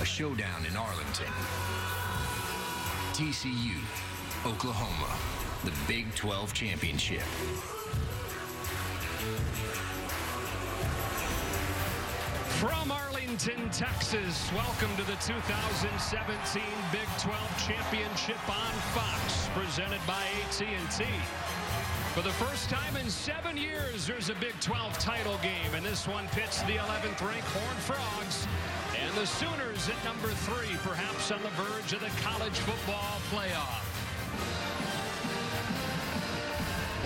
a showdown in Arlington. TCU, Oklahoma, the Big 12 Championship. From Arlington, Texas, welcome to the 2017 Big 12 Championship on Fox, presented by AT&T. For the first time in seven years, there's a Big 12 title game, and this one pits the 11th ranked Horned Frogs and the Sooners at number three, perhaps on the verge of the college football playoff.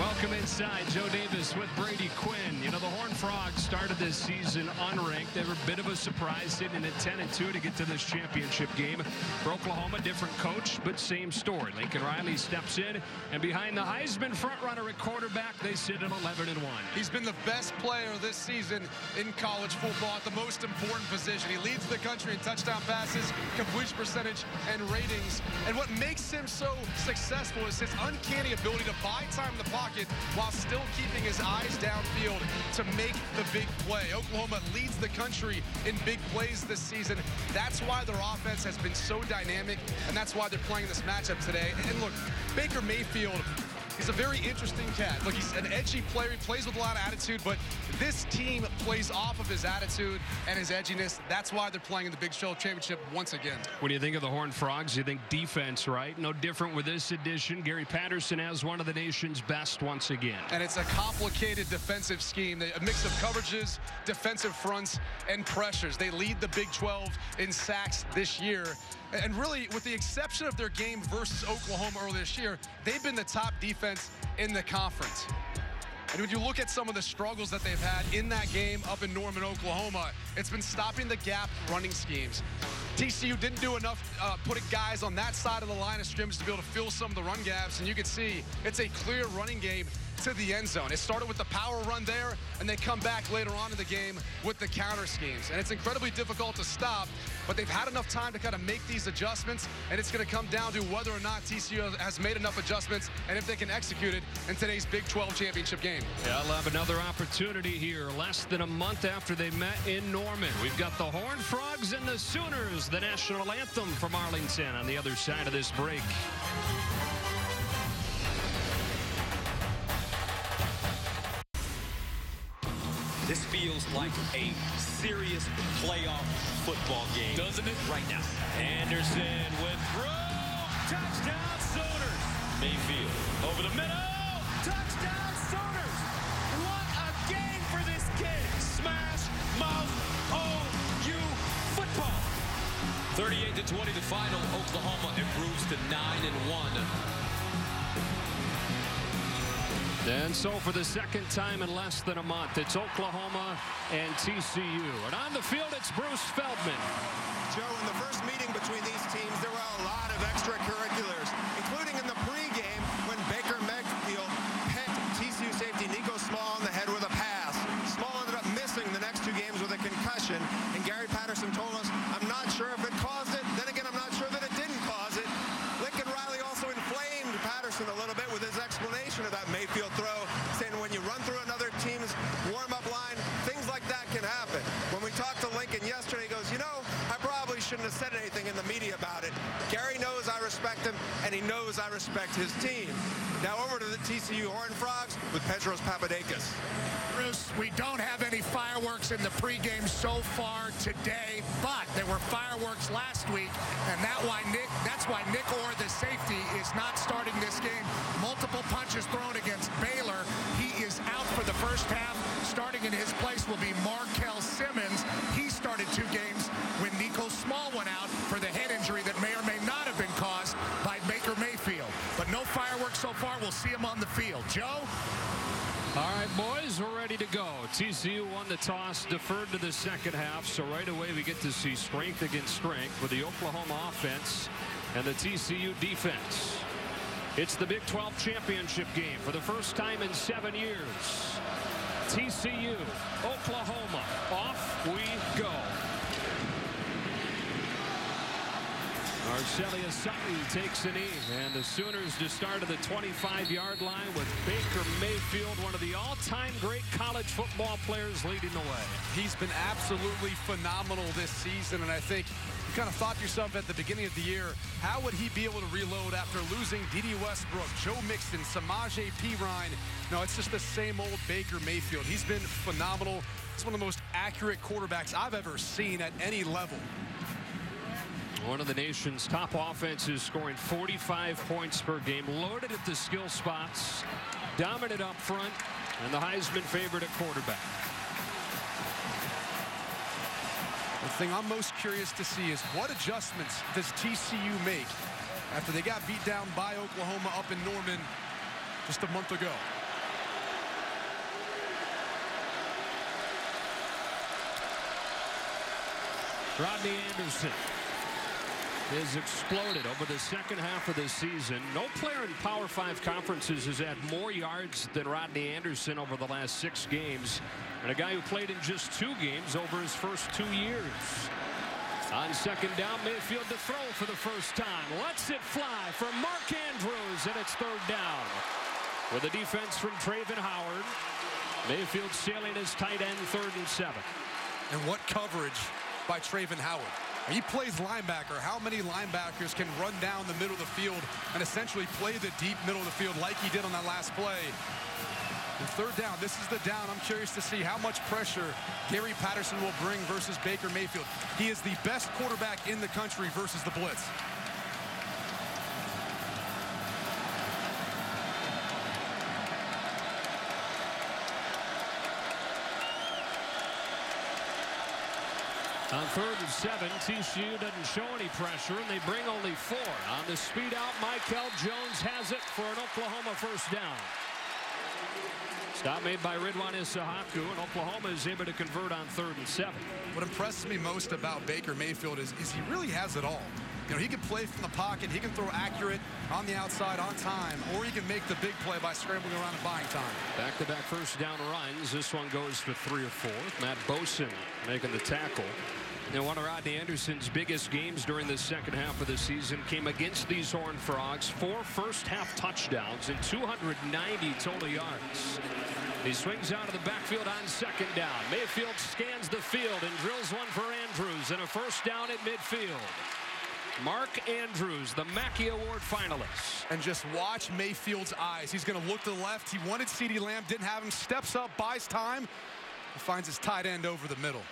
Welcome inside. Joe Davis with Brady Quinn. You know, the Horned Frogs started this season unranked. They were a bit of a surprise, sitting at 10 and 2 to get to this championship game. For Oklahoma, different coach, but same story. Lincoln Riley steps in, and behind the Heisman frontrunner at quarterback, they sit at 11 and 1. He's been the best player this season in college football at the most important position. He leads the country in touchdown passes, completion percentage, and ratings. And what makes him so successful is his uncanny ability to buy time in the pocket while still keeping his eyes downfield to make the big play. Oklahoma leads the country in big plays this season. That's why their offense has been so dynamic, and that's why they're playing this matchup today. And look, Baker Mayfield He's a very interesting cat. Look, he's an edgy player. He plays with a lot of attitude, but this team plays off of his attitude and his edginess. That's why they're playing in the Big 12 Championship once again. When you think of the Horned Frogs, you think defense, right? No different with this edition. Gary Patterson has one of the nation's best once again. And it's a complicated defensive scheme. A mix of coverages, defensive fronts, and pressures. They lead the Big 12 in sacks this year. And really, with the exception of their game versus Oklahoma earlier this year, they've been the top defense in the conference. And when you look at some of the struggles that they've had in that game up in Norman, Oklahoma, it's been stopping the gap running schemes. TCU didn't do enough uh, putting guys on that side of the line of scrimmage to be able to fill some of the run gaps. And you can see it's a clear running game to the end zone. It started with the power run there, and they come back later on in the game with the counter schemes. And it's incredibly difficult to stop, but they've had enough time to kind of make these adjustments, and it's going to come down to whether or not TCU has made enough adjustments and if they can execute it in today's Big 12 championship game. Yeah, I'll have another opportunity here less than a month after they met in Norman. We've got the Horned Frogs and the Sooners, the national anthem from Arlington on the other side of this break. This feels like a serious playoff football game. Doesn't it? Right now. Anderson with throw. Touchdown Sooners. Mayfield. Over the middle. Touchdown Sooners. What a game for this kid. Smash mouth OU football. 38 to 20 the final. Oklahoma improves to 9 and 1. And so for the second time in less than a month, it's Oklahoma and TCU. And on the field, it's Bruce Feldman. Joe, in the first meeting between these teams, there of throw, saying when you run through another team's warm-up line, things like that can happen. When we talked to Lincoln yesterday, he goes, you know, I probably shouldn't have said anything in the media about it. Gary knows I respect him, and he knows I respect his team. Now over to the TCU Horned Frogs with Petros Papadakis. Bruce, we don't have any fireworks in the pregame so far today, but there were fireworks last week, and that why Nick, that's why Nick Orr, the safety, is not starting this game. Multiple punches thrown against Baylor. He is out for the first half. Starting in his place will be Markel Simmons. He started two games when Niko Small went out for the head injury that may or may not have been caused by Baker Mayfield. But no fireworks so far. We'll see him on the field. Joe? All right, boys, we're ready to go. TCU won the toss, deferred to the second half, so right away we get to see strength against strength with the Oklahoma offense and the TCU defense. It's the Big 12 championship game for the first time in seven years. TCU, Oklahoma, off we go. Arcelia Sutton takes a knee, and the Sooners just start at the 25-yard line with Baker Mayfield, one of the all-time great college football players, leading the way. He's been absolutely phenomenal this season, and I think kind of thought to yourself at the beginning of the year, how would he be able to reload after losing Dede Westbrook, Joe Mixon, Samaje Perine? No, it's just the same old Baker Mayfield. He's been phenomenal. He's one of the most accurate quarterbacks I've ever seen at any level. One of the nation's top offenses scoring 45 points per game, loaded at the skill spots, dominant up front, and the Heisman favorite at quarterback. The thing I'm most curious to see is what adjustments does TCU make after they got beat down by Oklahoma up in Norman just a month ago. Rodney Anderson has exploded over the second half of the season. No player in Power 5 conferences has had more yards than Rodney Anderson over the last six games. And a guy who played in just two games over his first two years. On second down, Mayfield to throw for the first time. Lets it fly for Mark Andrews, and it's third down. With a defense from Travin Howard. Mayfield sailing his tight end third and seven. And what coverage by Travin Howard. He plays linebacker. How many linebackers can run down the middle of the field and essentially play the deep middle of the field like he did on that last play? And third down, this is the down. I'm curious to see how much pressure Gary Patterson will bring versus Baker Mayfield. He is the best quarterback in the country versus the blitz. On third and seven, TCU doesn't show any pressure, and they bring only four. On the speed out, Michael Jones has it for an Oklahoma first down. Stop made by Ridwan Issahaku, and Oklahoma is able to convert on third and seven. What impresses me most about Baker Mayfield is, is he really has it all. You know, he can play from the pocket, he can throw accurate on the outside on time, or he can make the big play by scrambling around and buying time. Back-to-back -back first down runs. This one goes for three or four. Mat Boesen making the tackle. And one of Rodney Anderson's biggest games during the second half of the season came against these Horned Frogs. Four first half touchdowns and 290 total yards. He swings out of the backfield on second down. Mayfield scans the field and drills one for Andrews and a first down at midfield. Mark Andrews, the Mackey Award finalist. And just watch Mayfield's eyes. He's going to look to the left. He wanted CeeDee Lamb, didn't have him. Steps up, buys time, finds his tight end over the middle.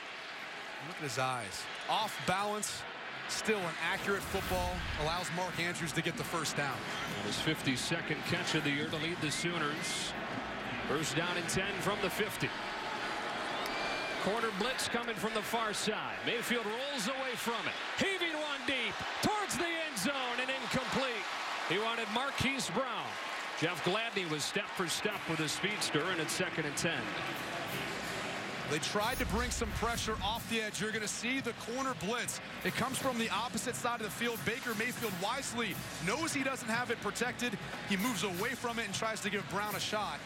Look at his eyes. Off balance, still an accurate football. Allows Mark Andrews to get the first down. His 52nd catch of the year to lead the Sooners. First down and 10 from the 50. Corner blitz coming from the far side. Mayfield rolls away from it. Heaving one deep towards the end zone and incomplete. He wanted Marquise Brown. Jeff Gladney was step for step with a speedster and it's second and 10. They tried to bring some pressure off the edge. You're going to see the corner blitz. It comes from the opposite side of the field. Baker Mayfield wisely knows he doesn't have it protected. He moves away from it and tries to give Brown a shot.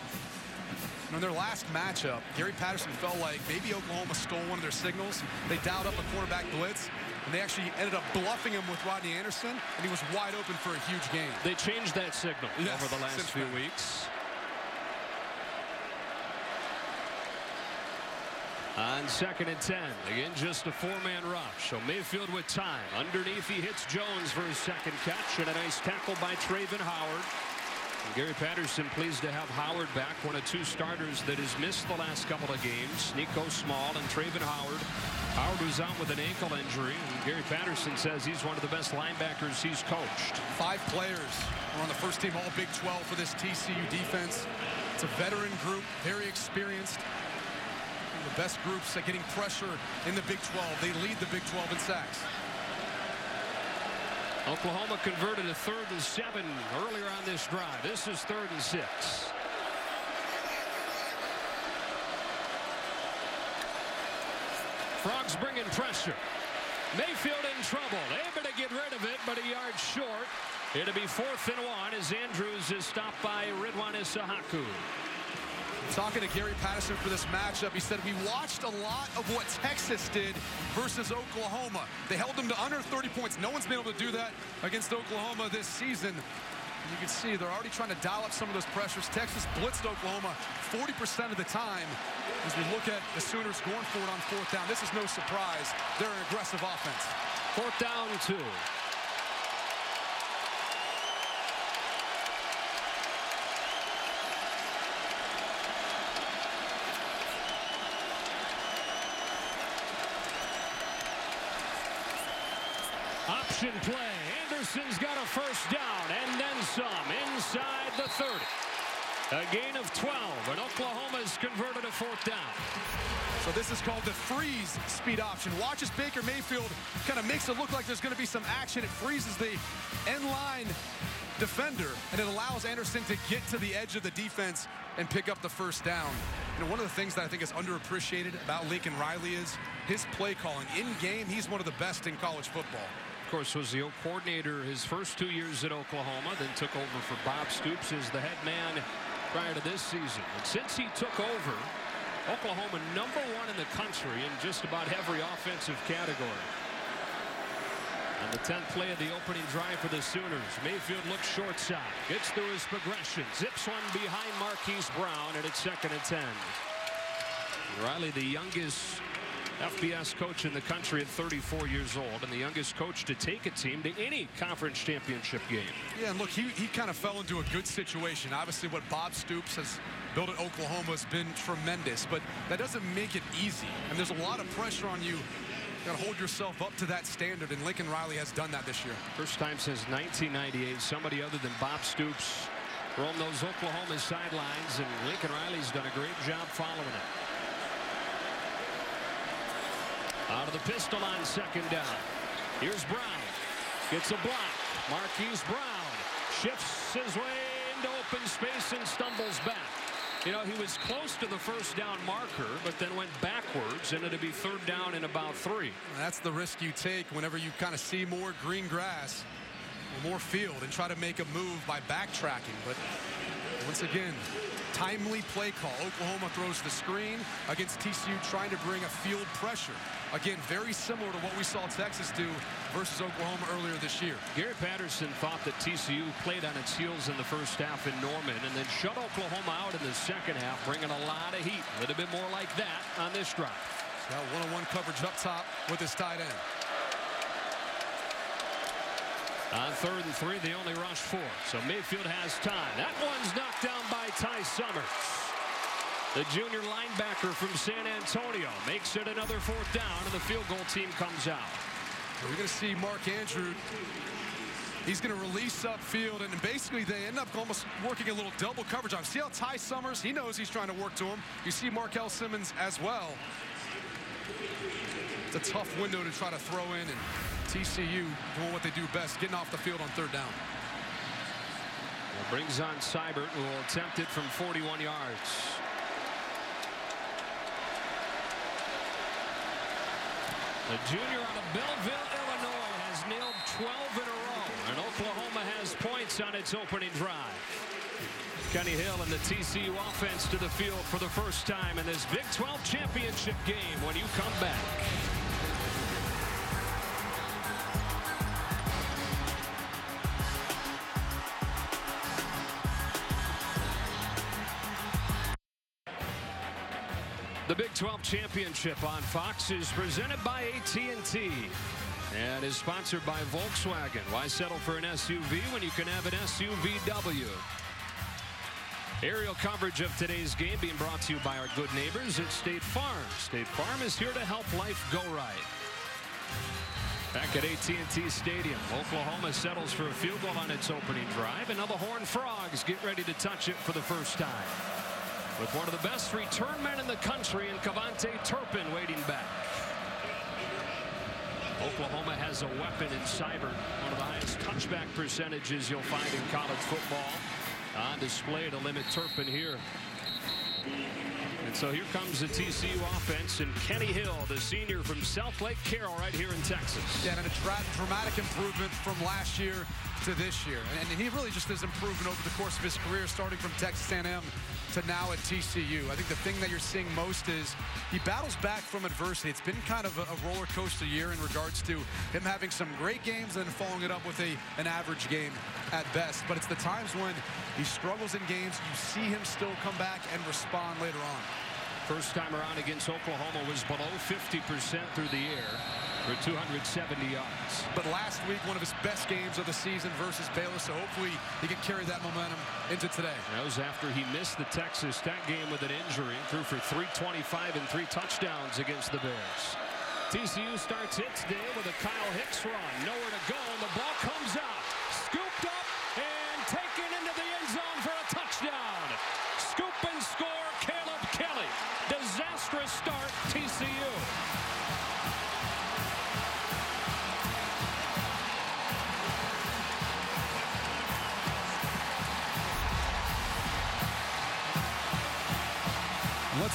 In their last matchup, Gary Patterson felt like maybe Oklahoma stole one of their signals. They dialed up a quarterback blitz, and they actually ended up bluffing him with Rodney Anderson, and he was wide open for a huge game. They changed that signal yes, over the last few weeks. On second and 10, again, just a four-man rush. So Mayfield with time. Underneath, he hits Jones for his second catch, and a nice tackle by Travin Howard. And Gary Patterson pleased to have Howard back, one of two starters that has missed the last couple of games. Niko Small and Travin Howard. Howard was out with an ankle injury, and Gary Patterson says he's one of the best linebackers he's coached. Five players are on the first team All Big 12 for this TCU defense. It's a veteran group, very experienced the best groups at getting pressure in the Big 12. They lead the Big 12 in sacks. Oklahoma converted a third and seven earlier on this drive. This is third and six. Frogs bringing pressure. Mayfield in trouble. Able to get rid of it, but a yard short. It'll be fourth and one as Andrews is stopped by Ridwan Issahaku. Talking to Gary Patterson for this matchup, he said, we watched a lot of what Texas did versus Oklahoma. They held them to under 30 points. No one's been able to do that against Oklahoma this season. You can see they're already trying to dial up some of those pressures. Texas blitzed Oklahoma 40% of the time. As we look at the Sooners going for it on fourth down, this is no surprise. They're an aggressive offense. Fourth down, two. Option play. Anderson's got a first down and then some inside the 30. A gain of 12, and Oklahoma's converted a fourth down. So this is called the freeze speed option. Watch as Baker Mayfield kind of makes it look like there's going to be some action. It freezes the end line defender, and it allows Anderson to get to the edge of the defense and pick up the first down. You know, one of the things that I think is underappreciated about Lincoln Riley is his play calling. In game, he's one of the best in college football. Of course, was the coordinator his first two years at Oklahoma, then took over for Bob Stoops as the head man prior to this season. And since he took over, Oklahoma number one in the country in just about every offensive category. And the 10th play of the opening drive for the Sooners. Mayfield looks short side. Gets through his progression. Zips one behind Marquise Brown, and it's second and 10. Riley, the youngest FBS coach in the country at 34 years old and the youngest coach to take a team to any conference championship game. Yeah, and look, he, he kind of fell into a good situation. Obviously, what Bob Stoops has built at Oklahoma has been tremendous, but that doesn't make it easy. And there's a lot of pressure on you. Got to hold yourself up to that standard, and Lincoln Riley has done that this year. First time since 1998, somebody other than Bob Stoops roamed those Oklahoma sidelines, and Lincoln Riley's done a great job following it. Out of the pistol on second down. Here's Brown. Gets a block. Marquise Brown shifts his way into open space and stumbles back. You know, he was close to the first down marker, but then went backwards, and it'll be third down in about three. That's the risk you take whenever you kind of see more green grass or more field and try to make a move by backtracking. But once again, timely play call. Oklahoma throws the screen against TCU trying to bring a field pressure. Again, very similar to what we saw Texas do versus Oklahoma earlier this year. Gary Patterson thought that TCU played on its heels in the first half in Norman and then shut Oklahoma out in the second half, bringing a lot of heat. A little bit more like that on this drive. Got one-on-one coverage up top with his tight end. On third and three, they only rush four. So Mayfield has time. That one's knocked down by Ty Summers. The junior linebacker from San Antonio makes it another fourth down, and the field goal team comes out. We're going to see Mark Andrew. He's going to release upfield, and basically they end up almost working a little double coverage on him. See how Ty Summers, he knows he's trying to work to him. You see Markel Simmons as well. It's a tough window to try to throw in, and TCU doing what they do best, getting off the field on third down. Well, brings on Seibert, who will attempt it from 41 yards. The junior out of Belleville, Illinois, has nailed 12 in a row, and Oklahoma has points on its opening drive. Kenny Hill and the TCU offense to the field for the first time in this Big 12 championship game when you come back. Championship on Fox is presented by AT&T and is sponsored by Volkswagen. Why settle for an SUV when you can have an SUVW? Aerial coverage of today's game being brought to you by our good neighbors at State Farm. State Farm is here to help life go right. Back at AT&T Stadium, Oklahoma settles for a field goal on its opening drive, and now the Horned Frogs get ready to touch it for the first time with one of the best return men in the country in KaVontae Turpin waiting back. Oklahoma has a weapon in Seibert, one of the highest touchback percentages you'll find in college football. On display to limit Turpin here. And so here comes the TCU offense and Kenny Hill, the senior from Southlake Carroll right here in Texas. Yeah, and a dra dramatic improvement from last year to this year. And, and he really just has improved over the course of his career, starting from Texas A&M to now at TCU. I think the thing that you're seeing most is he battles back from adversity. It's been kind of a, a roller coaster year in regards to him having some great games and following it up with a an average game at best. But it's the times when he struggles in games, you see him still come back and respond later on. First time around against Oklahoma was below 50% through the air for 270 yards. But last week, one of his best games of the season versus Baylor, so hopefully he can carry that momentum into today. That was after he missed the Texas Tech game with an injury. Threw for 325 and three touchdowns against the Bears. TCU starts its day with a Kyle Hicks run. Nowhere to go, and the ball comes out.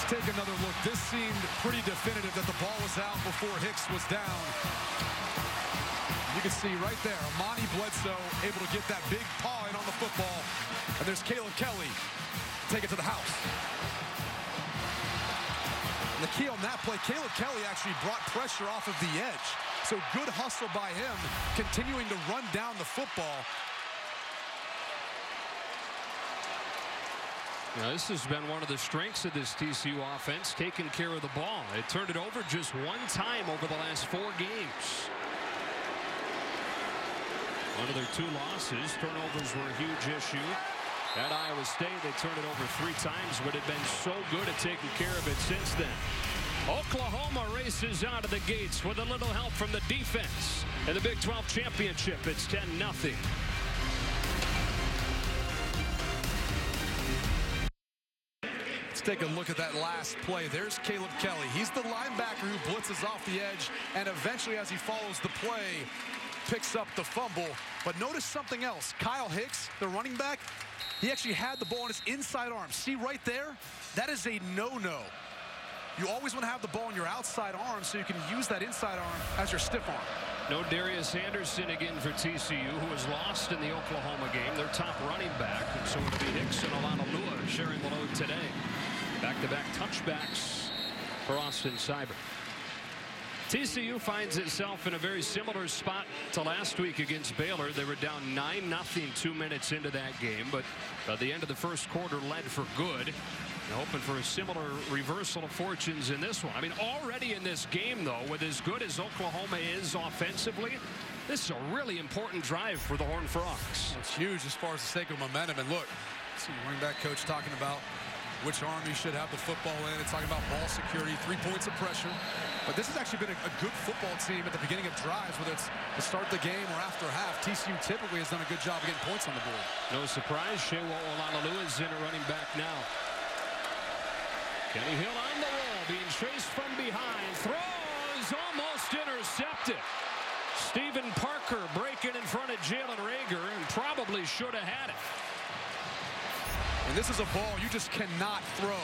Let's take another look. This seemed pretty definitive that the ball was out before Hicks was down. You can see right there, Amani Bledsoe able to get that big paw in on the football. And there's Caleb Kelly. Take it to the house. And the key on that play, Caleb Kelly actually brought pressure off of the edge. So good hustle by him, continuing to run down the football. This has been one of the strengths of this TCU offense, taking care of the ball. It turned it over just one time over the last four games. One of their two losses, turnovers were a huge issue. At Iowa State, they turned it over three times, but had been so good at taking care of it since then. Oklahoma races out of the gates with a little help from the defense. In the Big 12 championship, it's 10-0. Let's take a look at that last play. There's Caleb Kelly. He's the linebacker who blitzes off the edge, and eventually, as he follows the play, picks up the fumble. But notice something else. Kyle Hicks, the running back, he actually had the ball in his inside arm. See right there? That is a no-no. You always want to have the ball in your outside arm so you can use that inside arm as your stiff arm. No Darius Anderson again for TCU, who was lost in the Oklahoma game. Their top running back, and so it'll be Hicks and Olonilua sharing the load today. Back-to-back touchbacks for Austin Seibert. TCU finds itself in a very similar spot to last week against Baylor. They were down 9-0 two minutes into that game, but by the end of the first quarter led for good. Hoping for a similar reversal of fortunes in this one. I mean, already in this game, though, with as good as Oklahoma is offensively, this is a really important drive for the Horned Frogs. It's huge as far as the sake of momentum. And look, see running back coach talking about which Army should have the football in. It's talking about ball security, three points of pressure. But this has actually been a, a good football team at the beginning of drives, whether it's to start the game or after half. TCU typically has done a good job of getting points on the board. No surprise, Sewo Olonilua is in at running back now. Kenny Hill on the roll, being chased from behind. Throws almost intercepted. Steven Parker breaking in front of Jalen Reagor and probably should have had it. And this is a ball you just cannot throw.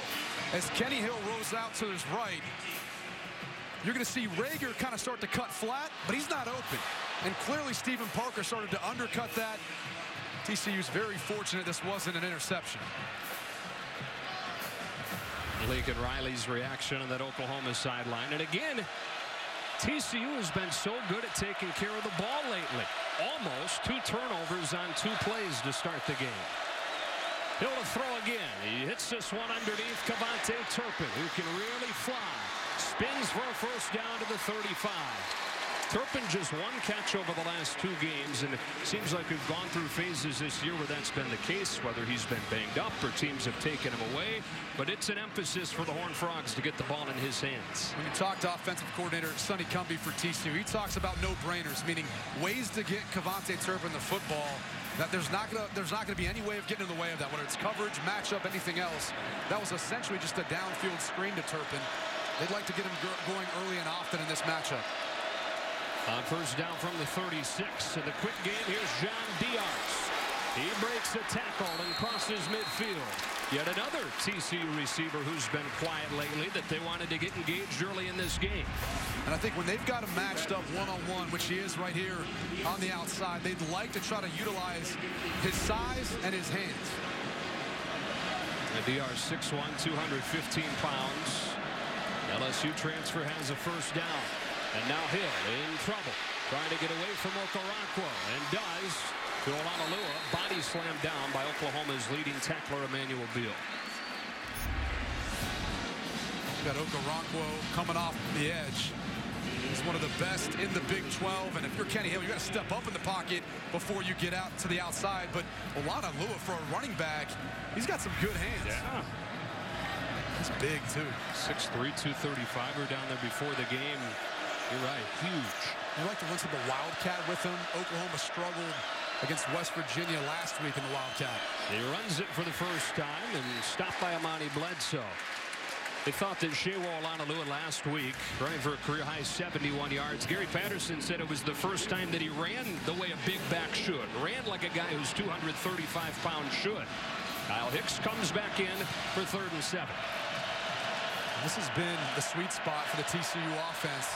As Kenny Hill rolls out to his right, you're going to see Reagor kind of start to cut flat, but he's not open. And clearly Steven Parker started to undercut that. TCU's very fortunate this wasn't an interception. Lincoln Riley's reaction on that Oklahoma sideline. And again, TCU has been so good at taking care of the ball lately. Almost two turnovers on two plays to start the game. Hill to throw again. He hits this one underneath KaVontae Turpin, who can really fly. Spins for a first down to the 35. Turpin just one catch over the last two games, and it seems like we've gone through phases this year where that's been the case, whether he's been banged up or teams have taken him away. But it's an emphasis for the Horned Frogs to get the ball in his hands. When you talk to offensive coordinator Sonny Cumbie for TCU, he talks about no-brainers, meaning ways to get KaVontae Turpin the football that there's not gonna there's not gonna be any way of getting in the way of that, whether it's coverage, matchup, anything else. That was essentially just a downfield screen to Turpin. They'd like to get him going early and often in this matchup. On first down from the 36 in the quick game, here's John Diarse. He breaks a tackle and crosses midfield. Yet another TCU receiver who's been quiet lately that they wanted to get engaged early in this game. And I think when they've got him matched up one-on-one, -on -one, which he is right here on the outside, they'd like to try to utilize his size and his hands. Diarse 6'1", 215 pounds. LSU transfer has a first down. And now Hill in trouble. Trying to get away from Okoronkwo. And does. To Olonilua. Body slammed down by Oklahoma's leading tackler, Emmanuel Beal. Got Okoronkwo coming off the edge. He's one of the best in the Big 12. And if you're Kenny Hill, you got to step up in the pocket before you get out to the outside. But Olonilua, for a running back, he's got some good hands. Yeah. He's big, too. 6'3", 235 er down there before the game. You're right. Huge. You like to run some of the Wildcat with him. Oklahoma struggled against West Virginia last week in the Wildcat. He runs it for the first time and stopped by Amani Bledsoe. They thought that Sewo Olonilua last week running for a career high 71 yards. Gary Patterson said it was the first time that he ran the way a big back should. Ran like a guy who's 235 pounds should. Kyle Hicks comes back in for third and seven. This has been the sweet spot for the TCU offense.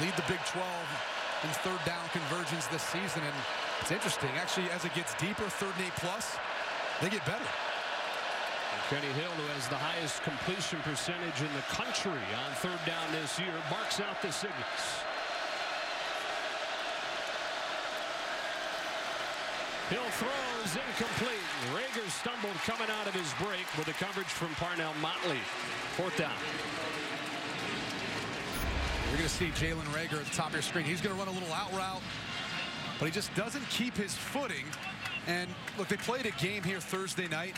Lead the Big 12 in third down conversions this season. And it's interesting. Actually, as it gets deeper, third and eight plus, they get better. Kenny Hill, who has the highest completion percentage in the country on third down this year, barks out the signals. Hill throws incomplete. Reagor stumbled coming out of his break with the coverage from Parnell Motley. Fourth down. You're going to see Jalen Reagor at the top of your screen. He's going to run a little out route, but he just doesn't keep his footing. And look, they played a game here Thursday night,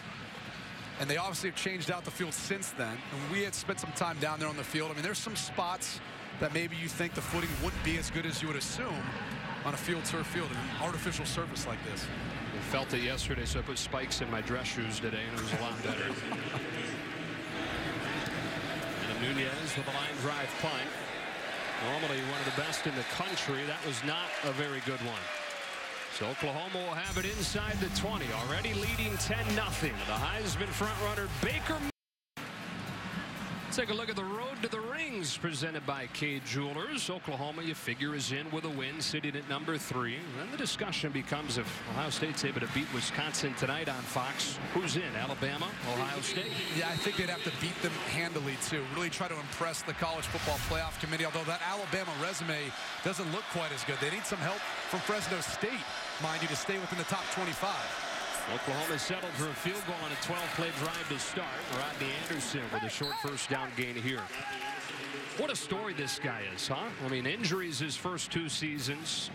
and they obviously have changed out the field since then. And we had spent some time down there on the field. I mean, there's some spots that maybe you think the footing wouldn't be as good as you would assume on a field turf field, an artificial surface like this. I felt it yesterday, so I put spikes in my dress shoes today, and it was a lot better. and Nunez with a line drive punt. Normally one of the best in the country. That was not a very good one. So Oklahoma will have it inside the 20, already leading 10-0. The Heisman frontrunner Baker Take a look at the road to the rings presented by Kay Jewelers. Oklahoma, you figure, is in with a win, sitting at number three. Then the discussion becomes if Ohio State's able to beat Wisconsin tonight on Fox, who's in? Alabama, Ohio State? Yeah, I think they'd have to beat them handily, too. Really try to impress the College Football Playoff Committee, although that Alabama resume doesn't look quite as good. They need some help from Fresno State, mind you, to stay within the top 25. Oklahoma settled for a field goal on a 12-play drive to start. Rodney Anderson with a short first down gain here. What a story this guy is, huh? I mean, injuries his first two seasons.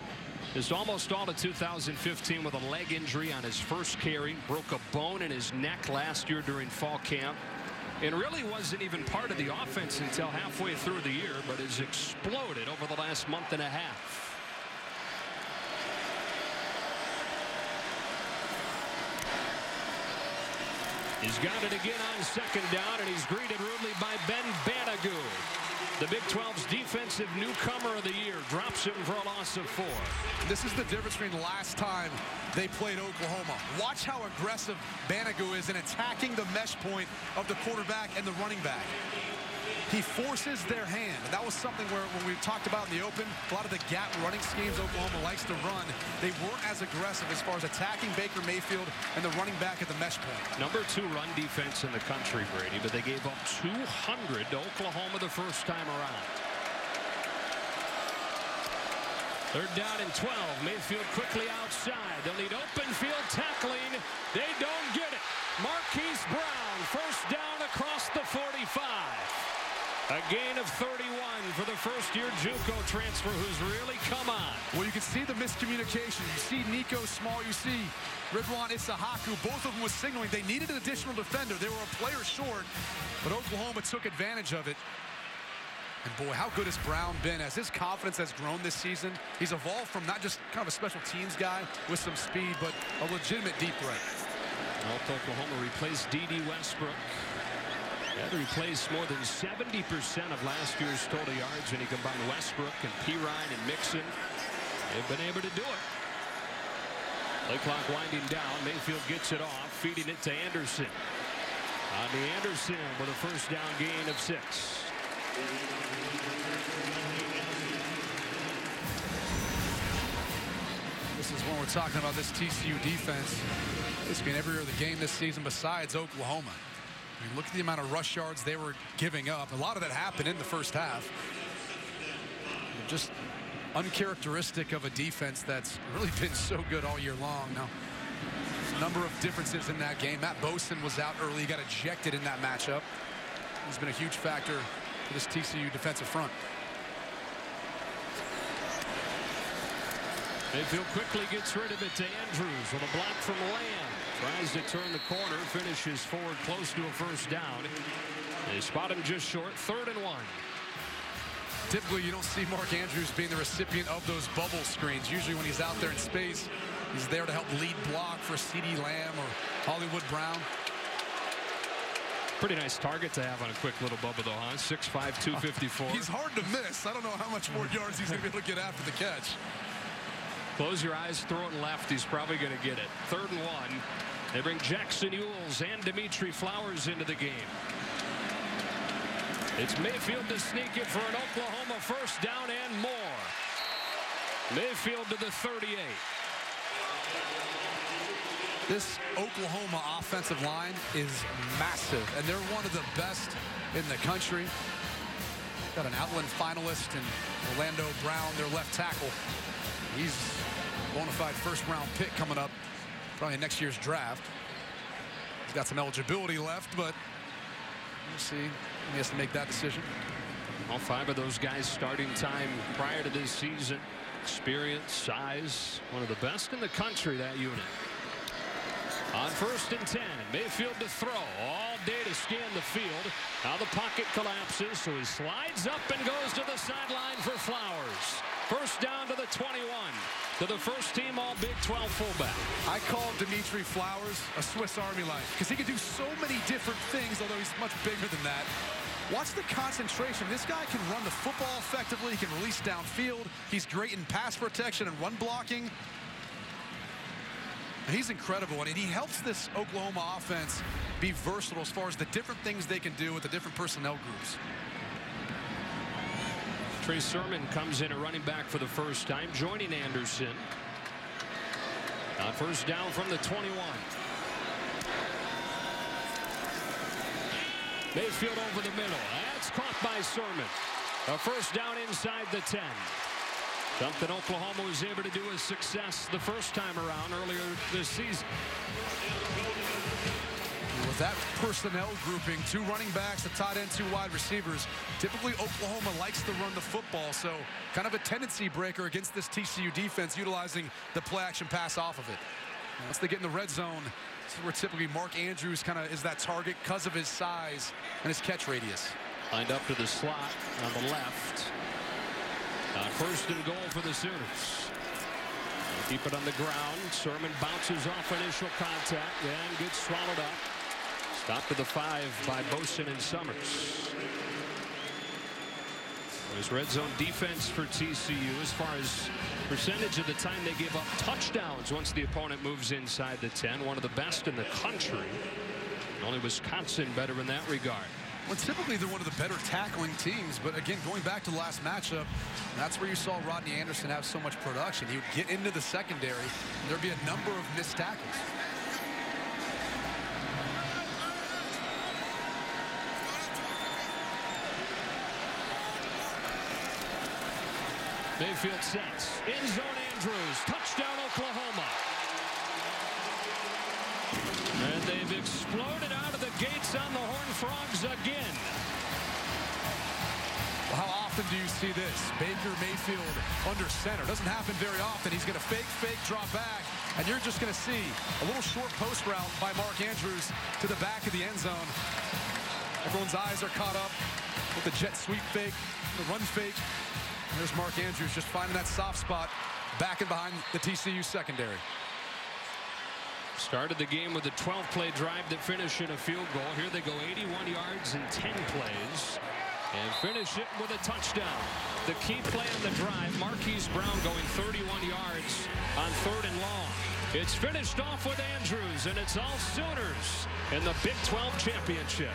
Missed almost all of 2015 with a leg injury on his first carry. Broke a bone in his neck last year during fall camp. And really wasn't even part of the offense until halfway through the year, but has exploded over the last month and a half. He's got it again on second down, and he's greeted rudely by Ben Banogu. The Big 12's defensive newcomer of the year drops him for a loss of four. This is the difference between last time they played Oklahoma. Watch how aggressive Banogu is in attacking the mesh point of the quarterback and the running back. He forces their hand. And that was something where when we talked about in the open, a lot of the gap running schemes Oklahoma likes to run, they weren't as aggressive as far as attacking Baker Mayfield and the running back at the mesh point. Number two run defense in the country, Brady, but they gave up 200 to Oklahoma the first time around. Third down and 12. Mayfield quickly outside. They'll need open field tackling. They don't get it. Marquise Brown, first down across the 45. A gain of 31 for the first-year JUCO transfer who's really come on. Well, you can see the miscommunication. You see Niko Small. You see Ridwan Issahaku. Both of them was signaling they needed an additional defender. They were a player short, but Oklahoma took advantage of it. And boy, how good has Brown been as his confidence has grown this season. He's evolved from not just kind of a special teams guy with some speed, but a legitimate deep threat. North Oklahoma replaced Dede Westbrook. Had to replace more than 70% of last year's total yards when you combine Westbrook and Perine and Mixon. They've been able to do it. Play clock winding down. Mayfield gets it off, feeding it to Anderson. On the Anderson with a first down gain of six. This is when we're talking about this TCU defense. It's been every other game this season besides Oklahoma. Look at the amount of rush yards they were giving up. A lot of that happened in the first half. Just uncharacteristic of a defense that's really been so good all year long. Now, a number of differences in that game. Mat Boesen was out early. He got ejected in that matchup. He's been a huge factor for this TCU defensive front. Mayfield quickly gets rid of it to Andrews with a block from Lamb. Tries to turn the corner, finishes forward close to a first down. They spot him just short, third and one. Typically, you don't see Mark Andrews being the recipient of those bubble screens. Usually when he's out there in space, he's there to help lead block for CeeDee Lamb or Hollywood Brown. Pretty nice target to have on a quick little bubble, though, huh? 6'5", 254. Uh, he's hard to miss. I don't know how much more yards he's going to be able to get after the catch. Close your eyes, throw it left. He's probably going to get it. Third and one. They bring Jackson Yules and Dimitri Flowers into the game. It's Mayfield to sneak it for an Oklahoma first down and more. Mayfield to the 38. This Oklahoma offensive line is massive, and they're one of the best in the country. Got an Outland finalist in Orlando Brown, their left tackle. He's bona fide first round pick coming up probably next year's draft. He's got some eligibility left, but we'll see. He has to make that decision. All five of those guys starting time prior to this season. Experience, size, one of the best in the country, that unit. On first and 10, Mayfield to throw. All day to scan the field. Now the pocket collapses, so he slides up and goes to the sideline for Flowers. First down to the 21. To the first team all Big 12 fullback. I call Dimitri Flowers a Swiss Army knife because he can do so many different things, although he's much bigger than that. Watch the concentration. This guy can run the football effectively. He can release downfield. He's great in pass protection and run blocking. He's incredible, and he helps this Oklahoma offense be versatile as far as the different things they can do with the different personnel groups. Trey Sermon comes in a running back for the first time, joining Anderson. On first down from the 21. Mayfield over the middle. That's caught by Sermon. A first down inside the 10. Something Oklahoma was able to do with success the first time around earlier this season. With that personnel grouping, two running backs, a tight end, two wide receivers, typically Oklahoma likes to run the football, so kind of a tendency breaker against this TCU defense utilizing the play action pass off of it. Once they get in the red zone, this is where typically Mark Andrews kind of is that target because of his size and his catch radius. Lined up to the slot on the left. Uh, first and goal for the Sooners. Keep it on the ground. Sermon bounces off initial contact and gets swallowed up. Stop to the five by Boesen and Summers. There's red zone defense for TCU as far as percentage of the time they give up touchdowns once the opponent moves inside the 10. One of the best in the country. Only Wisconsin better in that regard. Well, typically they're one of the better tackling teams, but again, going back to the last matchup, that's where you saw Rodney Anderson have so much production. He would get into the secondary, and there'd be a number of missed tackles. Mayfield sets. In zone Andrews. Touchdown Oklahoma. And they've exploded out of the gates on the Horned Frogs again. How often do you see this? Baker Mayfield under center. Doesn't happen very often. He's going to fake, fake, drop back. And you're just going to see a little short post route by Mark Andrews to the back of the end zone. Everyone's eyes are caught up with the jet sweep fake, the run fake. And there's Mark Andrews just finding that soft spot back and behind the TCU secondary. Started the game with a 12-play drive that finished in a field goal. Here they go 81 yards in 10 plays and finish it with a touchdown. The key play on the drive, Marquise Brown going 31 yards on third and long. It's finished off with Andrews, and it's all Sooners in the Big 12 championship.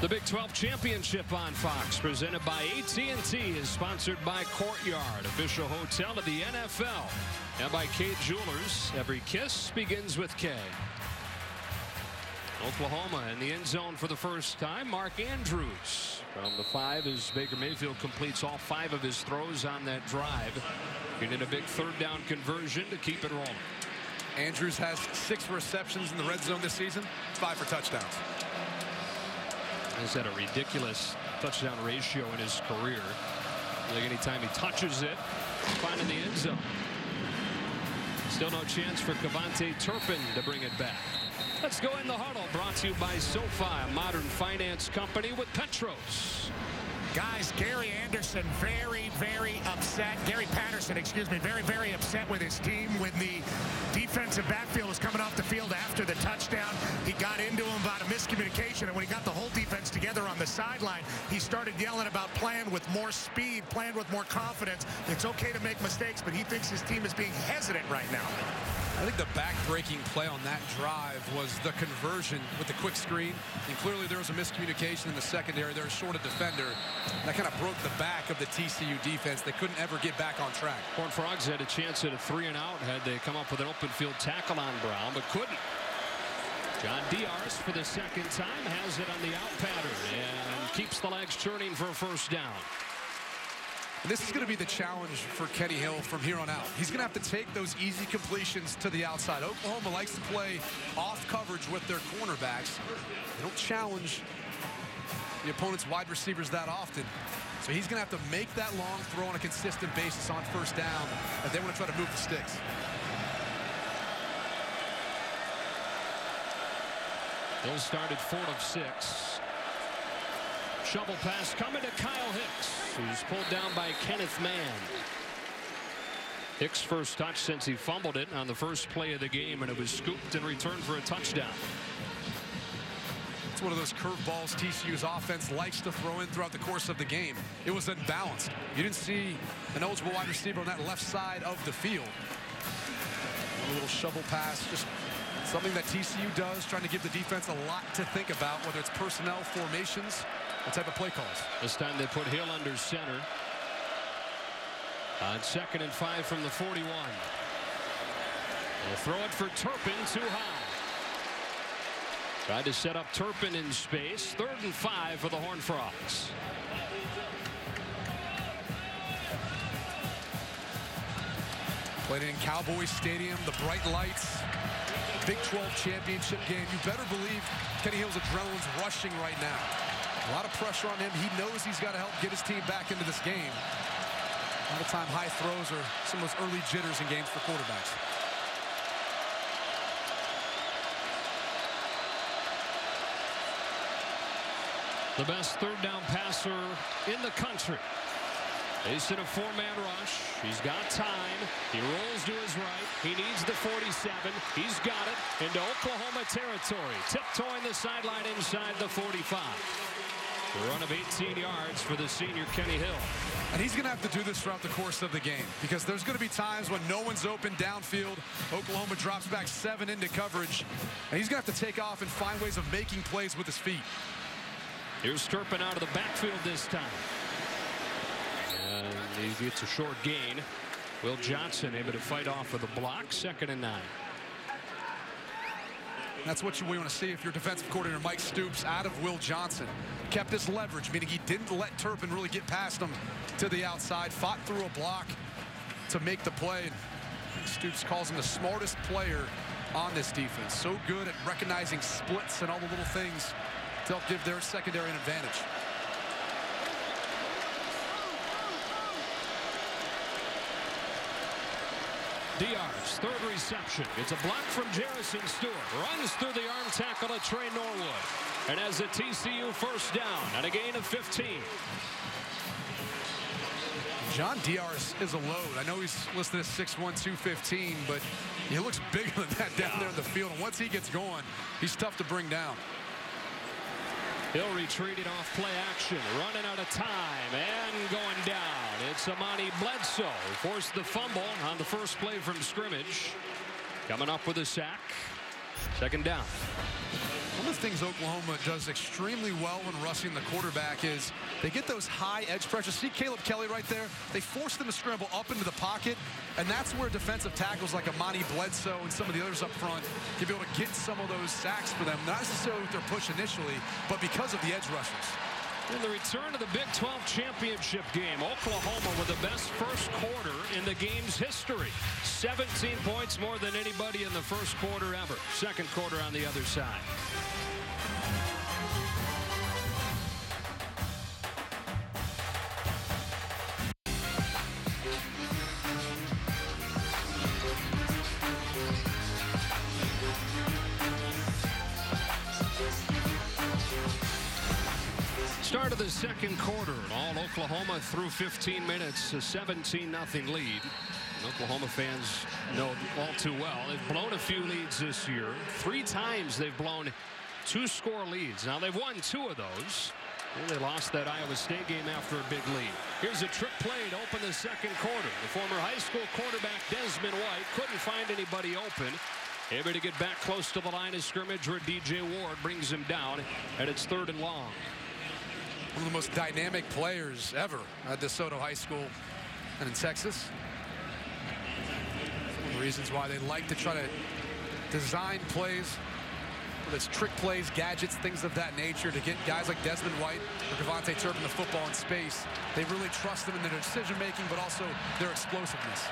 The Big 12 Championship on Fox, presented by AT&T, is sponsored by Courtyard, official hotel of the NFL, and by Kay Jewelers. Every kiss begins with K. Oklahoma in the end zone for the first time. Mark Andrews from the five as Baker Mayfield completes all five of his throws on that drive. Getting a big third down conversion to keep it rolling. Andrews has six receptions in the red zone this season, five for touchdowns. He's had a ridiculous touchdown ratio in his career. Like anytime he touches it, finding the end zone. Still no chance for KaVontae Turpin to bring it back. Let's go in the huddle. Brought to you by SoFi, a modern finance company with Petros. Guys, Gary Anderson very, very upset. Gary Patterson, excuse me, very, very upset with his team when the defensive backfield was coming off the field after the touchdown. He got into him about a miscommunication, and when he got the whole defense on the sideline, he started yelling about playing with more speed, playing with more confidence. It's okay to make mistakes, but he thinks his team is being hesitant right now. I think the back-breaking play on that drive was the conversion with the quick screen. And clearly there was a miscommunication in the secondary. They're a shorted defender. That kind of broke the back of the TCU defense. They couldn't ever get back on track. Horn Frogs had a chance at a three and out had they come up with an open field tackle on Brown, but couldn't. John Diarse for the second time has it on the out pattern and keeps the legs turning for a first down. This is going to be the challenge for Kenny Hill from here on out. He's going to have to take those easy completions to the outside. Oklahoma likes to play off coverage with their cornerbacks. They don't challenge the opponent's wide receivers that often. So he's going to have to make that long throw on a consistent basis on first down if they want to try to move the sticks. Hill started four of six. Shovel pass coming to Kyle Hicks, who's pulled down by Kenneth Mann. Hicks' first touch since he fumbled it on the first play of the game, and it was scooped and returned for a touchdown. It's one of those curveballs TCU's offense likes to throw in throughout the course of the game. It was unbalanced. You didn't see an eligible wide receiver on that left side of the field. A little shovel pass, just something that TCU does, trying to give the defense a lot to think about, whether it's personnel, formations, what type of play calls. This time they put Hill under center. On second and five from the 41. They'll throw it for Turpin too high. Tried to set up Turpin in space. Third and five for the Horn Frogs. Played in Cowboy Stadium, the bright lights, Big 12 championship game. You better believe Kenny Hill's adrenaline's rushing right now. A lot of pressure on him. He knows he's got to help get his team back into this game. A lot of time high throws are some of those early jitters in games for quarterbacks. The best third down passer in the country. Facing a four-man rush. He's got time. He rolls to his right. He needs the 47. He's got it into Oklahoma territory. Tiptoeing the sideline inside the 45. A run of 18 yards for the senior Kenny Hill. And he's going to have to do this throughout the course of the game because there's going to be times when no one's open downfield. Oklahoma drops back seven into coverage. And he's going to have to take off and find ways of making plays with his feet. Here's Turpin out of the backfield this time. Uh, he gets a short gain. Will Johnson able to fight off with a block. Second and nine. That's what you want to see if you're defensive coordinator Mike Stoops out of Will Johnson. Kept his leverage, meaning he didn't let Turpin really get past him to the outside. Fought through a block to make the play. Stoops calls him the smartest player on this defense. So good at recognizing splits and all the little things to help give their secondary an advantage. Diarse's third reception. It's a block from Jerison Stewart. Runs through the arm tackle of Tre Norwood. And has a TCU first down and a gain of 15. John Diarse is a load. I know he's listed as 6'1", 215, but he looks bigger than that down there in the field. And once he gets going, he's tough to bring down. Hill it off play action, running out of time and going down. It's Amani Bledsoe forced the fumble on the first play from scrimmage. Coming up with a sack. Second down. One of the things Oklahoma does extremely well when rushing the quarterback is they get those high edge pressures. See Caleb Kelly right there? They force them to scramble up into the pocket, and that's where defensive tackles like Amani Bledsoe and some of the others up front can be able to get some of those sacks for them. Not necessarily with their push initially, but because of the edge rushers. In the return to the Big 12 championship game, Oklahoma with the best first quarter in the game's history. 17 points more than anybody in the first quarter ever. Second quarter on the other side. Start of the second quarter. All Oklahoma through 15 minutes, a 17-0 lead. And Oklahoma fans know all too well. They've blown a few leads this year. Three times they've blown two-score leads. Now they've won two of those. And they lost that Iowa State game after a big lead. Here's a trick play to open the second quarter. The former high school quarterback Desmond White couldn't find anybody open. Able to get back close to the line of scrimmage where DJ Ward brings him down. And it's third and long one of the most dynamic players ever at DeSoto High School and in Texas. One of the reasons why they like to try to design plays, whether trick plays, gadgets, things of that nature, to get guys like Desmond White or KaVontae Turpin the football in space. They really trust them in their decision-making, but also their explosiveness.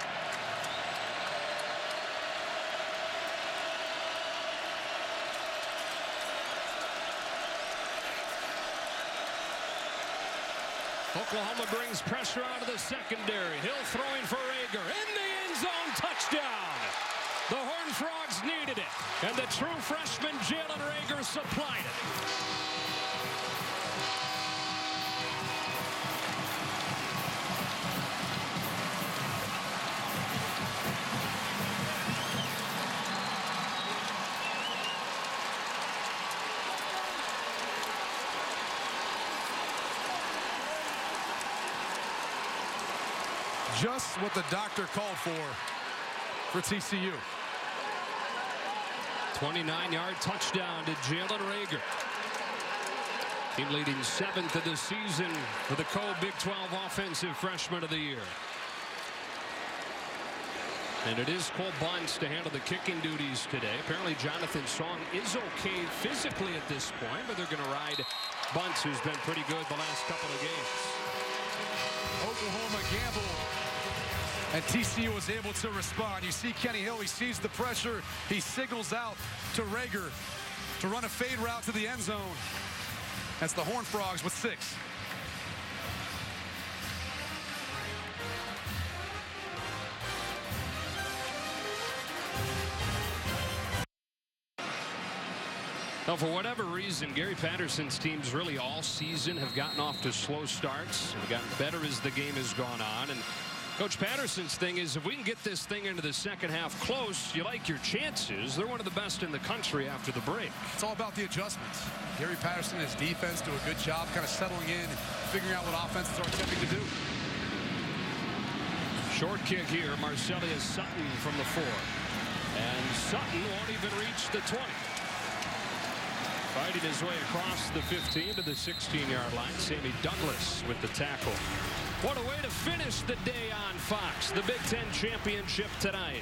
Oklahoma brings pressure out of the secondary. Hill throwing for Reagor. In the end zone, touchdown. Horned Frogs needed it. And the true freshman Jalen Reagor supplied it. just what the doctor called for for TCU. 29-yard touchdown to Jalen Reagor. Team leading seventh of the season for the co-Big 12 Offensive Freshman of the Year. And it is Cole Bunce to handle the kicking duties today. Apparently Jonathan Song is okay physically at this point, but they're going to ride Bunce, who's been pretty good the last couple of games. Oklahoma gamble and TCU was able to respond. You see Kenny Hill, he sees the pressure. He signals out to Reagor to run a fade route to the end zone. That's the Horned Frogs with six. Now, for whatever reason, Gary Patterson's teams really all season have gotten off to slow starts. Have gotten better as the game has gone on. And Coach Patterson's thing is if we can get this thing into the second half close, you like your chances. They're one of the best in the country after the break. It's all about the adjustments. Gary Patterson and his defense do a good job kind of settling in figuring out what offenses are attempting to do. Short kick here, Marcelias Sutton from the four. And Sutton won't even reach the 20. Fighting his way across the 15 to the 16-yard line. Sammy Douglas with the tackle. What a way to finish the day on Fox. The Big Ten Championship tonight.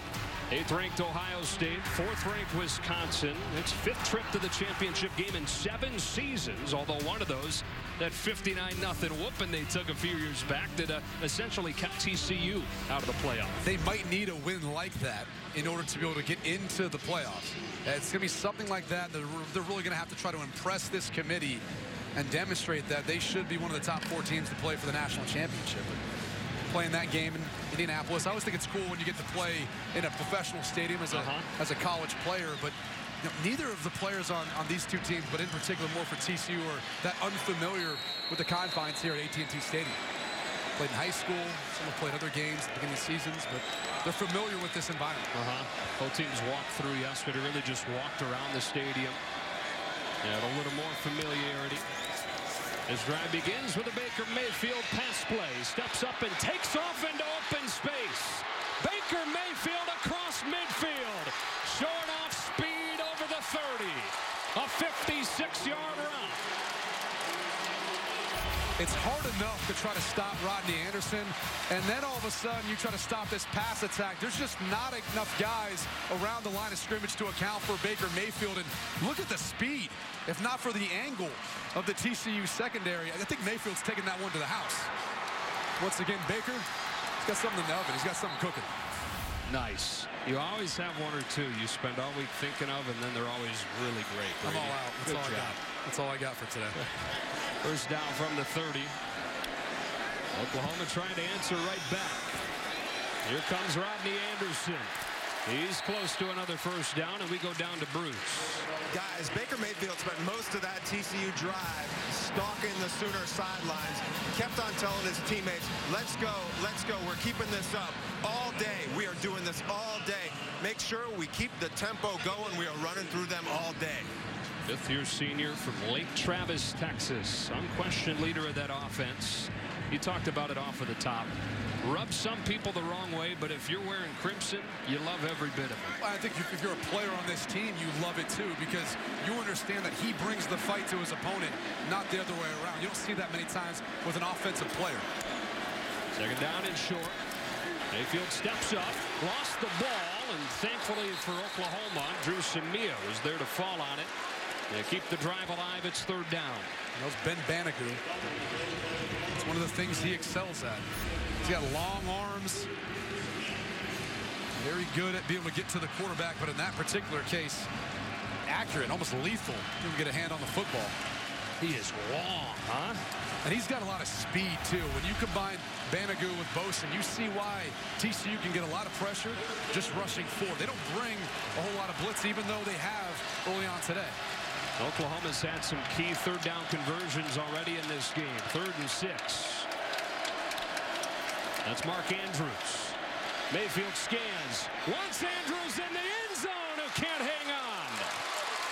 Eighth-ranked Ohio State, fourth-ranked Wisconsin. Its fifth trip to the championship game in seven seasons, although one of those, that 59-0 whooping they took a few years back that uh, essentially kept TCU out of the playoff. They might need a win like that in order to be able to get into the playoffs. It's going to be something like that. They're, they're really going to have to try to impress this committee and demonstrate that they should be one of the top four teams to play for the national championship. Playing that game in Indianapolis, I always think it's cool when you get to play in a professional stadium as a, uh -huh. as a college player, but you know, neither of the players on, on these two teams, but in particular more for TCU, are that unfamiliar with the confines here at AT&T Stadium. Played in high school, some have played other games at the beginning of seasons, but they're familiar with this environment. Uh-huh. Both teams walked through yesterday, really just walked around the stadium. Yeah, a little more familiarity. His drive begins with a Baker Mayfield pass play. Steps up and takes off into open space. Baker Mayfield across midfield. Showing off speed over the 30. A 56-yard run. It's hard enough to try to stop Rodney Anderson, and then all of a sudden you try to stop this pass attack. There's just not enough guys around the line of scrimmage to account for Baker Mayfield. And look at the speed. If not for the angle of the TCU secondary, I think Mayfield's taking that one to the house. Once again, Baker, he's got something in the oven. He's got something cooking. Nice. You always have one or two you spend all week thinking of, and then they're always really great. I'm all out. That's Good all I got. That's all I got for today. First down from the 30. Oklahoma trying to answer right back. Here comes Rodney Anderson. He's close to another first down, and we go down to Bruce. Guys, Baker Mayfield spent most of that TCU drive stalking the Sooner sidelines, kept on telling his teammates, let's go, let's go, we're keeping this up all day. We are doing this all day. Make sure we keep the tempo going. We are running through them all day. Fifth year senior from Lake Travis, Texas. Unquestioned leader of that offense. You talked about it off of the top. Rubs some people the wrong way, but if you're wearing crimson, you love every bit of it. I think if you're a player on this team, you love it too because you understand that he brings the fight to his opponent, not the other way around. You don't see that many times with an offensive player. Second down and short. Mayfield steps up, lost the ball, and thankfully for Oklahoma, Dru Samia was there to fall on it. They keep the drive alive. It's third down. That was Ben Banogu. It's one of the things he excels at. He's got long arms. Very good at being able to get to the quarterback, but in that particular case, accurate, almost lethal. Didn't get a hand on the football. He is long, huh? And he's got a lot of speed, too. When you combine Banogu with Boesen, you see why TCU can get a lot of pressure just rushing forward. They don't bring a whole lot of blitz, even though they have early on today. Oklahoma's had some key third down conversions already in this game. Third and six. That's Mark Andrews. Mayfield scans. Wants Andrews in the end zone who can't hang on.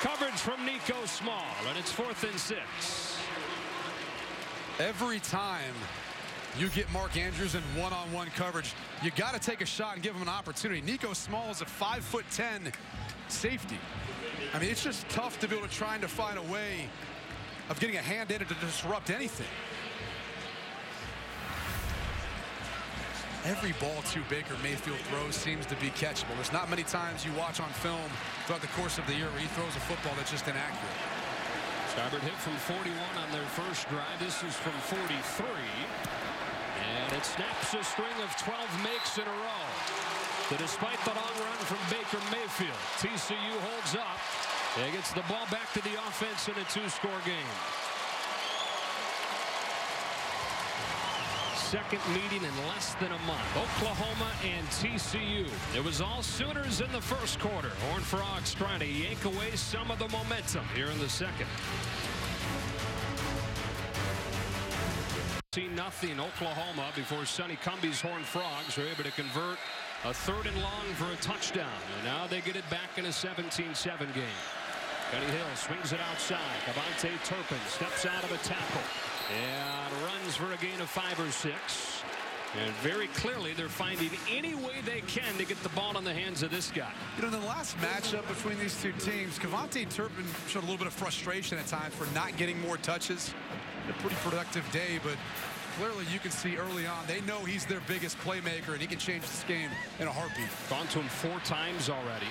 Coverage from Niko Small, and it's fourth and six. Every time you get Mark Andrews in one-on-one coverage, you got to take a shot and give him an opportunity. Niko Small is a 5'10 safety. I mean, it's just tough to be able to try to find a way of getting a hand in it to disrupt anything. Every ball to Baker Mayfield throws seems to be catchable. There's not many times you watch on film throughout the course of the year where he throws a football that's just inaccurate. Starboard hit from 41 on their first drive. This is from 43. And it snaps a string of 12 makes in a row. But despite the long run from Baker Mayfield, TCU holds up. It gets the ball back to the offense in a two-score game. Second meeting in less than a month. Oklahoma and TCU. It was all Sooners in the first quarter. Horned Frogs trying to yank away some of the momentum here in the second. See nothing Oklahoma before Sonny Cumbie's Horned Frogs are able to convert a third and long for a touchdown. And now they get it back in a 17-7 game. Kenny Hill swings it outside. Avante Turpin steps out of a tackle and runs for a gain of five or six. And very clearly they're finding any way they can to get the ball in the hands of this guy. You know, in the last matchup between these two teams, KaVontae Turpin showed a little bit of frustration at times for not getting more touches. A pretty productive day, but clearly you can see early on they know he's their biggest playmaker and he can change this game in a heartbeat. Gone to him four times already.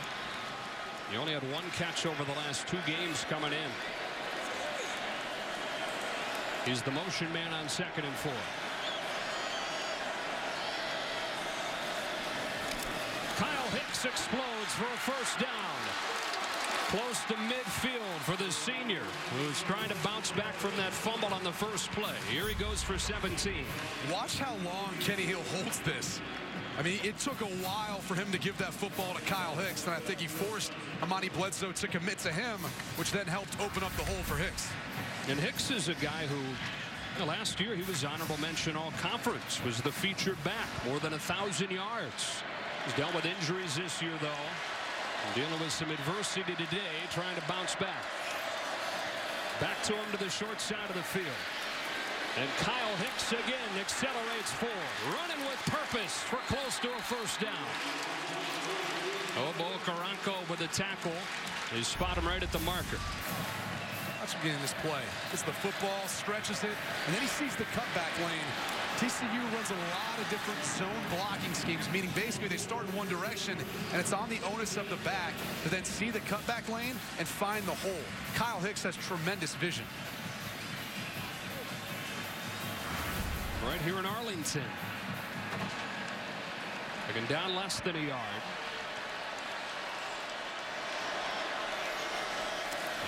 He only had one catch over the last two games coming in. He's the motion man on second and four. Kyle Hicks explodes for a first down. Close to midfield for the senior who's trying to bounce back from that fumble on the first play. Here he goes for 17. Watch how long Kenny Hill holds this. I mean, it took a while for him to give that football to Kyle Hicks, and I think he forced Amani Bledsoe to commit to him, which then helped open up the hole for Hicks. And Hicks is a guy who last year he was honorable mention all conference, was the featured back, more than a thousand yards. He's dealt with injuries this year, though. Dealing with some adversity today, trying to bounce back. Back to him to the short side of the field. And Kyle Hicks again accelerates forward, running with purpose for close to a first down. Obo Okoronkwo with a tackle. They spot him right at the marker. Him in this play. Gets the football, stretches it, and then he sees the cutback lane. TCU runs a lot of different zone blocking schemes, meaning basically they start in one direction, and it's on the onus of the back to then see the cutback lane and find the hole. Kyle Hicks has tremendous vision. Right here in Arlington. Looking down less than a yard.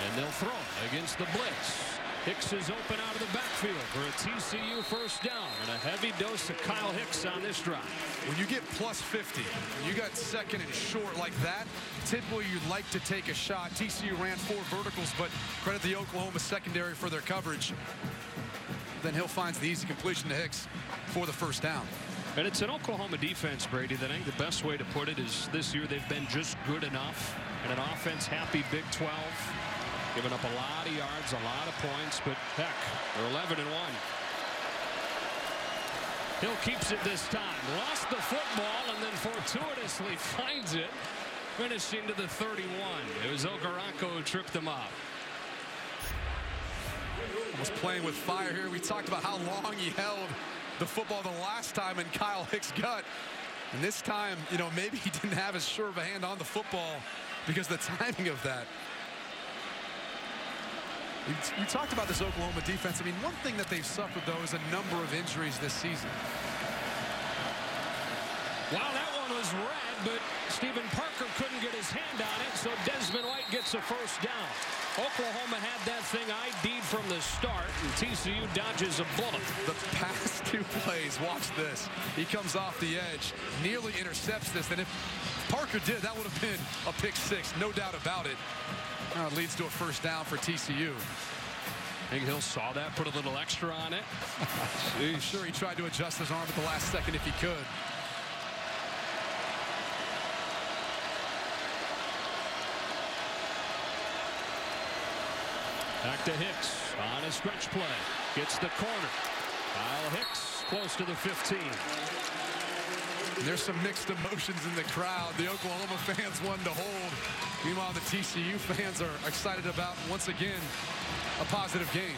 And they'll throw it against the blitz. Hicks is open out of the backfield for a TCU first down and a heavy dose of Kyle Hicks on this drive. When you get plus 50, you got second and short like that, typically you'd like to take a shot. TCU ran four verticals, but credit the Oklahoma secondary for their coverage. Then Hill finds the easy completion to Hicks for the first down. And it's an Oklahoma defense, Brady, that I think the best way to put it is this year they've been just good enough. And an offense happy Big 12. Giving up a lot of yards, a lot of points, but heck, they're 11 and 1. Hill keeps it this time. Lost the football and then fortuitously finds it, finishing to the 31. It was Okoronkwo who tripped them up. Almost playing with fire here. We talked about how long he held the football the last time in Kyle Hicks' gut. And this time, you know, maybe he didn't have as sure of a hand on the football because the timing of that. You, you talked about this Oklahoma defense. I mean, one thing that they've suffered, though, is a number of injuries this season. Wow, that one was red, but Steven Parker couldn't get his hand on it, so Desmond White gets a first down. Oklahoma had that thing ID'd from the start, and TCU dodges a bullet. The past two plays, watch this. He comes off the edge, nearly intercepts this, and if Parker did, that would have been a pick six, no doubt about it. Now it leads to a first down for TCU. Big Hill saw that, put a little extra on it. Sure he tried to adjust his arm at the last second if he could. Back to Hicks on a stretch play. Gets the corner. Kyle Hicks close to the 15. There's some mixed emotions in the crowd. The Oklahoma fans won to hold. Meanwhile, the TCU fans are excited about, once again, a positive game.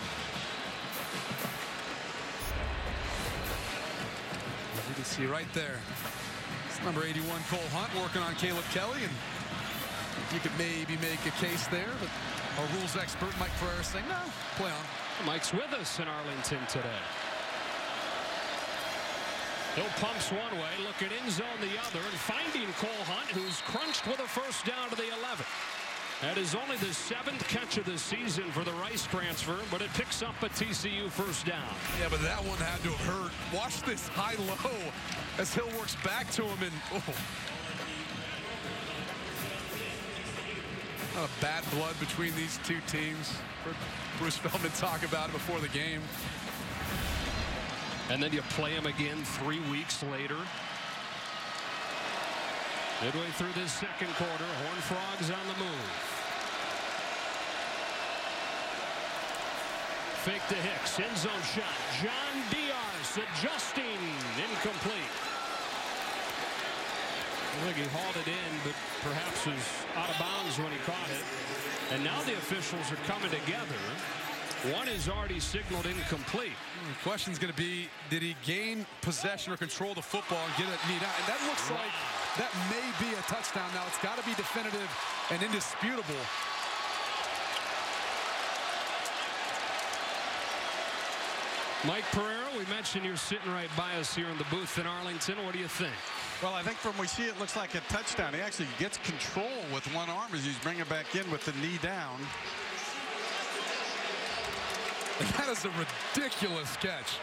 As you can see right there, it's number 81 Cole Hunt working on Caleb Kelly, and you could maybe make a case there, but our rules expert Mike Pereira saying, no, play on. Mike's with us in Arlington today. Hill pumps one way, looking in zone the other, and finding Cole Hunt, who's crunched with a first down to the 11. That is only the seventh catch of the season for the Rice transfer, but it picks up a TCU first down. Yeah, but that one had to have hurt. Watch this high-low as Hill works back to him, and oh. A bad blood between these two teams. Bruce Feldman talk about it before the game. And then you play him again three weeks later. Midway through this second quarter, Horn Frogs on the move. Fake to Hicks, end zone shot. John Diarse adjusting, incomplete. I think he hauled it in, but perhaps was out of bounds when he caught it. And now the officials are coming together. One is already signaled incomplete. The question's going to be, did he gain possession or control the football and get it knee down? And that looks like that may be a touchdown. Now, it's got to be definitive and indisputable. Mike Pereira, we mentioned you're sitting right by us here in the booth in Arlington. What do you think? Well, I think from we see it looks like a touchdown. He actually gets control with one arm as he's bringing back in with the knee down. That is a ridiculous catch.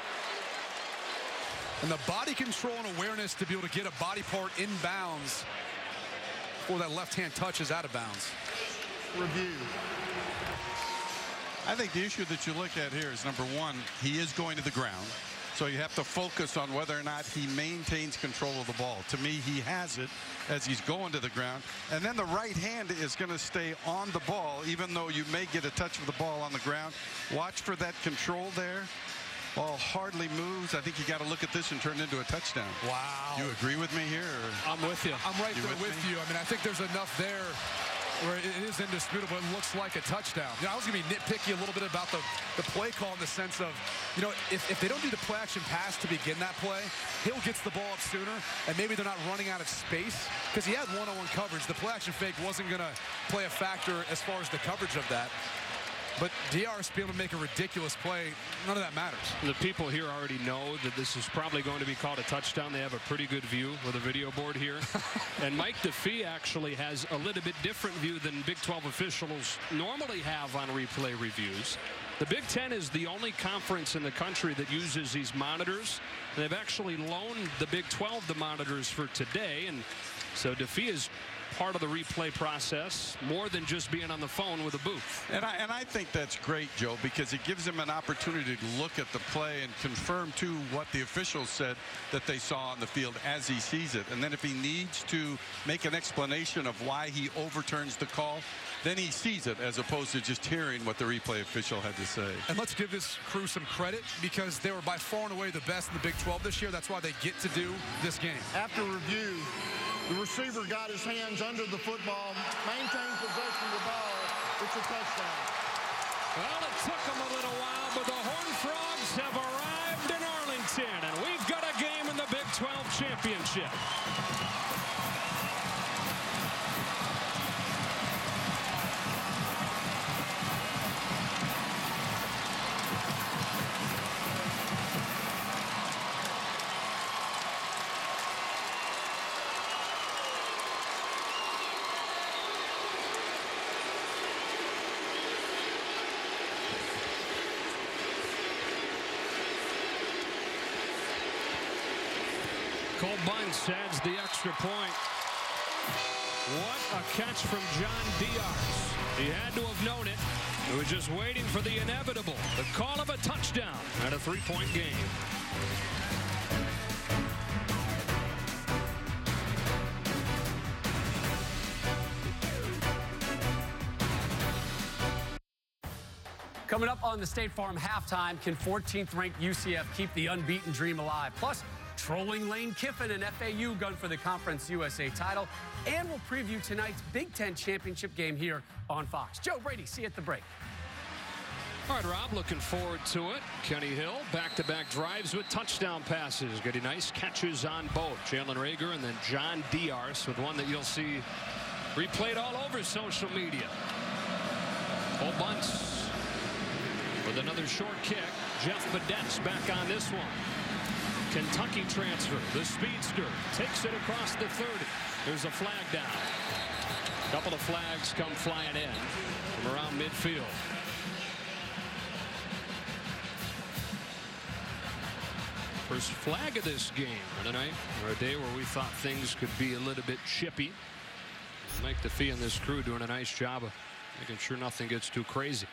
And the body control and awareness to be able to get a body part in bounds before that left hand touches out of bounds. Review. I think the issue that you look at here is number one, he is going to the ground. So you have to focus on whether or not he maintains control of the ball. To me, he has it as he's going to the ground. And then the right hand is going to stay on the ball, even though you may get a touch of the ball on the ground. Watch for that control there. Ball hardly moves. I think you got to look at this and turn it into a touchdown. Wow. You agree with me here? Or? I'm with you. I'm right You there with with, you. I mean, I think there's enough there where it is indisputable. It looks like a touchdown. You know, I was going to be nitpicky a little bit about the, the play call in the sense of, you know, if, if they don't do the play action pass to begin that play, Hill gets the ball up sooner, and maybe they're not running out of space because he had one-on-one coverage. The play action fake wasn't going to play a factor as far as the coverage of that. But Diarse being able to make a ridiculous play. None of that matters. The people here already know that this is probably going to be called a touchdown. They have a pretty good view with a video board here. and Mike Defee actually has a little bit different view than Big 12 officials normally have on replay reviews. The Big Ten is the only conference in the country that uses these monitors. They've actually loaned the Big 12 the monitors for today. And so Defee is part of the replay process more than just being on the phone with a booth. And I, and I think that's great, Joe, because it gives him an opportunity to look at the play and confirm, too, what the officials said that they saw on the field as he sees it. And then if he needs to make an explanation of why he overturns the call, then he sees it as opposed to just hearing what the replay official had to say. And let's give this crew some credit because they were by far and away the best in the Big 12 this year. That's why they get to do this game. After review, the receiver got his hands under the football, maintained possession of the ball. It's a touchdown. Well, it took them a little while, but the Horned Frogs have arrived in Arlington, and we've got a game in the Big 12 Championship. Adds the extra point. What a catch from John Diarse. He had to have known it. He was just waiting for the inevitable, the call of a touchdown at a three-point game. Coming up on the State Farm halftime, can 14th ranked UCF keep the unbeaten dream alive? Plus, trolling Lane Kiffin and FAU gun for the Conference USA title. And we'll preview tonight's Big Ten championship game here on Fox. Joe Brady, see you at the break. All right, Rob, looking forward to it. Kenny Hill, back-to-back drives with touchdown passes. Getting nice catches on both. Jalen Reagor and then John Diarse with one that you'll see replayed all over social media. Cole Bunce with another short kick. Jeff Badet back on this one. Kentucky transfer. The speedster takes it across the 30. There's a flag down. A couple of flags come flying in from around midfield. First flag of this game tonight, or a day where we thought things could be a little bit chippy. Mike Defee and this crew doing a nice job of making sure nothing gets too crazy.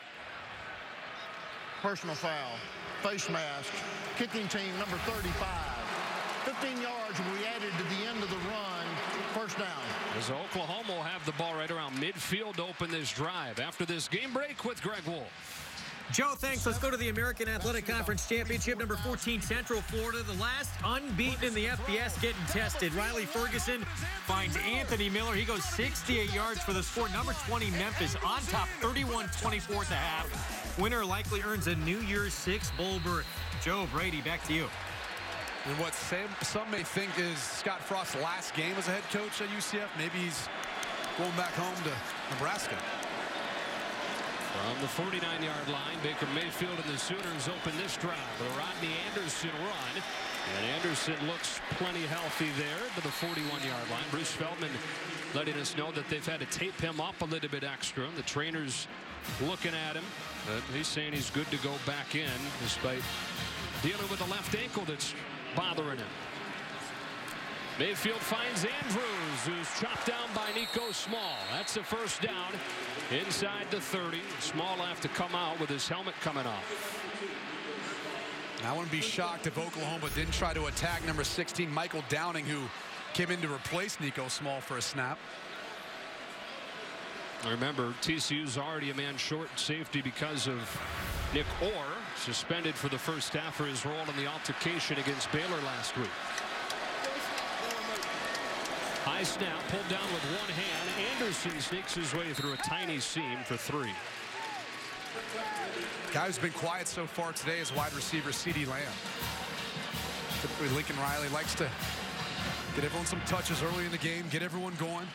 Personal foul, face mask, kicking team number 35. 15 yards we added to the end of the run. First down. As Oklahoma will have the ball right around midfield to open this drive after this game break with Greg Wolf. Joe, thanks. Let's go to the American Athletic Conference Championship, number 14, Central Florida. The last unbeaten in the FBS getting tested. Riley Ferguson finds Anthony Miller. He goes 68 yards for the score. Number 20, Memphis on top, 31-24 at the half. Winner likely earns a New Year's Six bowl berth. Joe Brady, back to you. And what some, some may think is Scott Frost's last game as a head coach at UCF. Maybe he's going back home to Nebraska. From the 49-yard line, Baker Mayfield and the Sooners open this drive with a Rodney Anderson run. And Anderson looks plenty healthy there to the 41-yard line. Bruce Feldman letting us know that they've had to tape him up a little bit extra. The trainer's looking at him. But he's saying he's good to go back in despite dealing with a left ankle that's bothering him. Mayfield finds Andrews, who's chopped down by Niko Small. That's the first down inside the 30. Small will have to come out with his helmet coming off. I wouldn't be shocked if Oklahoma didn't try to attack number 16, Michael Downing, who came in to replace Niko Small for a snap. Remember, TCU's already a man short safety because of Nick Orr. suspended for the first half for his role in the altercation against Baylor last week. High snap pulled down with one hand. Anderson sneaks his way through a tiny seam for three. Guy who's been quiet so far today is wide receiver CeeDee Lamb. Typically Lincoln Riley likes to get everyone some touches early in the game, get everyone going.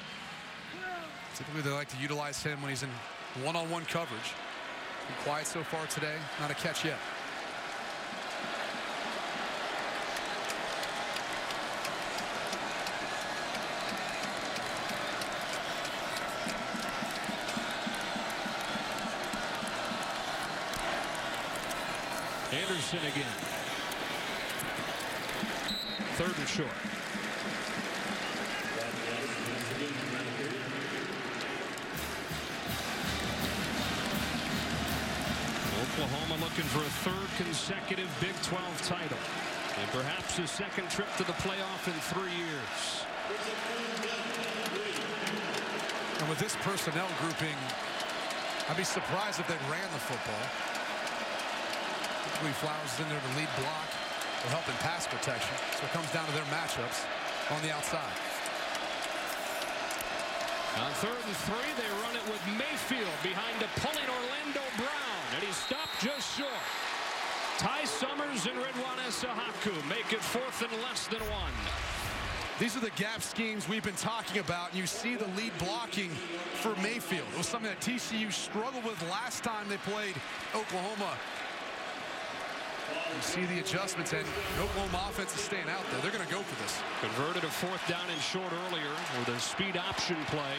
Typically they like to utilize him when he's in one-on-one -on -one coverage. Been quiet so far today, not a catch yet. Anderson again. Third and short. Oklahoma looking for a third consecutive Big 12 title. And perhaps a second trip to the playoff in three years. And with this personnel grouping, I'd be surprised if they ran the football. Typically Flowers is in there to lead block or help in pass protection. So it comes down to their matchups on the outside. On third and three, they run it with Mayfield behind a pulling Orlando Brown. And he stopped just short. Ty Summers and Ridwan Issahaku make it fourth and less than one. These are the gap schemes we've been talking about. And you see the lead blocking for Mayfield. It was something that TCU struggled with last time they played Oklahoma. You see the adjustments, and Oklahoma offense is staying out there. They're going to go for this. Converted a fourth down and short earlier with a speed option play.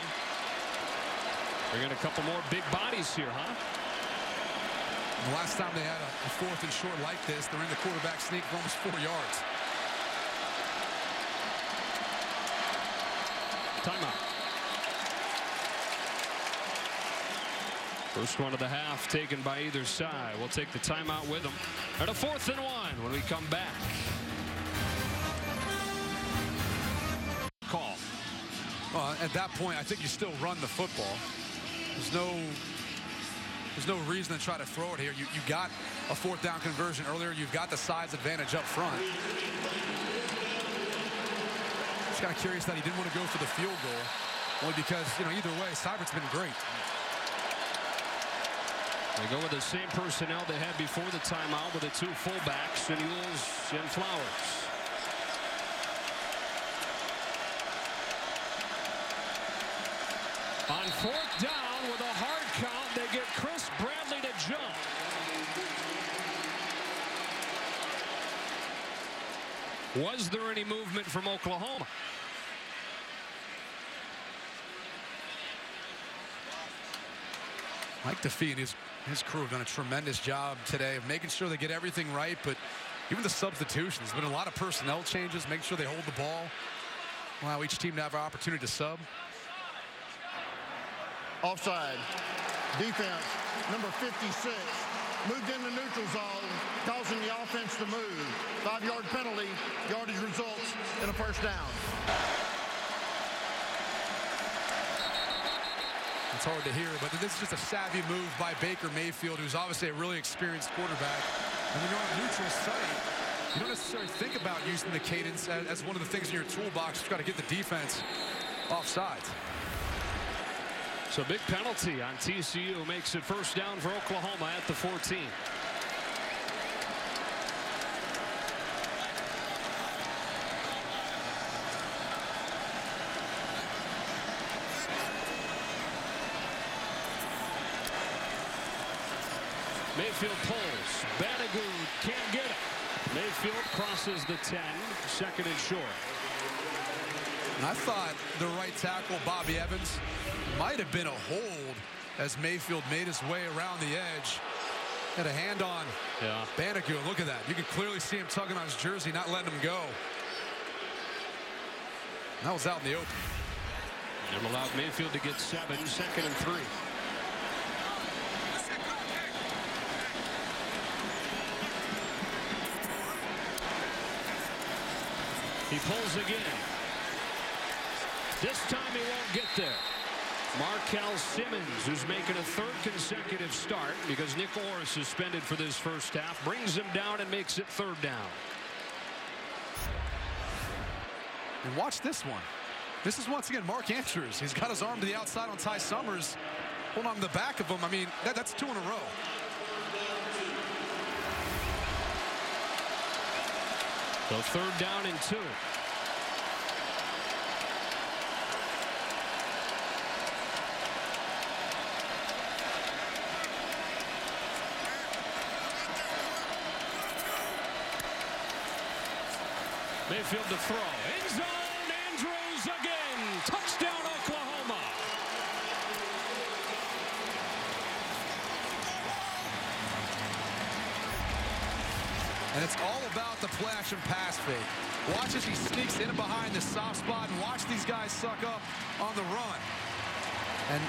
Bringing a couple more big bodies here, huh? The last time they had a, a fourth and short like this, they're in the quarterback sneak for almost four yards. Timeout. First one of the half taken by either side. We'll take the timeout with them. And a fourth and one when we come back. Call. Well, at that point, I think you still run the football. There's no there's no reason to try to throw it here. You, you got a fourth down conversion earlier. You've got the size advantage up front. Just kind of curious that he didn't want to go for the field goal. Only because, you know, either way, Seibert's been great. They go with the same personnel they had before the timeout with the two fullbacks, Ewells and Flowers. On fourth down with a hard count, they get Chris Bradley to jump. Was there any movement from Oklahoma? Mike Defee and his, his crew have done a tremendous job today of making sure they get everything right, but even the substitutions. There's been a lot of personnel changes, make sure they hold the ball, allow each team to have an opportunity to sub. Offside. Defense, number 56, moved into neutral zone, causing the offense to move. Five-yard penalty, yardage results in a first down. It's hard to hear, but this is just a savvy move by Baker Mayfield, who's obviously a really experienced quarterback. And when you're on a neutral site, you don't necessarily think about using the cadence as, as one of the things in your toolbox. You've got to get the defense offside. So big penalty on TCU makes it first down for Oklahoma at the 14. Mayfield pulls. Banogu can't get it. Mayfield crosses the 10. Second and short. I thought the right tackle, Bobby Evans, might have been a hold as Mayfield made his way around the edge. Had a hand on yeah. Look at that. You can clearly see him tugging on his jersey, not letting him go. That was out in the open. It allowed Mayfield to get seven, second and three. He pulls again. This time he won't get there. Markel Simmons, who's making a third consecutive start because Nick Orr is suspended for this first half, brings him down and makes it third down. And watch this one. This is once again Mark Andrews. He's got his arm to the outside on Ty Summers. Hold on the back of him. I mean, that, that's two in a row. So third down and two. Mayfield to throw. End zone. Andrews again. Touchdown Oklahoma. And it's all about the play action pass fake. Watch as he sneaks in behind the soft spot and watch these guys suck up on the run. And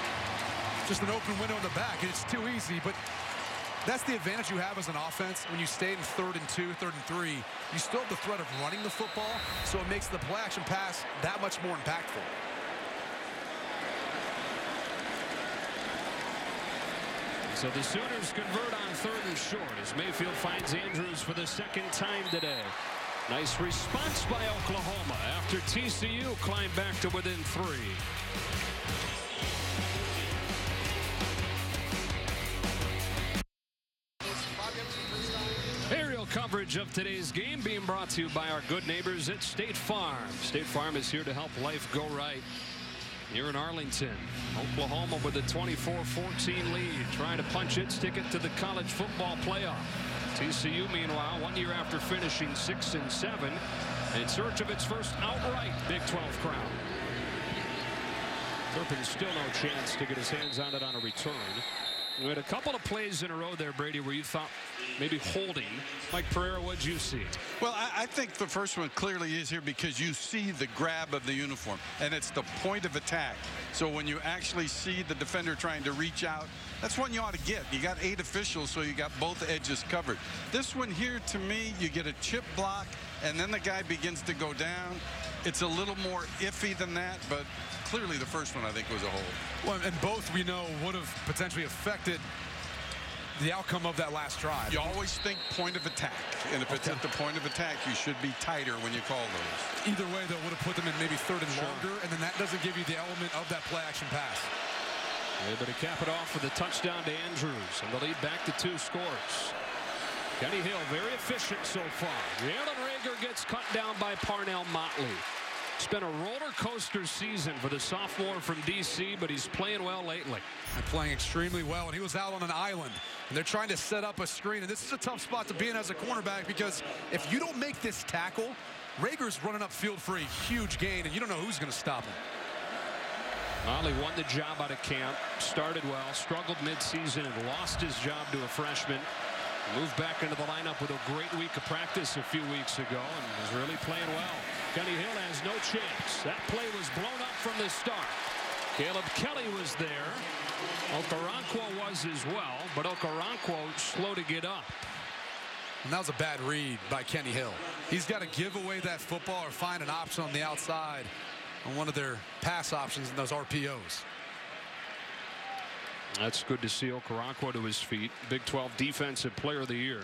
just an open window in the back. It's too easy, but that's the advantage you have as an offense when you stay in third and two, third and three. You still have the threat of running the football, so it makes the play action pass that much more impactful. So the Sooners convert on third and short as Mayfield finds Andrews for the second time today. Nice response by Oklahoma after TCU climbed back to within three. Aerial coverage of today's game being brought to you by our good neighbors at State Farm. State Farm is here to help life go right here in Arlington. Oklahoma with a 24-14 lead, trying to punch its ticket to the college football playoff. TCU, meanwhile, one year after finishing six and seven, in search of its first outright Big 12 crown. Turpin still no chance to get his hands on it on a return. We had a couple of plays in a row there, Brady, where you thought maybe holding. Mike Pereira, what'd you see? Well, I, I, think the first one clearly is here because you see the grab of the uniform, and it's the point of attack. So when you actually see the defender trying to reach out, that's one you ought to get. You got eight officials, so you got both edges covered. This one here, to me, you get a chip block, and then the guy begins to go down. It's a little more iffy than that, but clearly the first one I think was a hold. Well, and both we know would have potentially affected the outcome of that last drive. You always think point of attack, and if okay. it's at the point of attack, you should be tighter when you call those. Either way, that would have put them in maybe third and sure. longer, and then that doesn't give you the element of that play action pass. Able to cap it off with a touchdown to Andrews, and the lead back to two scores. Kenny Hill very efficient so far. Jalen Reagor gets cut down by Parnell Motley. It's been a roller coaster season for the sophomore from D.C., but he's playing well lately. And playing extremely well, and he was out on an island. And they're trying to set up a screen, and this is a tough spot to be in as a cornerback because if you don't make this tackle, Reagor's running up field for a huge gain, and you don't know who's going to stop him. Motley won the job out of camp, started well, struggled midseason, and lost his job to a freshman. Moved back into the lineup with a great week of practice a few weeks ago and was really playing well. Kenny Hill has no chance. That play was blown up from the start. Caleb Kelly was there. Okoronkwo was as well, but Okoronkwo slow to get up. And that was a bad read by Kenny Hill. He's got to give away that football or find an option on the outside on one of their pass options in those RPOs. That's good to see Okoronkwo to his feet. Big 12 Defensive Player of the Year.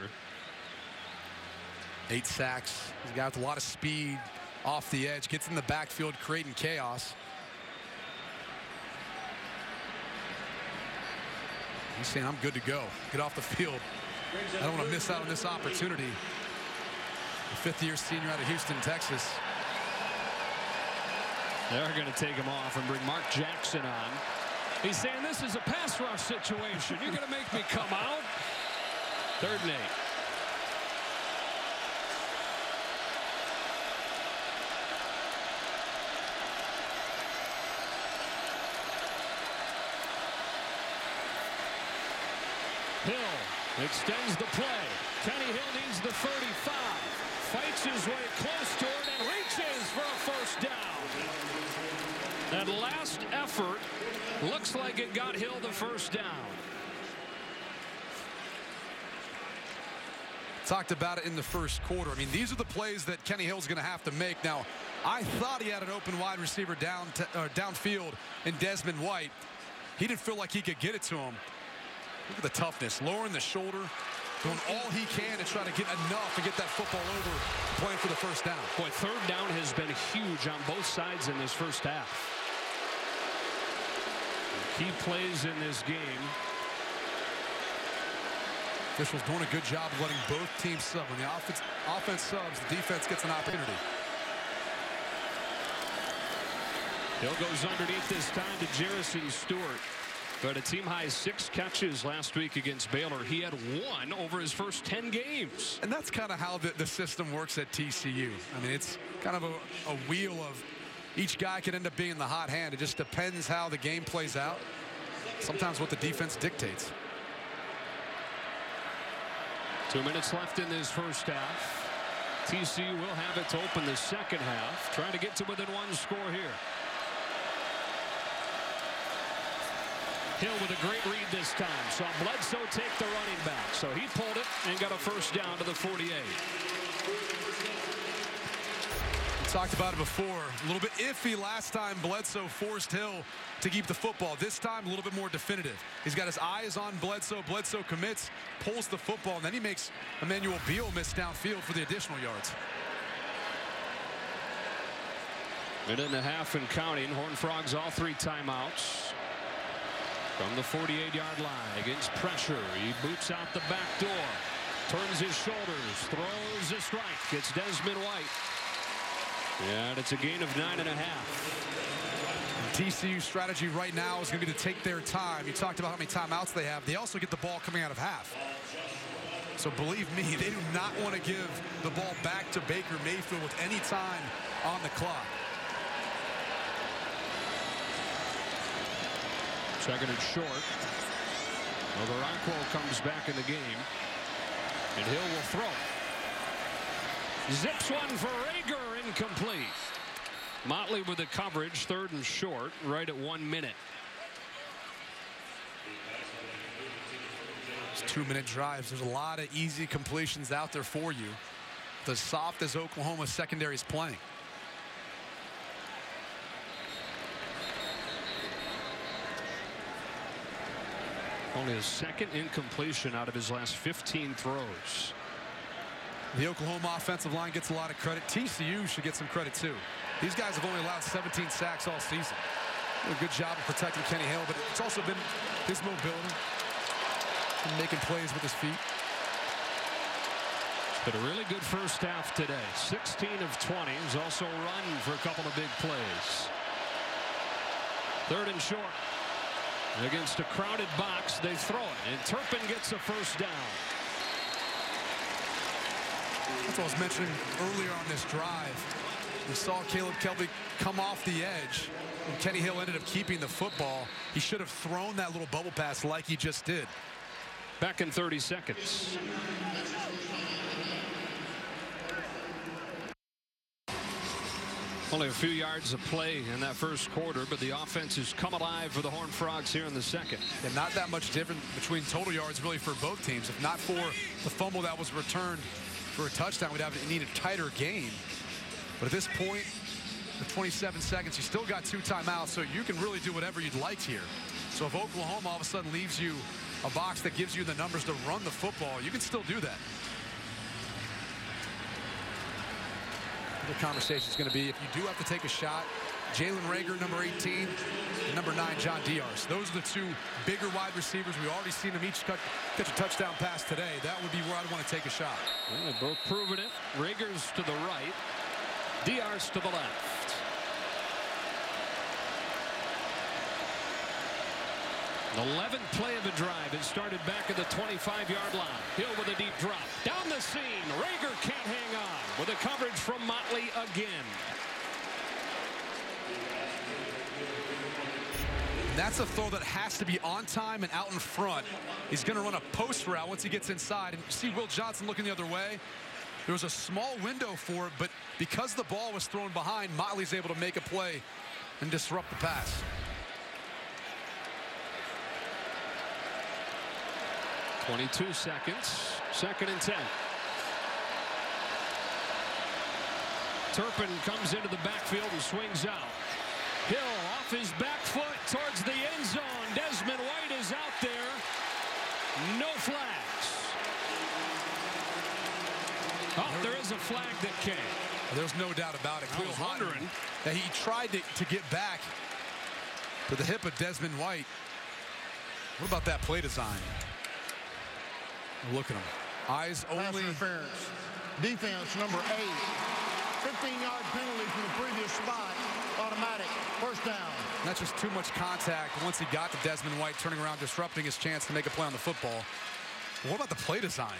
Eight sacks. He's got a lot of speed off the edge. Gets in the backfield, creating chaos. He's saying, I'm good to go. Get off the field. I don't want to miss out on this opportunity. The fifth-year senior out of Houston, Texas. They're going to take him off and bring Mark Jackson on. He's saying this is a pass rush situation. You're going to make me come out. Third and eight. Hill extends the play. Kenny Hill needs the 35. Fights his way close to it and reaches for a first down. That last effort looks like it got Hill the first down. Talked about it in the first quarter. I mean, these are the plays that Kenny Hill's going to have to make. Now, I thought he had an open wide receiver down uh, downfield in Desmond White. He didn't feel like he could get it to him. Look at the toughness, lowering the shoulder, doing all he can to try to get enough to get that football over, playing for the first down. Boy, third down has been huge on both sides in this first half. Key plays in this game. Officials doing a good job of letting both teams sub. When the offense, offense subs, the defense gets an opportunity. Hill goes underneath this time to Jerison Stewart. But a team high six catches last week against Baylor. He had one over his first 10 games. And that's kind of how the, the system works at TCU. I mean, it's kind of a, a wheel of each guy can end up being the hot hand. It just depends how the game plays out. Sometimes what the defense dictates. Two minutes left in this first half. TCU will have it to open the second half. Trying to get to within one score here. Hill with a great read this time. Saw Bledsoe take the running back. So he pulled it and got a first down to the 48. We talked about it before. A little bit iffy last time Bledsoe forced Hill to keep the football. This time a little bit more definitive. He's got his eyes on Bledsoe. Bledsoe commits, pulls the football, and then he makes Emmanuel Beal miss downfield for the additional yards. Minute and a half and counting. Horn Frogs all three timeouts. From the 48-yard line against pressure. He boots out the back door. Turns his shoulders. Throws a strike. It's Desmond White. And it's a gain of nine and a half. TCU strategy right now is going to be to take their time. You talked about how many timeouts they have. They also get the ball coming out of half. So believe me, they do not want to give the ball back to Baker Mayfield with any time on the clock. Second and short. Okoronkwo comes back in the game. And Hill will throw. Zips one for Reagor, incomplete. Motley with the coverage, third and short, right at one minute. It's two-minute drives. There's a lot of easy completions out there for you. The soft as Oklahoma secondary is playing. Only a second incompletion out of his last 15 throws. The Oklahoma offensive line gets a lot of credit. TCU should get some credit too. These guys have only allowed 17 sacks all season. a good job of protecting Kenny Hill, but it's also been his mobility and making plays with his feet. But a really good first half today. 16 of 20. He's also run for a couple of big plays. Third and short. Against a crowded box, they throw it, and Turpin gets a first down. That's what I was mentioning earlier on this drive. We saw Caleb Kelly come off the edge, and Kenny Hill ended up keeping the football. He should have thrown that little bubble pass like he just did. Back in 30 seconds. Only a few yards of play in that first quarter, but the offense has come alive for the Horned Frogs here in the second. And not that much different between total yards really for both teams. If not for the fumble that was returned for a touchdown, we'd have need a tighter game. But at this point, the 27 seconds, you still got two timeouts, so you can really do whatever you'd like here. So if Oklahoma all of a sudden leaves you a box that gives you the numbers to run the football, you can still do that. The conversation is going to be if you do have to take a shot, Jalen Reagor, number 18, and number 9, John Diarse. Those are the two bigger wide receivers. We've already seen them each cut, catch a touchdown pass today. That would be where I'd want to take a shot. Yeah, both proving it. Reagor's to the right, Diarse to the left. The 11th play of the drive. It started back at the 25-yard line. Hill with a deep drop. Down the seam. Reagor can't hang on with a coverage from Motley again. That's a throw that has to be on time and out in front. He's going to run a post route once he gets inside. And you see Will Johnson looking the other way. There was a small window for it, but because the ball was thrown behind, Motley's able to make a play and disrupt the pass. 22 seconds. Second and 10. Turpin comes into the backfield and swings out. Hill off his back foot towards the end zone. Desmond White is out there. No flags. Oh, there is a flag that came. There's no doubt about it. I Khalil was wondering. that he tried to, to get back to the hip of Desmond White. What about that play design? Look at him. Eyes Pass only. interference. Defense number eight. 15-yard penalty from the previous spot. Automatic. First down. That's just too much contact once he got to Desmond White, turning around, disrupting his chance to make a play on the football. What about the play design?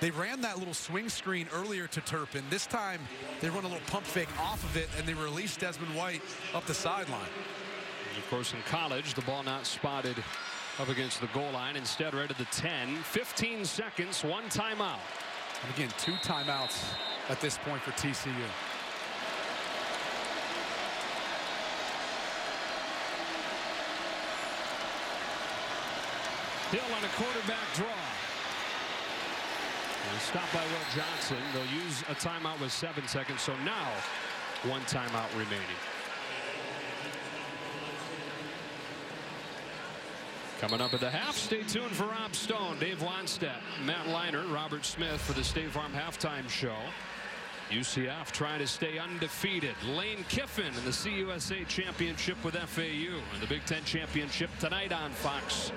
They ran that little swing screen earlier to Turpin. This time, they run a little pump fake off of it, and they release Desmond White up the sideline. Of course, in college, the ball not spotted up against the goal line. Instead, right at the 10. 15 seconds, one timeout. And again, two timeouts at this point for TCU. Hill on a quarterback draw. And stopped by Will Johnson. They'll use a timeout with seven seconds. So now, one timeout remaining. Coming up at the half, stay tuned for Rob Stone, Dave Wannstedt, Matt Leinart, Robert Smith for the State Farm halftime show. UCF trying to stay undefeated. Lane Kiffin in the CUSA championship with FAU and the Big Ten championship tonight on Fox.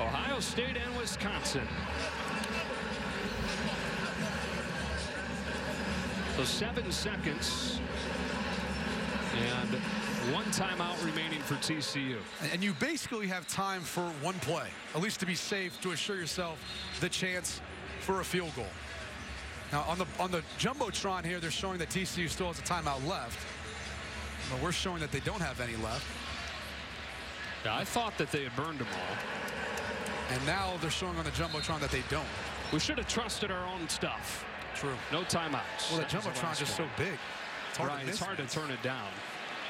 Ohio State and Wisconsin. So seven seconds and one timeout remaining for TCU. And you basically have time for one play, at least to be safe, to assure yourself the chance for a field goal. Now, on the on the Jumbotron here, they're showing that TCU still has a timeout left. But we're showing that they don't have any left. Yeah, I thought that they had burned them all. And now they're showing on the Jumbotron that they don't. We should have trusted our own stuff. True. No timeouts. Well, the Jumbotron's just so big. It's hard right, to it's hard to turn it down.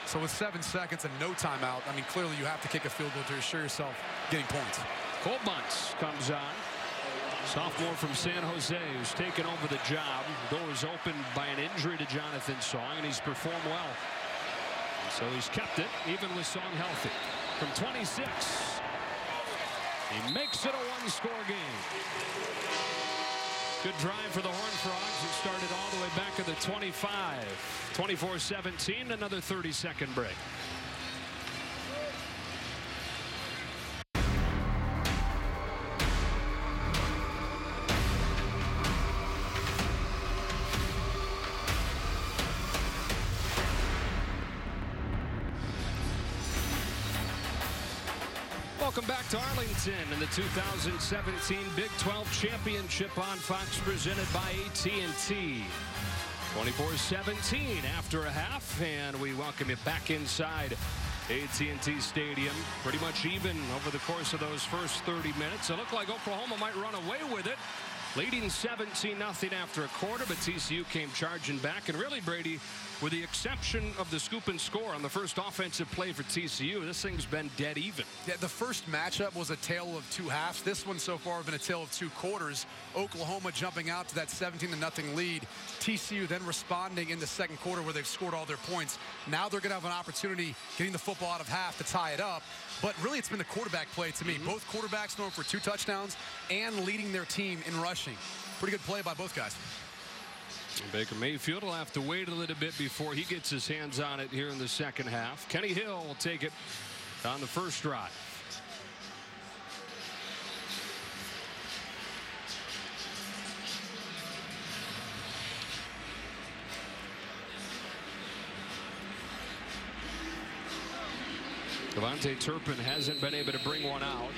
So with seven seconds and no timeout, I mean, clearly you have to kick a field goal to assure yourself getting points. Cole Bunce comes on. Sophomore from San Jose who's taken over the job. The door is opened by an injury to Jonathan Song, and he's performed well. So he's kept it, even with Song healthy. From 26, he makes it a one-score game. Good drive for the Horned Frogs. It started all the way back at the 25. 24-17, another 30-second break. Arlington in the 2017 Big 12 Championship on Fox presented by AT&T. 24-17 after a half, and we welcome you back inside AT&T Stadium. Pretty much even over the course of those first 30 minutes. It looked like Oklahoma might run away with it. Leading 17-0 after a quarter, but TCU came charging back. And really, Brady, with the exception of the scoop and score on the first offensive play for TCU, this thing's been dead even. Yeah, the first matchup was a tale of two halves. This one so far has been a tale of two quarters. Oklahoma jumping out to that 17 to nothing lead. TCU then responding in the second quarter where they've scored all their points. Now they're going to have an opportunity getting the football out of half to tie it up. But really, it's been the quarterback play to me. Mm-hmm. Both quarterbacks throwing for two touchdowns and leading their team in rushing. Pretty good play by both guys. Baker Mayfield will have to wait a little bit before he gets his hands on it here in the second half. Kenny Hill will take it on the first drive. KaVontae Turpin hasn't been able to bring one out.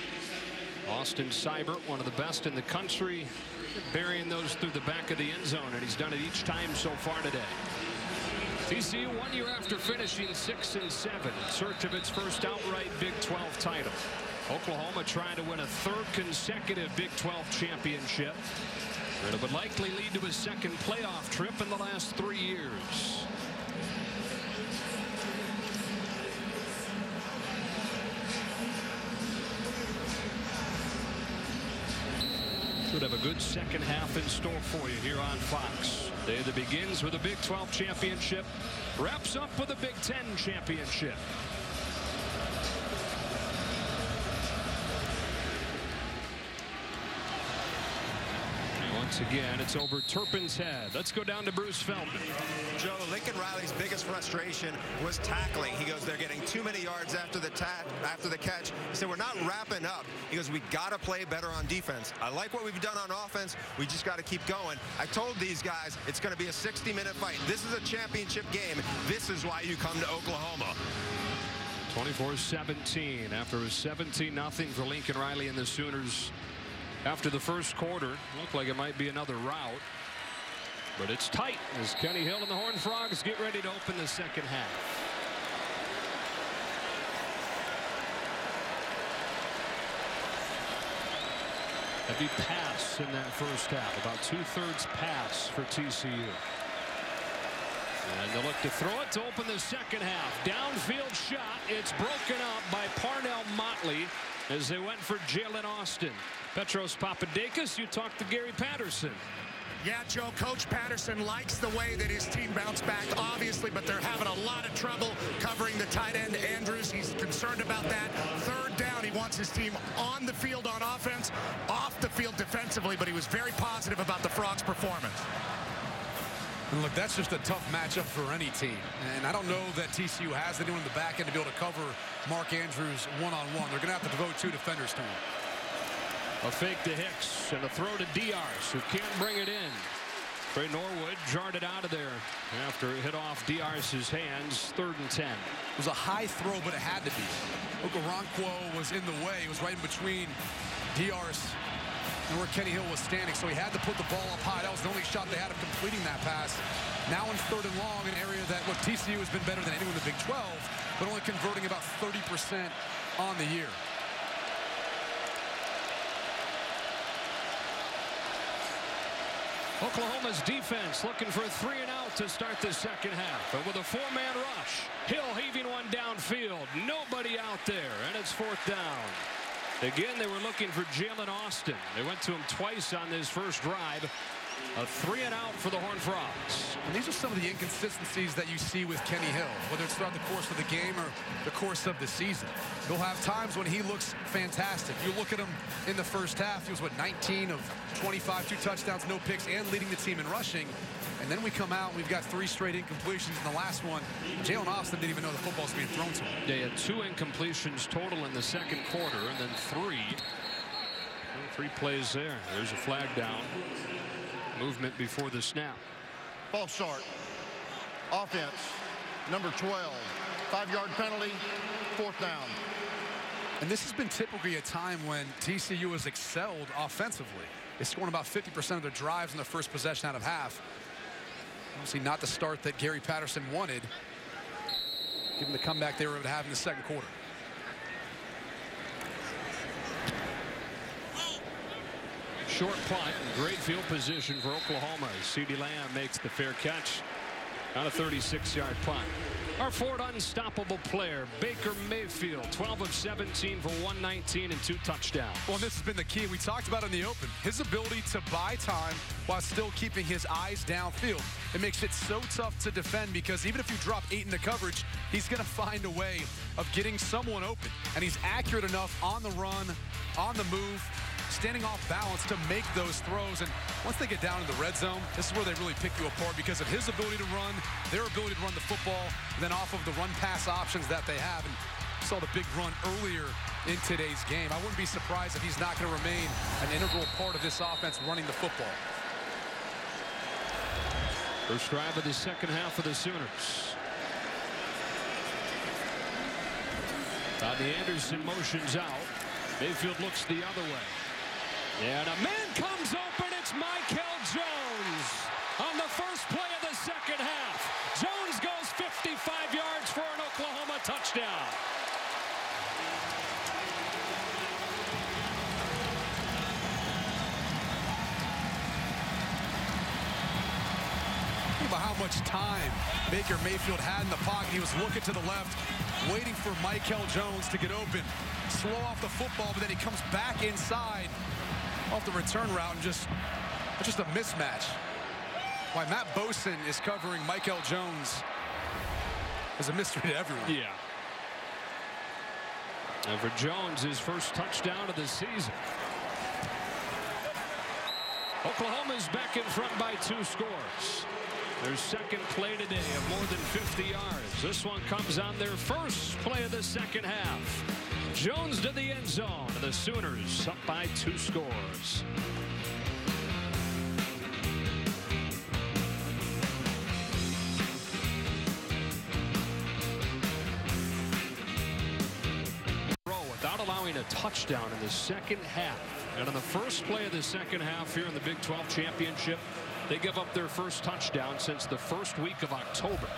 Austin Seibert, one of the best in the country, burying those through the back of the end zone, and he's done it each time so far today. TCU one year after finishing six and seven, in search of its first outright Big 12 title. Oklahoma trying to win a third consecutive Big 12 championship. It would likely lead to a second playoff trip in the last three years. Should have a good second half in store for you here on Fox. Day that begins with a Big 12 championship, wraps up with a Big 10 championship. Once again, it's over Turpin's head. Let's go down to Bruce Feldman. Joe, Lincoln Riley's biggest frustration was tackling. He goes, they're getting too many yards after the after the catch. He said, we're not wrapping up. He goes, we got to play better on defense. I like what we've done on offense. We just got to keep going. I told these guys it's going to be a 60-minute fight. This is a championship game. This is why you come to Oklahoma. 24-17 after a 17-0 for Lincoln Riley and the Sooners after the first quarter. Looked like it might be another rout. But it's tight as Kenny Hill and the Horned Frogs get ready to open the second half. Heavy pass in that first half. About two-thirds pass for TCU. And they'll look to throw it to open the second half. Downfield shot. It's broken up by Parnell Motley as they went for Jalen Austin. Petros Papadakis, you talked to Gary Patterson. Yeah, Joe, Coach Patterson likes the way that his team bounced back, obviously, but they're having a lot of trouble covering the tight end, Andrews. He's concerned about that. Third down, he wants his team on the field on offense, off the field defensively, but he was very positive about the Frogs' performance. And look, that's just a tough matchup for any team. And I don't know that TCU has anyone in the back end to be able to cover Mark Andrews one-on-one. -on -one. They're going to have to devote two defenders to him. A fake to Hicks and a throw to Diarse, who can't bring it in. Tre Norwood jarred it out of there after it hit off Diarse's hands. Third and 10. It was a high throw, but it had to be. Okoronkwo was in the way. It was right in between Diarse and where Kenny Hill was standing, so he had to put the ball up high. That was the only shot they had of completing that pass. Now in third and long, an area that, look, TCU has been better than anyone in the Big 12, but only converting about 30% on the year. Oklahoma's defense looking for a three and out to start the second half. But with a four-man rush, Hill heaving one downfield. Nobody out there, and it's fourth down. Again, they were looking for Jalen Austin. They went to him twice on this first drive. A three and out for the Horned Frogs. And these are some of the inconsistencies that you see with Kenny Hill, whether it's throughout the course of the game or the course of the season. You'll have times when he looks fantastic. You look at him in the first half, he was, what, 19 of 25, two touchdowns, no picks, and leading the team in rushing. And then we come out and we've got three straight incompletions in the last one. Jalen Austin didn't even know the football was being thrown to him. They had two incompletions total in the second quarter and then three. Three plays there. There's a flag down movement before the snap. False start. Offense, number 12. Five-yard penalty, fourth down. And this has been typically a time when TCU has excelled offensively. They scored about 50% of their drives in the first possession out of half. Obviously not the start that Gary Patterson wanted, given the comeback they were able to have in the second quarter. Short punt, great field position for Oklahoma. CeeDee Lamb makes the fair catch on a 36-yard punt. Our Ford unstoppable player, Baker Mayfield, 12 of 17 for 119 and two touchdowns. Well, this has been the key. We talked about in the open. His ability to buy time while still keeping his eyes downfield. It makes it so tough to defend because even if you drop eight in the coverage, he's going to find a way of getting someone open. And he's accurate enough on the run, on the move, standing off balance to make those throws. And once they get down in the red zone, this is where they really pick you apart because of his ability to run, their ability to run the football, then off of the run-pass options that they have. And saw the big run earlier in today's game. I wouldn't be surprised if he's not going to remain an integral part of this offense running the football. First drive of the second half of the Sooners. Bobby Anderson motions out. Mayfield looks the other way. And a man comes open. It's Mykel Jones on the first play of the second half. Jones goes 55 yards for an Oklahoma touchdown. How much time Baker Mayfield had in the pocket. He was looking to the left, waiting for Mykel Jones to get open. Slow off the football, but then he comes back inside off the return route and just just a mismatch. Why Mat Boesen is covering Mykel Jones is a mystery to everyone. Yeah. And for Jones, his first touchdown of the season. Oklahoma's back in front by two scores. Their second play today of more than 50 yards. This one comes on their first play of the second half. Jones to the end zone. The Sooners up by two scores. Without allowing a touchdown in the second half. And on the first play of the second half here in the Big 12 Championship, they give up their first touchdown since the first week of October.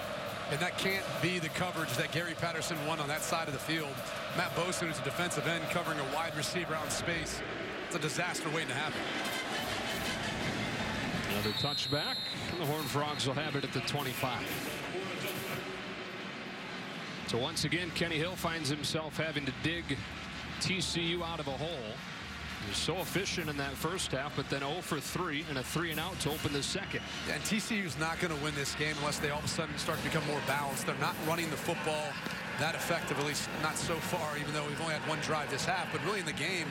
And that can't be the coverage that Gary Patterson won on that side of the field. Mat Boesen is a defensive end covering a wide receiver out in space. It's a disaster waiting to happen. Another touchback. And the Horned Frogs will have it at the 25. So once again, Kenny Hill finds himself having to dig TCU out of a hole. He was so efficient in that first half, but then 0 for 3 and a 3 and out to open the second. And TCU's not going to win this game unless they all of a sudden start to become more balanced. They're not running the football that effective, at least not so far, even though we've only had one drive this half. But really in the game,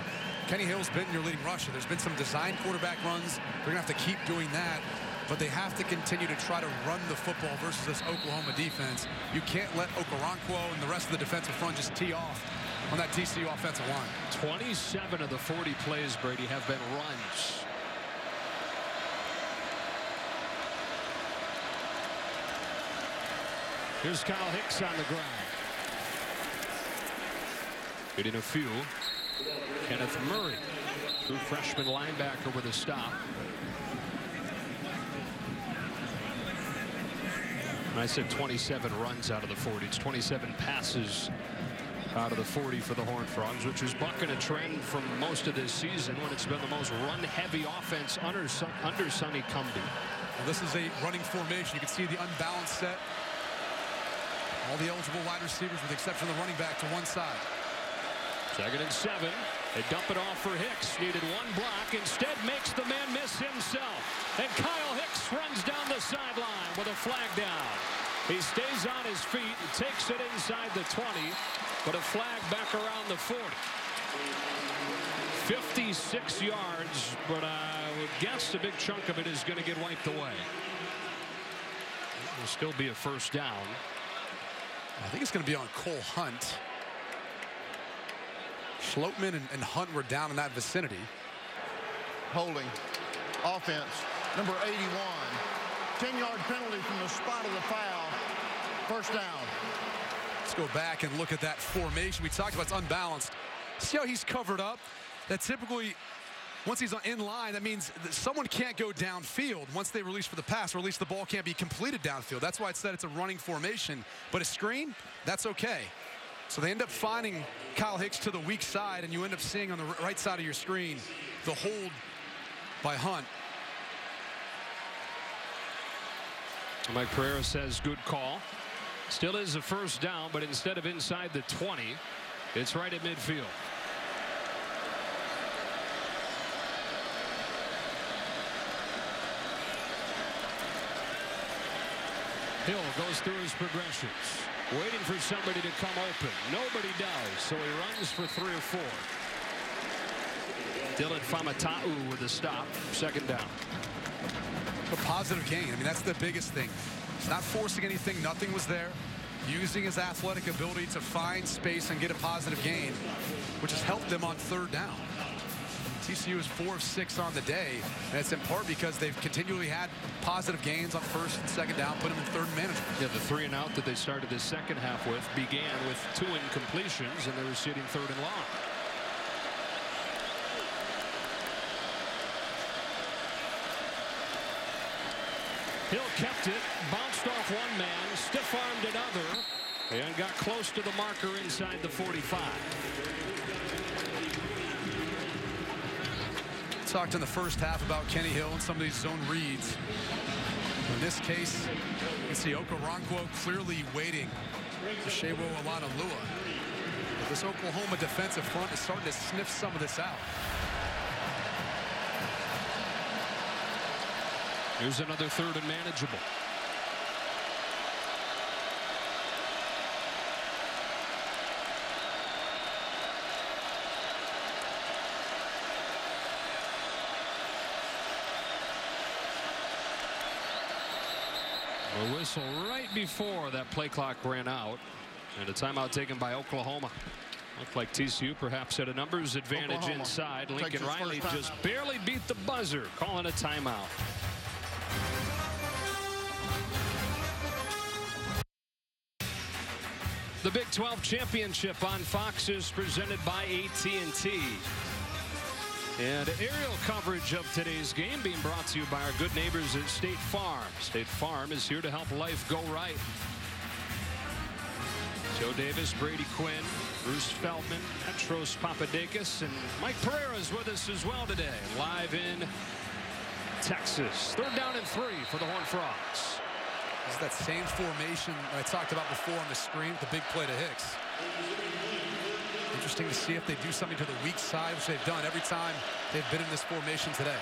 Kenny Hill's been your leading rusher. There's been some design quarterback runs. They're going to have to keep doing that. But they have to continue to try to run the football versus this Oklahoma defense. You can't let Okoronkwo and the rest of the defensive front just tee off on that TCU offensive line. 27 of the 40 plays, Brady, have been runs. Here's Kyle Hicks on the ground. Getting a few. Kenneth Murray, true freshman linebacker with a stop. I said 27 runs out of the 40. It's 27 passes out of the 40 for the Horned Frogs, which is bucking a trend from most of this season when it's been the most run-heavy offense under, under Sonny Cumbie. Well, this is a running formation. You can see the unbalanced set. All the eligible wide receivers, with the exception of the running back, to one side. Second and seven. They dump it off for Hicks. Needed one block. Instead makes the man miss himself. And Kyle Hicks runs down the sideline with a flag down. He stays on his feet and takes it inside the 20. But a flag back around the 40. 56 yards, but I would guess a big chunk of it is going to get wiped away. It will still be a first down. I think it's going to be on Cole Hunt. Schlottmann and, and Hunt were down in that vicinity. Holding. Offense. Number 81. 10-yard penalty from the spot of the foul. First down. Go back and look at that formation. We talked about it's unbalanced. See how he's covered up? That typically, once he's in line, that means that someone can't go downfield once they release for the pass, or at least the ball can't be completed downfield. That's why it said it's a running formation. But a screen, that's okay. So they end up finding Kyle Hicks to the weak side, and you end up seeing on the right side of your screen the hold by Hunt. Mike Pereira says good call. Still is a first down, but instead of inside the 20, it's right at midfield. Hill goes through his progressions, waiting for somebody to come open. Nobody does, so he runs for three or four. Dillon Faamatau with a stop, second down. A positive gain. I mean, that's the biggest thing. Not forcing anything. Nothing was there. Using his athletic ability to find space and get a positive gain, which has helped them on third down. TCU is four of six on the day, and it's in part because they've continually had positive gains on first and second down, put them in third management. Yeah, the three and out that they started the second half with began with two incompletions, and they were sitting third and long. Hill kept it, bounced off one man, stiff-armed another, and got close to the marker inside the 45. Talked in the first half about Kenny Hill and some of these zone reads. In this case, you can see Okoronkwo clearly waiting for Sewo Olonilua. This Oklahoma defensive front is starting to sniff some of this out. Here's another third and manageable. Whistle right before that play clock ran out. And a timeout taken by Oklahoma. Looked like TCU perhaps had a numbers advantage Oklahoma inside. Lincoln his Riley just barely beat the buzzer, calling a timeout. The Big 12 Championship on Fox is presented by AT&T. And aerial coverage of today's game being brought to you by our good neighbors at State Farm. State Farm is here to help life go right. Joe Davis, Brady Quinn, Bruce Feldman, Petros Papadakis, and Mike Pereira is with us as well today, live in Texas. Third down and three for the Horned Frogs. This is that same formation I talked about before on the screen, the big play to Hicks. Interesting to see if they do something to the weak side, which they've done every time they've been in this formation today.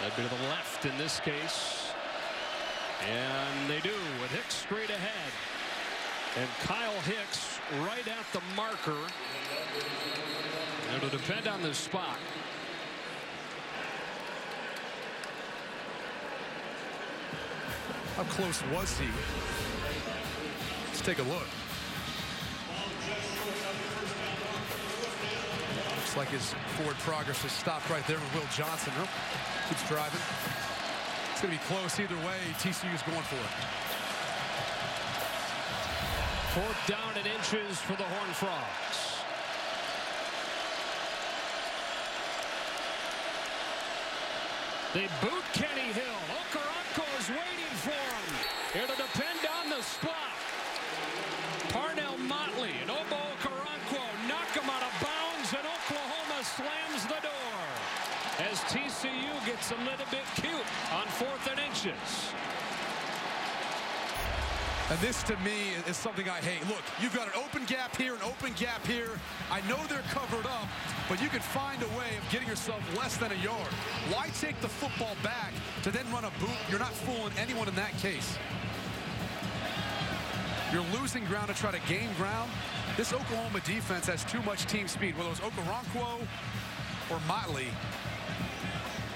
That'd be to the left in this case. And they do with Hicks straight ahead. And Kyle Hicks right at the marker. It'll depend on the spot. How close was he? Let's take a look. Looks like his forward progress has stopped right there with Will Johnson. Oh, keeps driving. It's going to be close either way. TCU is going for it. Fourth down and inches for the Horned Frogs. They boot Kenny Hill. Okoronkwo is waiting for him. It'll depend on the spot. Parnell Motley and Obo Okoronkwo knock him out of bounds, and Oklahoma slams the door as TCU gets a little bit cute on fourth and inches. And this, to me, is something I hate. Look, you've got an open gap here, an open gap here. I know they're covered up, but you can find a way of getting yourself less than a yard. Why take the football back to then run a boot? You're not fooling anyone in that case. You're losing ground to try to gain ground. This Oklahoma defense has too much team speed, whether it was Okoronkwo or Motley.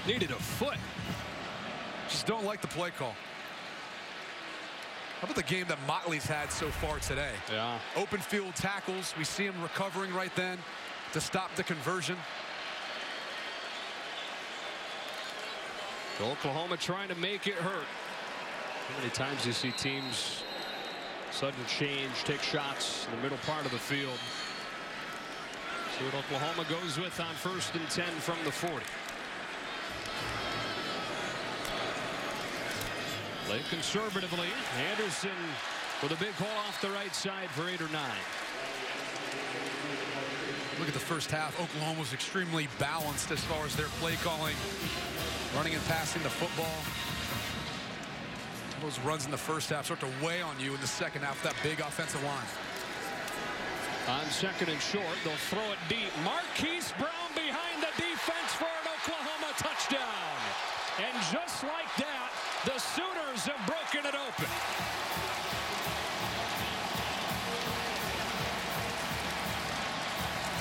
Needed a foot. Just don't like the play call. How about the game that Motley's had so far today? Yeah. Open field tackles. We see him recovering right then to stop the conversion. Oklahoma trying to make it hurt. How many times do you see teams sudden change, take shots in the middle part of the field? See what Oklahoma goes with on first and 10 from the 40. Conservatively. Anderson with a big hole off the right side for eight or nine. Look at the first half. Oklahoma was extremely balanced as far as their play calling, running and passing the football. Those runs in the first half start to weigh on you in the second half, that big offensive line. On second and short, they'll throw it deep. Marquise Brown behind the defense for an Oklahoma touchdown. And just like that, the Sooners have broken it open.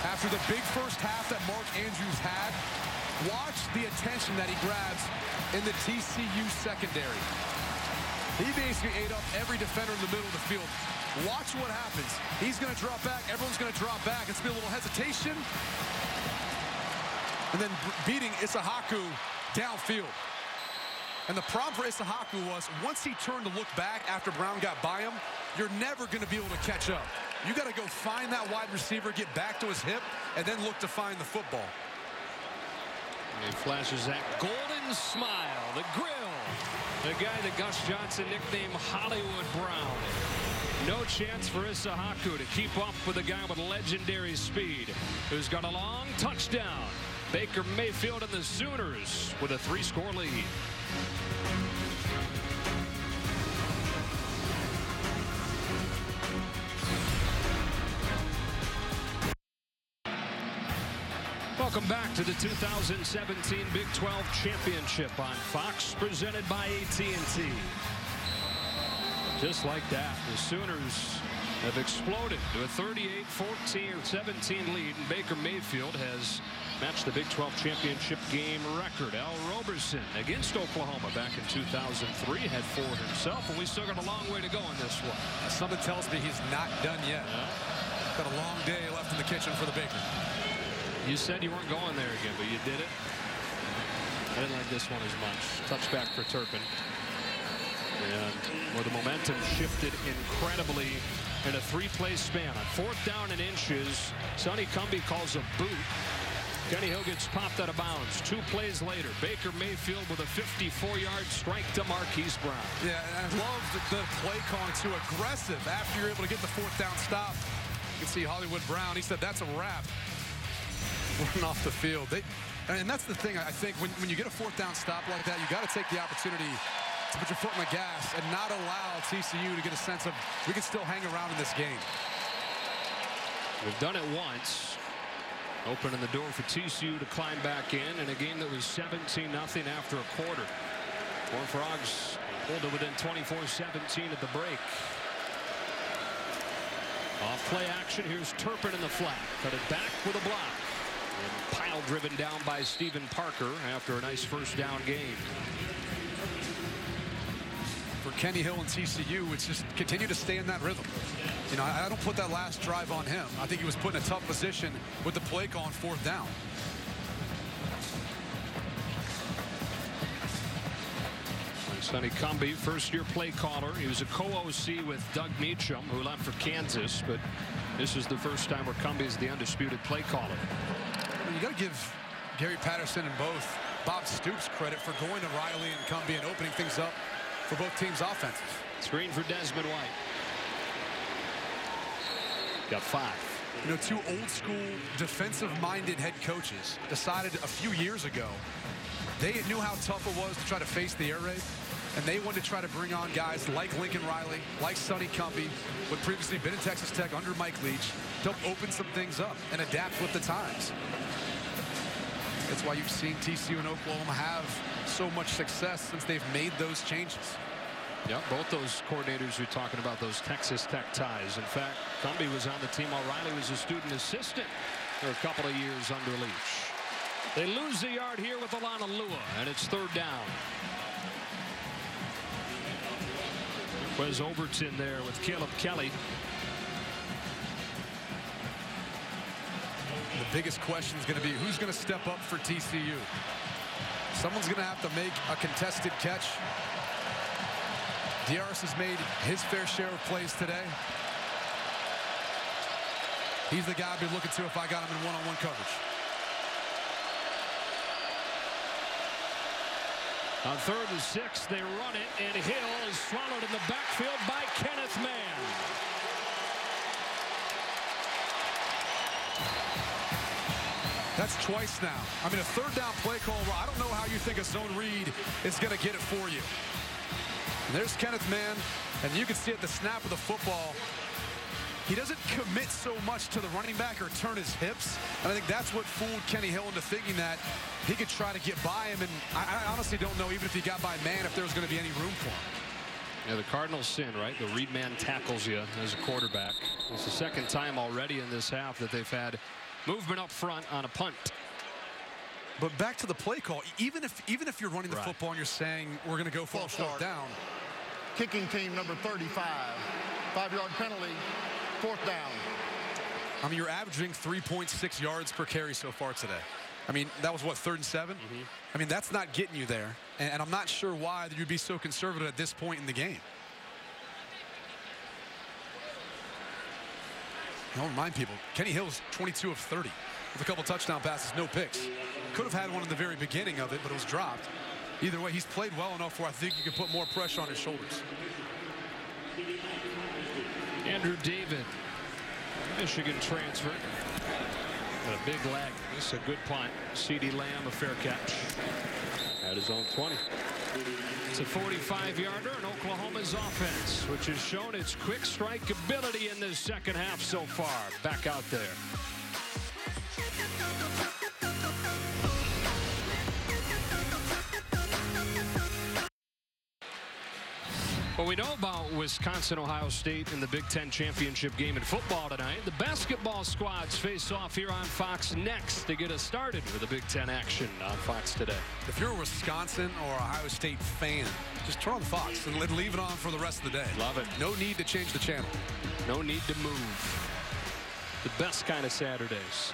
After the big first half that Mark Andrews had, watch the attention that he grabs in the TCU secondary. He basically ate up every defender in the middle of the field. Watch what happens. He's going to drop back. Everyone's going to drop back. It's going to be a little hesitation. And then beating Issahaku downfield. And the problem for Issahaku was once he turned to look back after Brown got by him, you're never going to be able to catch up. You got to go find that wide receiver, get back to his hip, and then look to find the football. He flashes that golden smile, the grill. The guy that Gus Johnson nicknamed Hollywood Brown. No chance for Issahaku to keep up with a guy with legendary speed who's got a long touchdown. Baker Mayfield and the Sooners with a three-score lead. Welcome back to the 2017 Big 12 Championship on Fox, presented by AT&T. Just like that, the Sooners have exploded to a 38-14 17 lead, and Baker Mayfield has matched the Big 12 championship game record. Ell Roberson against Oklahoma back in 2003 had four himself, and we still got a long way to go in this one. Something tells me he's not done yet. Got a long day left in the kitchen for the Baker. You said you weren't going there again, but you did it. I didn't like this one as much. Touchback for Turpin. And where the momentum shifted incredibly in a three-play span. On fourth down and inches, Sonny Cumbie calls a boot. Kenny Hill gets popped out of bounds. Two plays later, Baker Mayfield with a 54-yard strike to Marquise Brown. Yeah, I love the, the play calling too aggressive after you're able to get the fourth down stop. You can see Hollywood Brown. He said that's a wrap. Running off the field. They, and that's the thing, I think, when, when you get a fourth down stop like that, you got to take the opportunity to put your foot on the gas and not allow TCU to get a sense of we can still hang around in this game. We've done it once. Opening the door for TCU to climb back in in a game that was 17 nothing after a quarter. Horn Frogs pulled it within 24-17 at the break. Off play action. Here's Turpin in the flat. Cut it back with a block. And pile driven down by Steven Parker after a nice first down game. For Kenny Hill and TCU, it's just continue to stay in that rhythm. You know, I, don't put that last drive on him. I think he was put in a tough position with the play call on fourth down. Sonny Cumbie, first-year play caller. He was a co-OC with Doug Meacham, who left for Kansas, but this is the first time where Cumbie is the undisputed play caller. You got to give Gary Patterson and both Bob Stoops credit for going to Riley and Cumbie and opening things up for both teams' offenses. Screen for Desmond White. Got five. You know, two old-school defensive-minded head coaches decided a few years ago they knew how tough it was to try to face the air raid, and they wanted to try to bring on guys like Lincoln Riley, like Sonny Cumbie, who had previously been in Texas Tech under Mike Leach, to help open some things up and adapt with the times. That's why you've seen TCU and Oklahoma have so much success since they've made those changes. Yep, both those coordinators are talking about those Texas Tech ties. In fact, Cumbie was on the team O'Reilly was a student assistant for a couple of years under Leach. They lose the yard here with Olonilua, and it's third down. Wes Overton there with Caleb Kelly. The biggest question is going to be who's going to step up for TCU. Someone's going to have to make a contested catch. Diarse has made his fair share of plays today. He's the guy I'd be looking to if I got him in one-on-one coverage. On third and six, they run it, and Hill is swallowed in the backfield by Kenneth Mann. That's twice now. I mean, a third down play call. I don't know how you think a zone read is going to get it for you. And there's Kenneth Mann, and you can see at the snap of the football, he doesn't commit so much to the running back or turn his hips. And I think that's what fooled Kenny Hill into thinking that he could try to get by him. And I, I honestly don't know, even if he got by Mann, if there was going to be any room for him. Yeah, the Cardinals sin, right? The read man tackles you as a quarterback. It's the second time already in this half that they've had movement up front on a punt. But back to the play call. Even if even if you're running the Right. football and you're saying we're going to go for a False fourth start. down, Kicking team number 35. Five-yard penalty, fourth down. I mean, you're averaging 3.6 yards per carry so far today. I mean, that was what, third and 7 mm-hmm. I mean, that's not getting you there. And, and I'm not sure why you'd be so conservative at this point in the game. I'll remind people, Kenny Hill's 22 of 30 with a couple touchdown passes, no picks. Could have had one in the very beginning of it, but it was dropped. Either way, he's played well enough where I think you can put more pressure on his shoulders. Andrew David, Michigan transfer. Got a big leg. This is a good punt. CeeDee Lamb, a fair catch. At his own 20. It's a 45-yarder in Oklahoma's offense, which has shown its quick strike ability in this second half so far. Back out there. Well, we know about Wisconsin, Ohio State in the Big Ten championship game in football tonight. The basketball squads face off here on Fox next to get us started with the Big Ten action on Fox today. If you're a Wisconsin or Ohio State fan, just turn on Fox and leave it on for the rest of the day. Love it. No need to change the channel. No need to move. The best kind of Saturdays.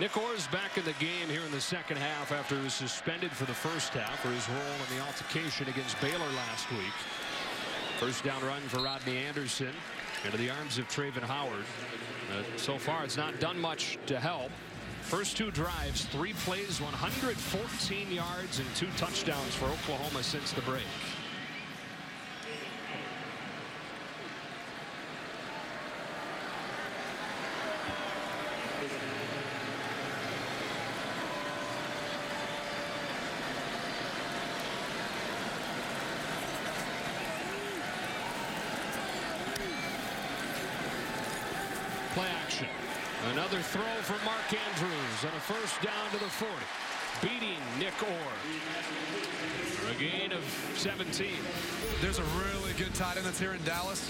Nick Orr's back in the game here in the second half after he was suspended for the first half for his role in the altercation against Baylor last week. First down run for Rodney Anderson into the arms of Travin Howard. Uh, so far, it's not done much to help. First two drives, three plays, 114 yards, and two touchdowns for Oklahoma since the break. Play action. Another throw for Mark Andrews and a first down to the 40. Beating Nick Orr. A gain of 17. There's a really good tight end that's here in Dallas.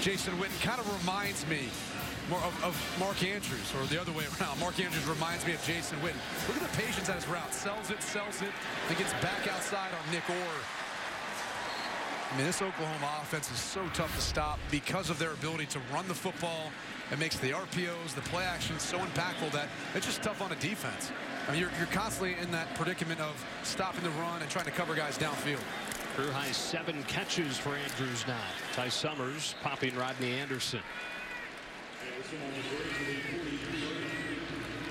Jason Witten kind of reminds me more of, of Mark Andrews, or the other way around. Mark Andrews reminds me of Jason Witten. Look at the patience at his route. Sells it, sells it, and gets back outside on Nick Orr. I mean, this Oklahoma offense is so tough to stop because of their ability to run the football. It makes the RPOs, the play action so impactful that it's just tough on a defense. I mean, you're, you're constantly in that predicament of stopping the run and trying to cover guys downfield. Career high seven catches for Andrews now. Ty Summers popping Rodney Anderson.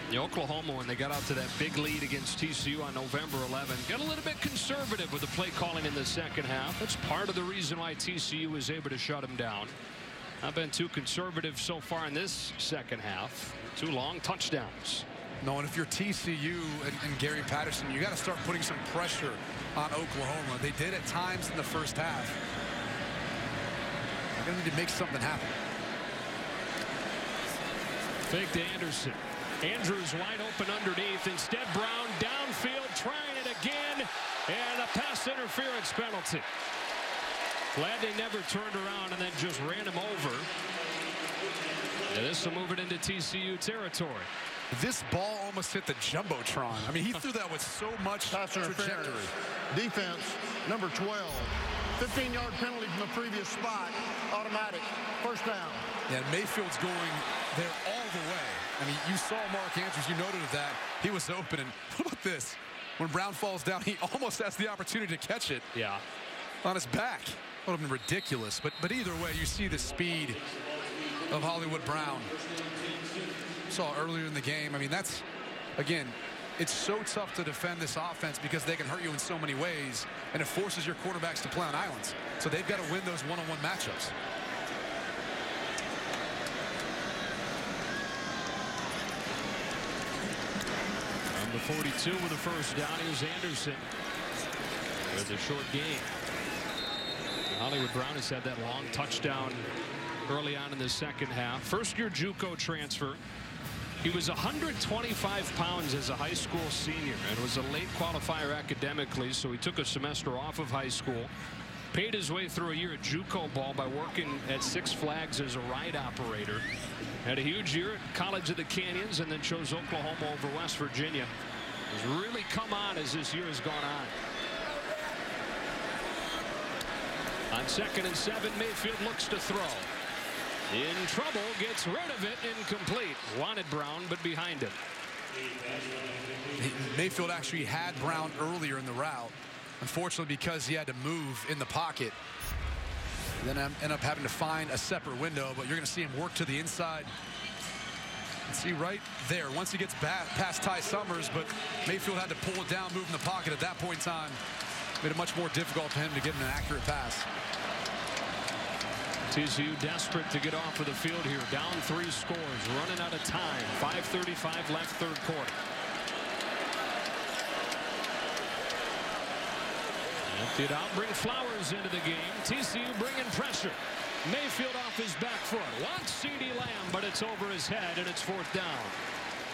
The Oklahoma, when they got out to that big lead against TCU on November 11, got a little bit conservative with the play calling in the second half. That's part of the reason why TCU was able to shut them down. Not been too conservative so far in this second half. Two long touchdowns. No, and if you're TCU and, and Gary Patterson, you got to start putting some pressure on Oklahoma. They did at times in the first half. They're going to need to make something happen. Fake to Anderson. Andrews wide open underneath. Instead, Brown downfield trying it again. And a pass interference penalty. Glad they never turned around and then just ran him over. Yeah, this will move it into TCU territory. This ball almost hit the Jumbotron. I mean, he threw that with so much Pass trajectory. Defense, number 12. 15-yard penalty from the previous spot. Automatic. First down. Yeah, Mayfield's going there all the way. I mean, you saw Mark Andrews. You noted that. He was open. And what about this? When Brown falls down, he almost has the opportunity to catch it. Yeah. On his back. Would have been ridiculous. But, but either way, you see the speed of Hollywood Brown. Saw earlier in the game. I mean, that's, again, it's so tough to defend this offense because they can hurt you in so many ways, and it forces your quarterbacks to play on islands. So they've got to win those one-on-one matchups. Number 42 with the first down. Here's Anderson with a short game. Hollywood Brown has had that long touchdown early on in the second half. First year JUCO transfer. He was 125 pounds as a high school senior and was a late qualifier academically, so he took a semester off of high school. Paid his way through a year at JUCO ball by working at Six Flags as a ride operator. Had a huge year at College of the Canyons and then chose Oklahoma over West Virginia. Has really come on as this year has gone on. On second and seven, Mayfield looks to throw. In trouble, gets rid of it, incomplete. Wanted Brown, but behind him. Mayfield actually had Brown earlier in the route. Unfortunately, because he had to move in the pocket. Then end up having to find a separate window, but you're going to see him work to the inside. See right there, once he gets back past Ty Summers, but Mayfield had to pull it down, move in the pocket at that point in time. Made it much more difficult for him to get an accurate pass. TCU desperate to get off of the field here. Down three scores, running out of time. 5.35 left third quarter. Empty it out, bring Flowers into the game. TCU bringing pressure. Mayfield off his back foot. Wants CeeDee Lamb, but it's over his head, and it's fourth down.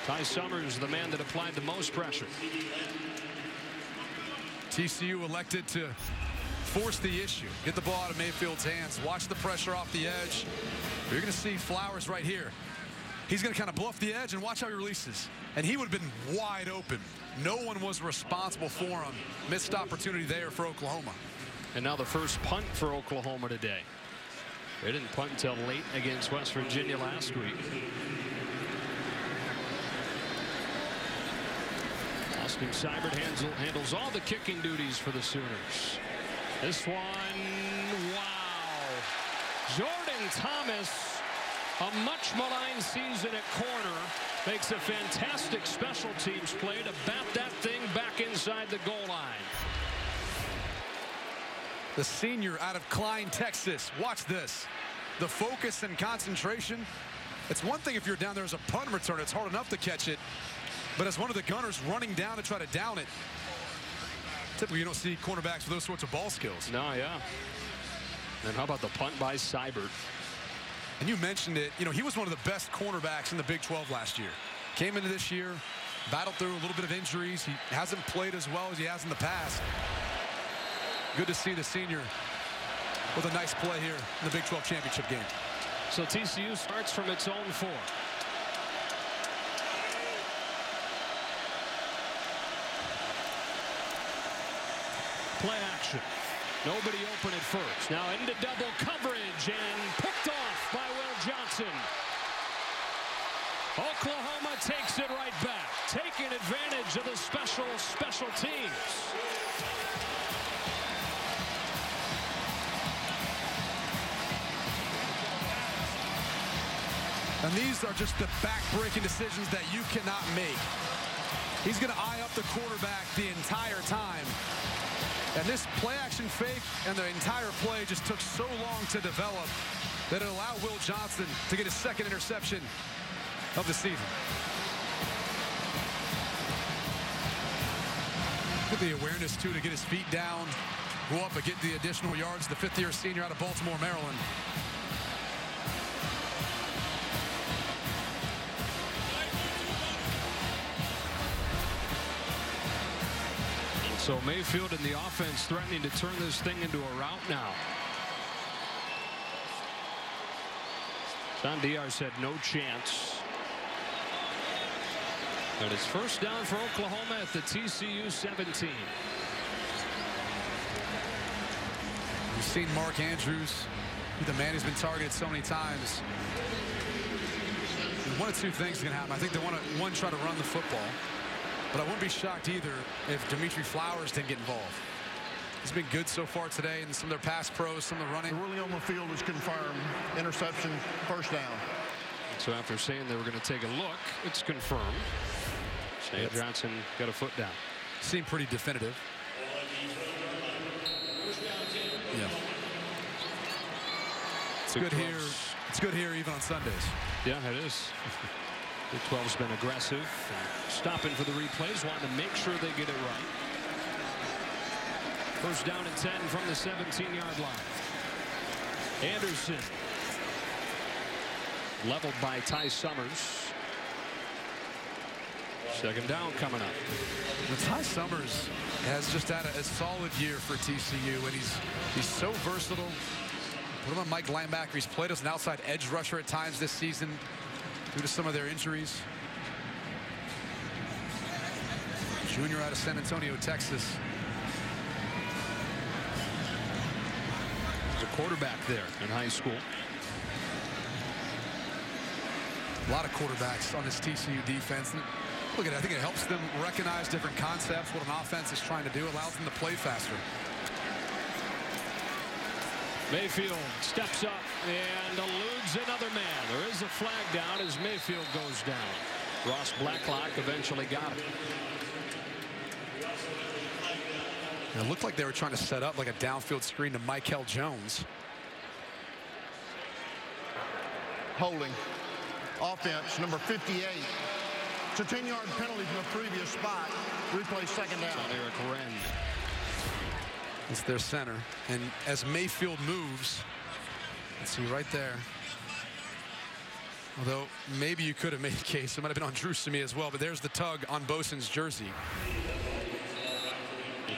Ty Summers, the man that applied the most pressure. TCU elected to force the issue. Get the ball out of Mayfield's hands. Watch the pressure off the edge. You're going to see Flowers right here. He's going to kind of bluff the edge and watch how he releases. And he would have been wide open. No one was responsible for him. Missed opportunity there for Oklahoma. And now the first punt for Oklahoma today. They didn't punt until late against West Virginia last week. Austin Seibert handles, handles all the kicking duties for the Sooners. This one, wow. Jordan Thomas, a much maligned season at corner, makes a fantastic special teams play to bat that thing back inside the goal line. The senior out of Klein, Texas. Watch this. The focus and concentration. It's one thing if you're down there as a punt return, it's hard enough to catch it. But as one of the gunners running down to try to down it, typically you don't see cornerbacks with those sorts of ball skills. No, yeah. And how about the punt by Seibert? And you mentioned it, you know, he was one of the best cornerbacks in the Big 12 last year. Came into this year, battled through a little bit of injuries. He hasn't played as well as he has in the past. Good to see the senior with a nice play here in the Big 12 championship game. So TCU starts from its own four. Play action. Nobody open at first. Now into double coverage and picked off by Will Johnson. Oklahoma takes it right back, taking advantage of the special, special teams. And these are just the back-breaking decisions that you cannot make. He's going to eye up the quarterback the entire time. And this play-action fake and the entire play just took so long to develop that it allowed Will Johnson to get his second interception of the season. Look the awareness, too, to get his feet down, go up and get the additional yards. The fifth-year senior out of Baltimore, Maryland. So Mayfield and the offense threatening to turn this thing into a route now. John Diar said no chance. But it's first down for Oklahoma at the TCU 17. We've seen Mark Andrews, the man who's been targeted so many times. One of two things to happen. I think they want to, one, try to run the football. But I wouldn't be shocked either if Dimitri Flowers didn't get involved. He's been good so far today in some of their pass pros, some of the running. The ruling on the field is confirmed. Interception, first down. So after saying they were going to take a look, it's confirmed. Sam Johnson got a foot down. Seemed pretty definitive. Yeah. It's good here. It's good here even on Sundays. Yeah, it is. Big 12's been aggressive, stopping for the replays, wanting to make sure they get it right. First down and 10 from the 17-yard line. Anderson. Leveled by Ty Summers. Second down coming up. Ty Summers has just had a, a, solid year for TCU, and he's he's so versatile. Put him on Mike linebacker. He's played as an outside edge rusher at times this season due to some of their injuries. Junior out of San Antonio, Texas. A quarterback there in high school. A lot of quarterbacks on this TCU defense. Look at it. I think it helps them recognize different concepts, what an offense is trying to do, allows them to play faster. Mayfield steps up and eludes another man. There is a flag down as Mayfield goes down. Ross Blacklock eventually got it. It looked like they were trying to set up like a downfield screen to Mykel Jones. Holding. Offense, number 58. It's a 10-yard penalty from the previous spot. Replay second down. Erick Wren. It's their center. And as Mayfield moves, let's see right there. Although maybe you could have made a case. It might have been on Dru Samia as well, but there's the tug on Boesen's jersey.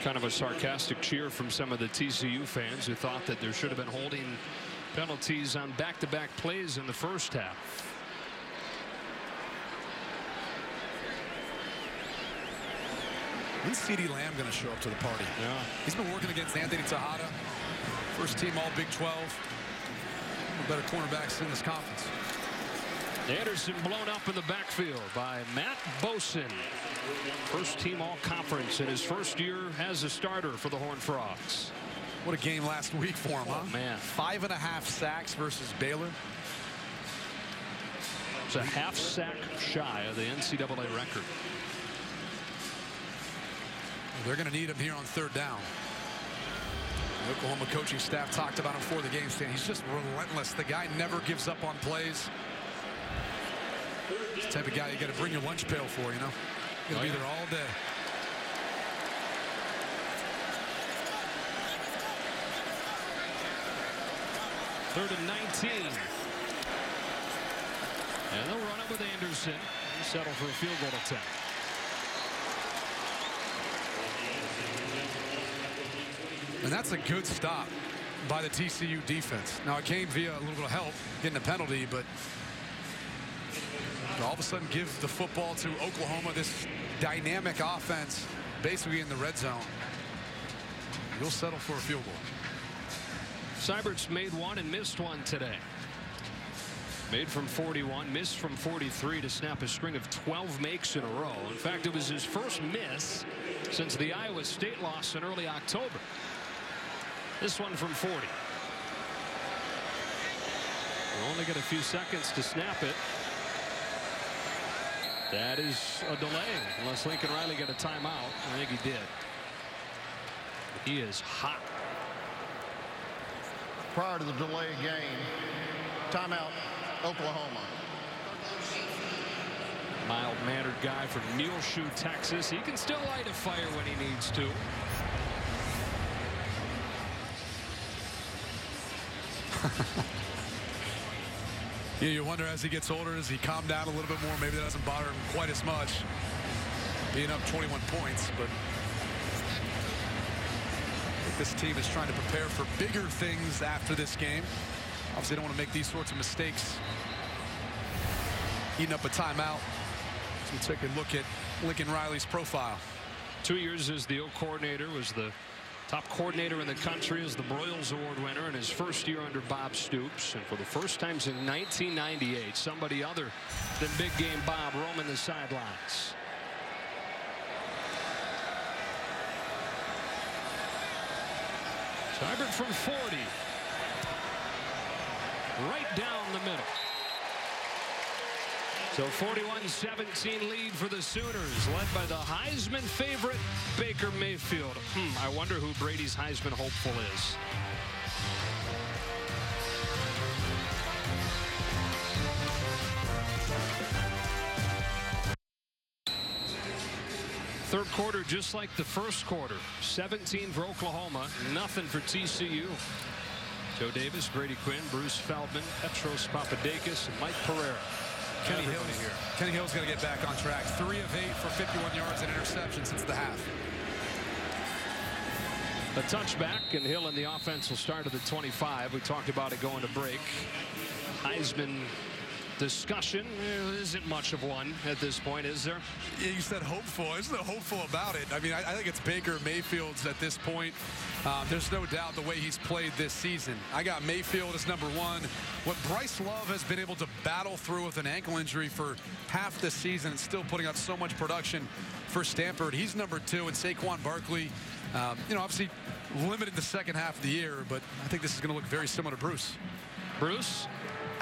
Kind of a sarcastic cheer from some of the TCU fans who thought that there should have been holding penalties on back-to-back -back plays in the first half. When's CeeDee Lamb going to show up to the party? Yeah. He's been working against Ranthony Texada. First team all Big 12. Better cornerbacks in this conference. Anderson blown up in the backfield by Mat Boesen. First team all conference in his first year as a starter for the Horned Frogs. What a game last week for him, oh, huh? Man. Five and a half sacks versus Baylor. It's a half sack shy of the NCAA record. They're going to need him here on third down. The Oklahoma coaching staff talked about him before the game, saying he's just relentless. The guy never gives up on plays. He's the type of guy you got to bring your lunch pail for, you know? He'll oh, be yeah. there all day. Third and 19. And they'll run it with Anderson. Settle for a field goal attempt. And that's a good stop by the TCU defense. Now, it came via a little bit of help getting a penalty, but all of a sudden give the football to Oklahoma, this dynamic offense, basically in the red zone. You'll settle for a field goal. Seibert's made one and missed one today. Made from 41, missed from 43 to snap a string of 12 makes in a row. In fact, it was his first miss since the Iowa State loss in early October. This one from 40. We'll only get a few seconds to snap it. That is a delay, unless Lincoln Riley got a timeout. I think he did. He is hot. Prior to the delay game, timeout, Oklahoma. Mild-mannered guy from Muleshoe, Texas. He can still light a fire when he needs to. you wonder as he gets older, does he calm down a little bit more? Maybe that doesn't bother him quite as much. Being up 21 points, but this team is trying to prepare for bigger things after this game. Obviously, don't want to make these sorts of mistakes. Eating up a timeout. So we take a look at Lincoln Riley's profile. Two years as the O coordinator was the Top coordinator in the country is the Broyles Award winner in his first year under Bob Stoops. And for the first time since 1998, somebody other than Big Game Bob roaming the sidelines. Seibert from 40. Right down the middle. So 41-17 lead for the Sooners, led by the Heisman favorite, Baker Mayfield. Hmm, I wonder who Brady's Heisman hopeful is. Third quarter just like the first quarter. 17 for Oklahoma, nothing for TCU. Joe Davis, Brady Quinn, Bruce Feldman, Petros Papadakis, and Mike Pereira. Kenny Hill's, here. Kenny Hill's going to get back on track. Three of eight for 51 yards and interception since the half. A touchback, and Hill in the offense will start at the 25. We talked about it going to break. Heisman discussion. There isn't much of one at this point, is there? Yeah, you said hopeful. There's no hopeful about it. I mean, I, I think it's Baker Mayfield's at this point. Uh, there's no doubt the way he's played this season. I got Mayfield as number one. What Bryce Love has been able to battle through with an ankle injury for half the season and still putting up so much production for Stanford. He's number two, and Saquon Barkley, um, you know, obviously limited the second half of the year, but I think this is going to look very similar to Bruce. Bruce?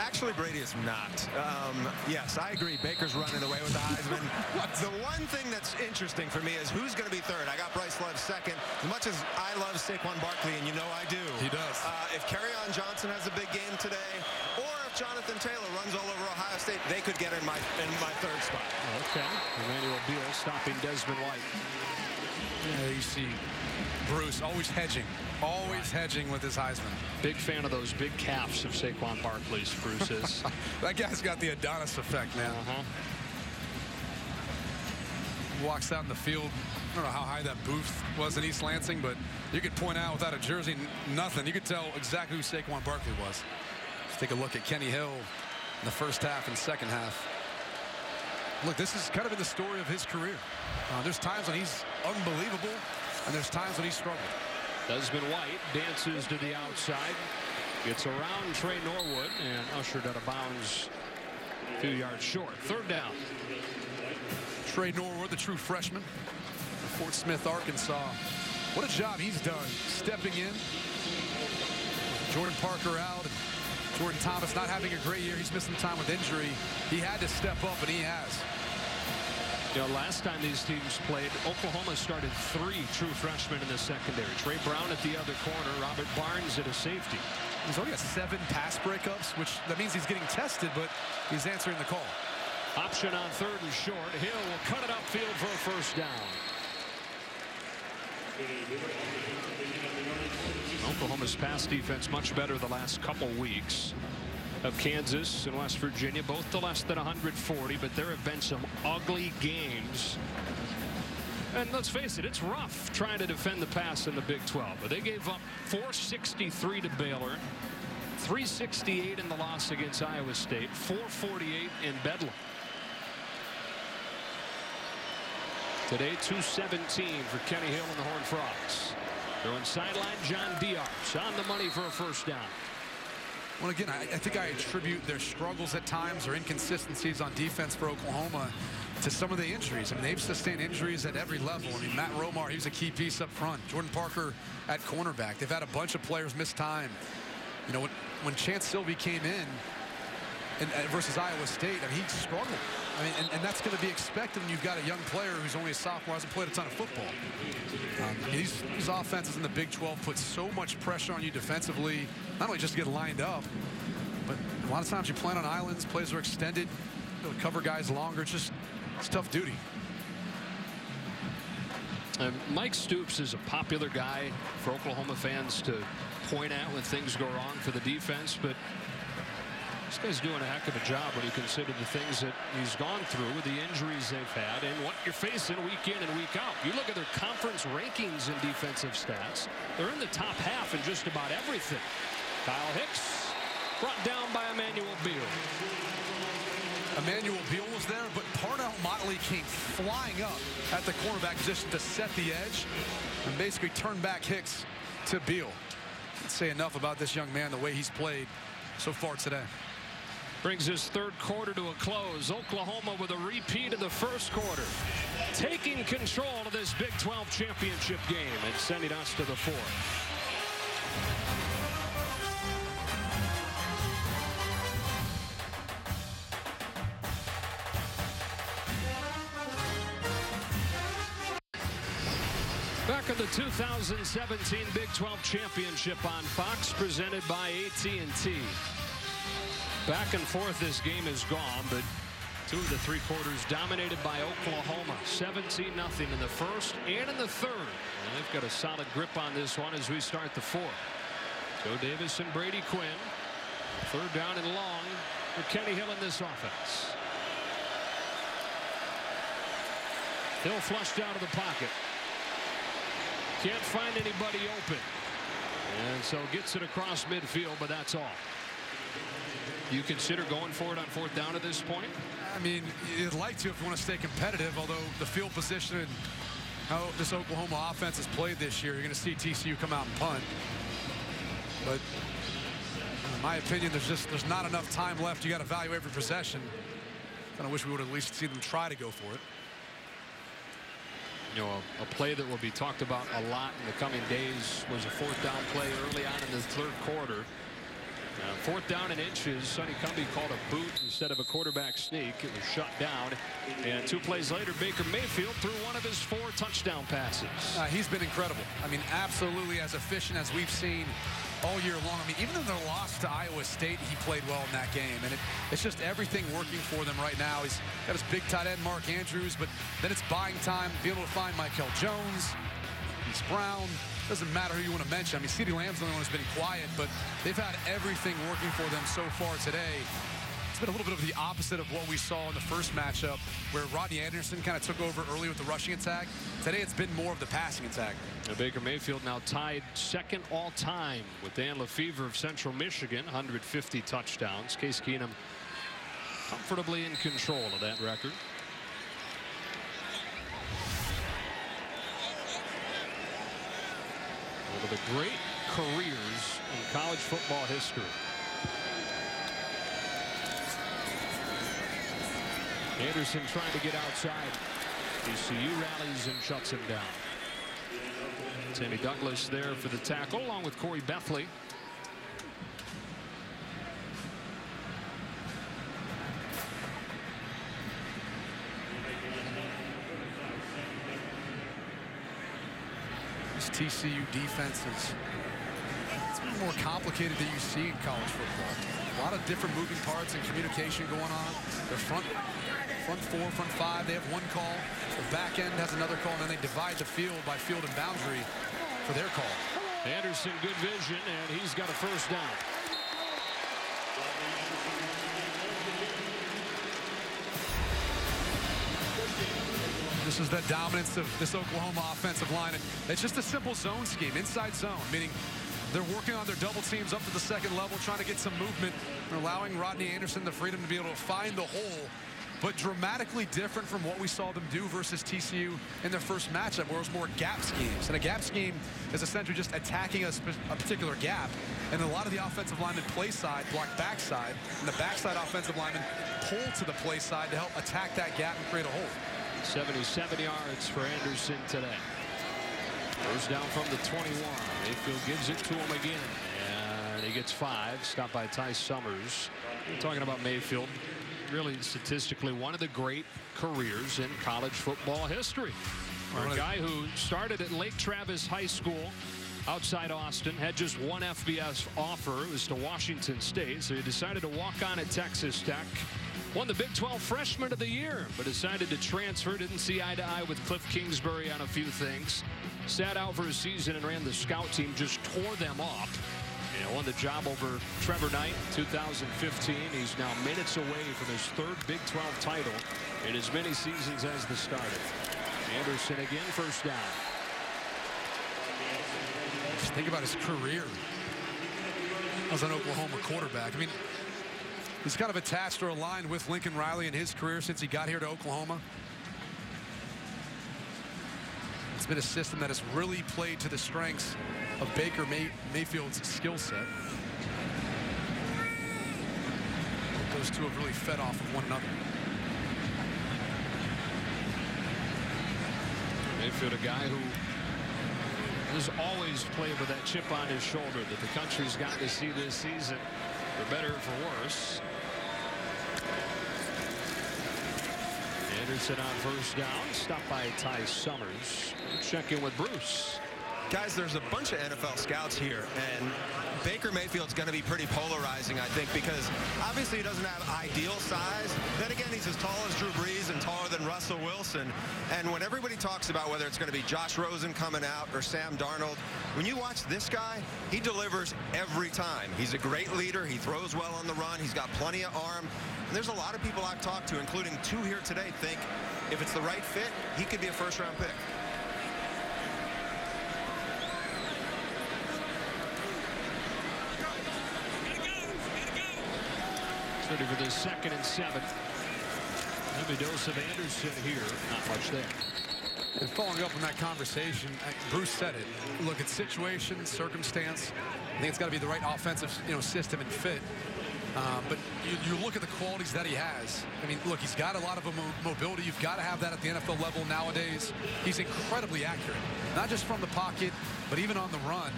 Actually, Brady is not. Um, yes, I agree. Baker's running away with the Heisman. the one thing that's interesting for me is who's going to be third. I got Bryce Love second. As much as I love Saquon Barkley, and you know I do. He does. Uh, if Kerryon Johnson has a big game today, or if Jonathan Taylor runs all over Ohio State, they could get in my in my third spot. Okay. Emmanuel Beal stopping Desmond White. Yeah, you see Bruce always hedging. Always hedging with his Heisman. Big fan of those big calves of Saquon Barkley's, Bruce is. that guy's got the Adonis effect, man. Uh -huh. Walks out in the field I don't know how high that booth was in East Lansing, but you could point out without a jersey, nothing. You could tell exactly who Saquon Barkley was. Let's take a look at Kenny Hill in the first half and second half. Look, this is kind of been the story of his career. Uh, there's times when he's unbelievable, and there's times when he's struggled. Desmond White dances to the outside. Gets around Tre Norwood and ushered out of bounds two yards short. Third down. Tre Norwood, the true freshman, Fort Smith, Arkansas. What a job he's done stepping in. Jordan Parker out. Jordan Thomas not having a great year. He's some time with injury. He had to step up, and he has. You know, last time these teams played, Oklahoma started three true freshmen in the secondary. Tre Brown at the other corner, Robert Barnes at a safety. He's only got seven pass breakups, which that means he's getting tested, but he's answering the call. Option on third and short. Hill will cut it upfield for a first down. Oklahoma's pass defense much better the last couple weeks of Kansas and West Virginia, both to less than 140, but there have been some ugly games. And let's face it, it's rough trying to defend the pass in the Big 12. But they gave up 463 to Baylor, 368 in the loss against Iowa State, 448 in Bedlam. Today, 217 for Kenny Hill and the Horned Frogs. Throwing sideline John Diarse on the money for a first down. Well, again, I, I, think I attribute their struggles at times or inconsistencies on defense for Oklahoma to some of the injuries. I mean, they've sustained injuries at every level. I mean, Matt Romar, he was a key piece up front. Jordan Parker at cornerback. They've had a bunch of players miss time. You know, when, when Chanse Sylvie came in and, uh, versus Iowa State, I mean, he struggled. I mean, and, and that's going to be expected when you've got a young player who's only a sophomore, hasn't played a ton of football. Um, these, these offenses in the Big 12 put so much pressure on you defensively, not only just to get lined up, but a lot of times you plan on islands, plays are extended, you cover guys longer. It's just it's tough duty. And Mike Stoops is a popular guy for Oklahoma fans to point at when things go wrong for the defense, but this guy's doing a heck of a job when you consider the things that he's gone through with the injuries they've had and what you're facing week in and week out. You look at their conference rankings in defensive stats. They're in the top half in just about everything. Kyle Hicks brought down by Emmanuel Beal. Emmanuel Beal was there, but Parnell Motley came flying up at the cornerback position to set the edge and basically turn back Hicks to Beal. Can't say enough about this young man, the way he's played so far today. Brings his third quarter to a close. Oklahoma with a repeat of the first quarter. Taking control of this Big 12 championship game and sending us to the fourth. In the 2017 Big 12 Championship on Fox, presented by AT&T. Back and forth this game is gone, but two of the three quarters dominated by Oklahoma. 17-0 in the first and in the third. And they've got a solid grip on this one as we start the fourth. Joe Davis and Brady Quinn. Third down and long for Kenny Hill in this offense. Hill flushed out of the pocket. Can't find anybody open. And so gets it across midfield, but that's all. You consider going for it on fourth down at this point? I mean, you'd like to if you want to stay competitive, although the field position and how this Oklahoma offense has played this year, you're going to see TCU come out and punt. But in my opinion, there's just there's not enough time left. You got to value every possession. Kind of wish we would at least see them try to go for it you know, a, a, play that will be talked about a lot in the coming days was a fourth down play early on in the third quarter. Uh, fourth down and inches. Sonny Cumbie called a boot instead of a quarterback sneak. It was shut down. And two plays later, Baker Mayfield threw one of his four touchdown passes. Uh, he's been incredible. I mean, absolutely as efficient as we've seen all year long. I mean, even though they lost to Iowa State, he played well in that game. And it, it's just everything working for them right now. He's got his big tight end, Mark Andrews, but then it's buying time, be able to find Mykel Jones, East Brown. Doesn't matter who you want to mention. I mean, CeeDee Lamb's the only one who's been quiet, but they've had everything working for them so far today. It's been a little bit of the opposite of what we saw in the first matchup, where Rodney Anderson kind of took over early with the rushing attack. Today, it's been more of the passing attack. Baker Mayfield now tied second all-time with Dan LeFevour of Central Michigan, 150 touchdowns. Case Keenum comfortably in control of that record. One of the great careers in college football history. Anderson trying to get outside. TCU rallies and shuts him down. Sammy Douglas there for the tackle along with Corey Bethley. This TCU defense is it's more complicated than you see in college football. A lot of different moving parts and communication going on. The front, front four, front five, they have one call. The back end has another call, and then they divide the field by field and boundary for their call. Anderson, good vision, and he's got a first down. This is the dominance of this Oklahoma offensive line. And it's just a simple zone scheme, inside zone, meaning they're working on their double teams up to the second level, trying to get some movement. Allowing Rodney Anderson the freedom to be able to find the hole, but dramatically different from what we saw them do versus TCU in their first matchup, where it was more gap schemes. And a gap scheme is essentially just attacking a, a particular gap. And a lot of the offensive linemen play side, block backside, and the backside offensive linemen pull to the play side to help attack that gap and create a hole. 77 yards for Anderson today. First down from the 21. Mayfield gives it to him again. And he gets five. Stopped by Ty Summers. We're talking about Mayfield. Really, statistically, one of the great careers in college football history. A guy who started at Lake Travis High School outside Austin, had just one FBS offer. It was to Washington State, so he decided to walk on at Texas Tech. Won the Big 12 Freshman of the Year, but decided to transfer. Didn't see eye to eye with Cliff Kingsbury on a few things. Sat out for a season and ran the scout team, just tore them up. And won the job over Trevor Knight 2015. He's now minutes away from his third Big 12 title in as many seasons as the starter. Anderson again, first down. Think about his career as an Oklahoma quarterback. I mean, he's kind of attached or aligned with Lincoln Riley in his career since he got here to Oklahoma. It's been a system that has really played to the strengths of Baker May Mayfield's skill set. Those two have really fed off of one another. Mayfield, a guy who has always played with that chip on his shoulder that the country's got to see this season, for better or for worse. Anderson on first down, stopped by Ty Summers. Check in with Bruce. Guys, there's a bunch of NFL scouts here, and Baker Mayfield's going to be pretty polarizing, I think, because obviously he doesn't have ideal size. Then again, he's as tall as Drew Brees and taller than Russell Wilson. And when everybody talks about whether it's going to be Josh Rosen coming out or Sam Darnold, when you watch this guy, he delivers every time. He's a great leader. He throws well on the run. He's got plenty of arm. And there's a lot of people I've talked to, including two here today, think if it's the right fit, he could be a first-round pick. Ready for the second and seven. Heavy dose of Anderson here. Not much there. And following up on that conversation, Bruce said it. Look, it's situation, circumstance. I think it's got to be the right offensive, you know, system and fit. Um, but you, you, look at the qualities that he has. I mean, look, he's got a lot of mobility. You've got to have that at the NFL level nowadays. He's incredibly accurate, not just from the pocket, but even on the run.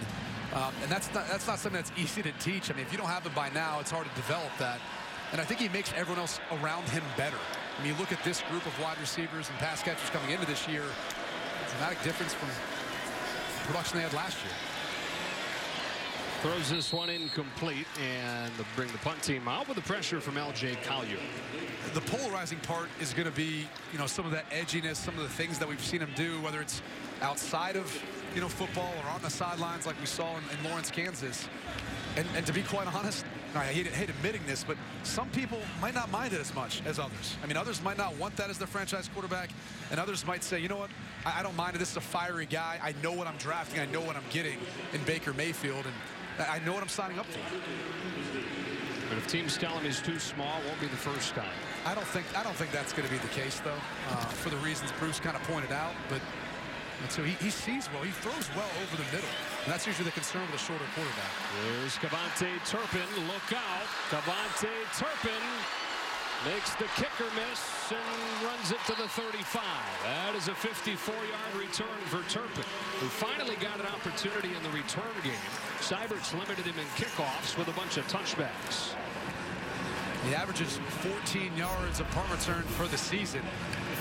Um, and that's not, that's not something that's easy to teach. I mean, if you don't have it by now, it's hard to develop that. And I think he makes everyone else around him better. I mean, you look at this group of wide receivers and pass catchers coming into this year, dramatic difference from the production they had last year. Throws this one incomplete and bring the punt team out with the pressure from L.J. Collier. The polarizing part is going to be, you know, some of that edginess, some of the things that we've seen him do, whether it's outside of, you know, football or on the sidelines like we saw in, in Lawrence, Kansas. And, and to be quite honest, I hate, hate admitting this, but some people might not mind it as much as others. I mean, others might not want that as their franchise quarterback, and others might say, you know what, I, I don't mind it. This is a fiery guy. I know what I'm drafting. I know what I'm getting in Baker Mayfield, and I know what I'm signing up for. But if teams tell him he's too small, won't be the first time. I don't think I don't think that's going to be the case, though, uh, for the reasons Bruce kind of pointed out. But and so he, he sees well. He throws well over the middle. And that's usually the concern with a shorter quarterback. There's KaVontae Turpin. Look out. KaVontae Turpin makes the kicker miss and runs it to the 35. That is a 54-yard return for Turpin, who finally got an opportunity in the return game. Seibert's limited him in kickoffs with a bunch of touchbacks. He averages 14 yards a punt return for the season.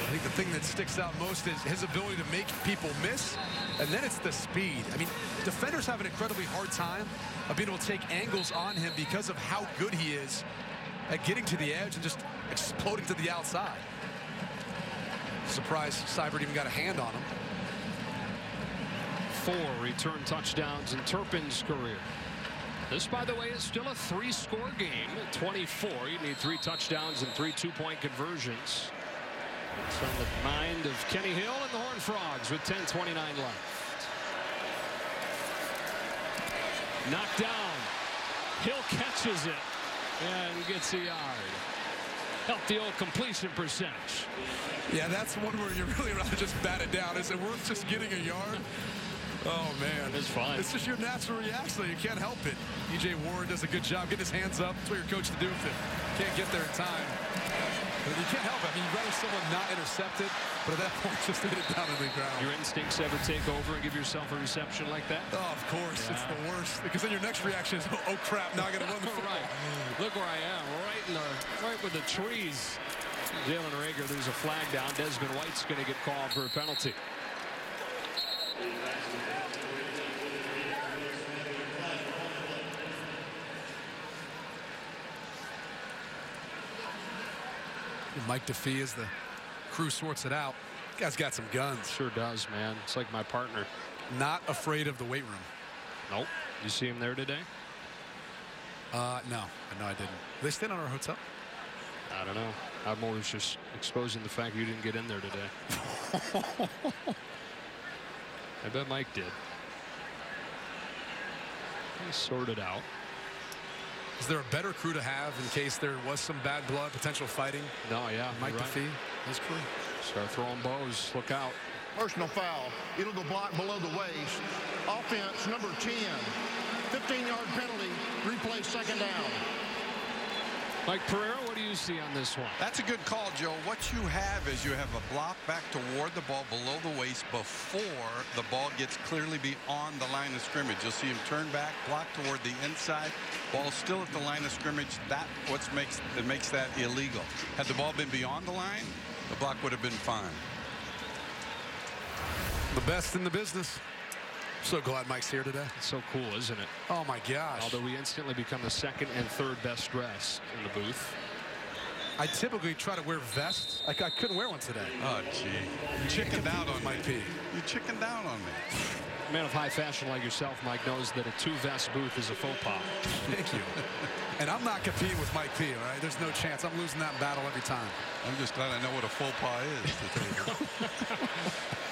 I think the thing that sticks out most is his ability to make people miss, and then it's the speed. I mean, defenders have an incredibly hard time of being able to take angles on him because of how good he is at getting to the edge and just exploding to the outside. Surprised Seibert even got a hand on him. Four return touchdowns in Turpin's career. This, by the way, is still a three-score game. 24. You need three touchdowns and three two-point conversions. It's on the mind of Kenny Hill and the Horned Frogs with 10:29 left. Knocked down. Hill catches it and gets a yard. Help the old completion percentage. Yeah, that's one where you really rather just bat it down. Is it worth just getting a yard? Oh, man. It's fine. It's just your natural reaction. You can't help it. E.J. Warren does a good job getting his hands up. That's what you're coached to do if you can't get there in time. But you can't help it. I mean, you'd rather someone not intercept it, but at that point, just hit it down in the ground. Your instincts ever take over and give yourself a reception like that? Oh, of course. Yeah. It's the worst. Because then your next reaction is, oh, oh crap, now I got to run the football. right. Look where I am, right in the, right with the trees. Jalen Reagor, there's a flag down. Desmond White's going to get called for a penalty. Mike Defee as the crew sorts it out. Guy's got some guns. Sure does, man. It's like my partner. Not afraid of the weight room. Nope. You see him there today? Uh, no. No, I didn't. They stayed on our hotel? I don't know. I'm always just exposing the fact you didn't get in there today. I bet Mike did. He sorted out. Is there a better crew to have in case there was some bad blood, potential fighting? No, yeah. Mike right. Defee, his crew. Start throwing bows. Look out. Personal foul. It'll go block below the waist. Offense number 10. 15-yard penalty. Replay second down. Mike Pereira, what do you see on this one? That's a good call, Joe. What you have is you have a block back toward the ball below the waist before the ball gets clearly beyond the line of scrimmage. You'll see him turn back, block toward the inside. Ball still at the line of scrimmage. That what makes it makes that illegal. Had the ball been beyond the line, the block would have been fine. The best in the business. So glad Mike's here today. It's so cool, isn't it? Oh, my gosh. Although we instantly become the second and third best dressed in the booth. I typically try to wear vests. I, I couldn't wear one today. Oh, gee. You chickened out on Mike P. You chickened out on me. A man of high fashion like yourself, Mike, knows that a two-vest booth is a faux pas. Thank you. and I'm not competing with Mike P, all right? There's no chance. I'm losing that battle every time. I'm just glad I know what a faux pas is.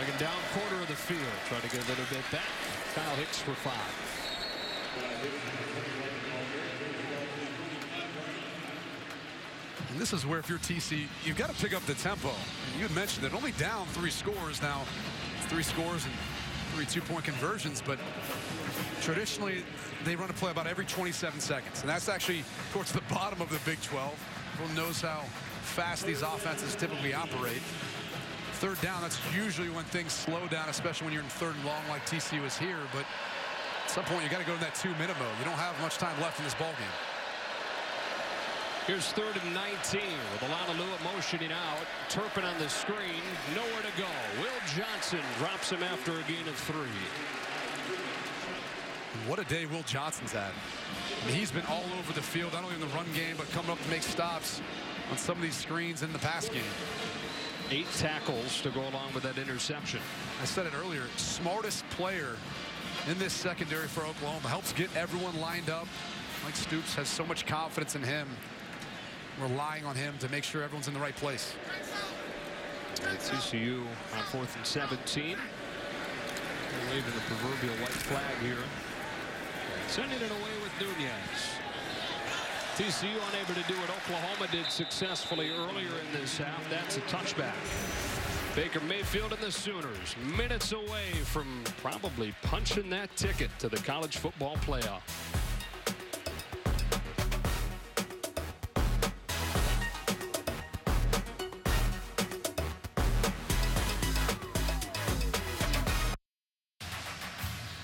Second down, quarter of the field. Try to get a little bit back. Kyle Hicks for five. And this is where if you're TC, you've got to pick up the tempo. You had mentioned it, only down three scores now. Three scores and three two-point conversions, but traditionally they run a play about every 27 seconds. And that's actually towards the bottom of the Big 12. Everyone knows how fast these offenses typically operate. Third down, that's usually when things slow down, especially when you're in third and long like TCU is here. But at some point, you got to go in that two-minute mode. You don't have much time left in this ball game. Here's third and 19 with Olonilua motioning out. Turpin on the screen. Nowhere to go. Will Johnson drops him after a gain of three. What a day Will Johnson's had. I mean, he's been all over the field, not only in the run game, but coming up to make stops on some of these screens in the pass game. Eight tackles to go along with that interception. I said it earlier, smartest player in this secondary for Oklahoma. Helps get everyone lined up. Mike Stoops has so much confidence in him. Relying on him to make sure everyone's in the right place. TCU on fourth and 17. They're waving the proverbial white flag here. Sending it away with Nunez. TCU unable to do what Oklahoma did successfully earlier in this half. That's a touchback. Baker Mayfield and the Sooners minutes away from probably punching that ticket to the college football playoff.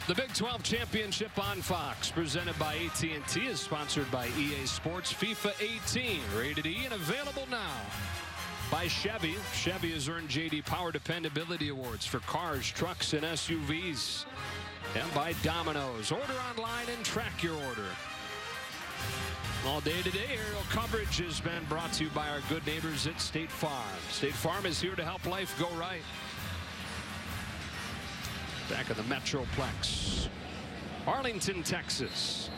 The Big 12 Championship on Fox, presented by AT&T, is sponsored by EA Sports FIFA 18, rated E and available now. By Chevy. Chevy has earned J.D. Power Dependability Awards for cars, trucks, and SUVs. And by Domino's. Order online and track your order. All day today, aerial coverage has been brought to you by our good neighbors at State Farm. State Farm is here to help life go right back in the Metroplex. Arlington, Texas.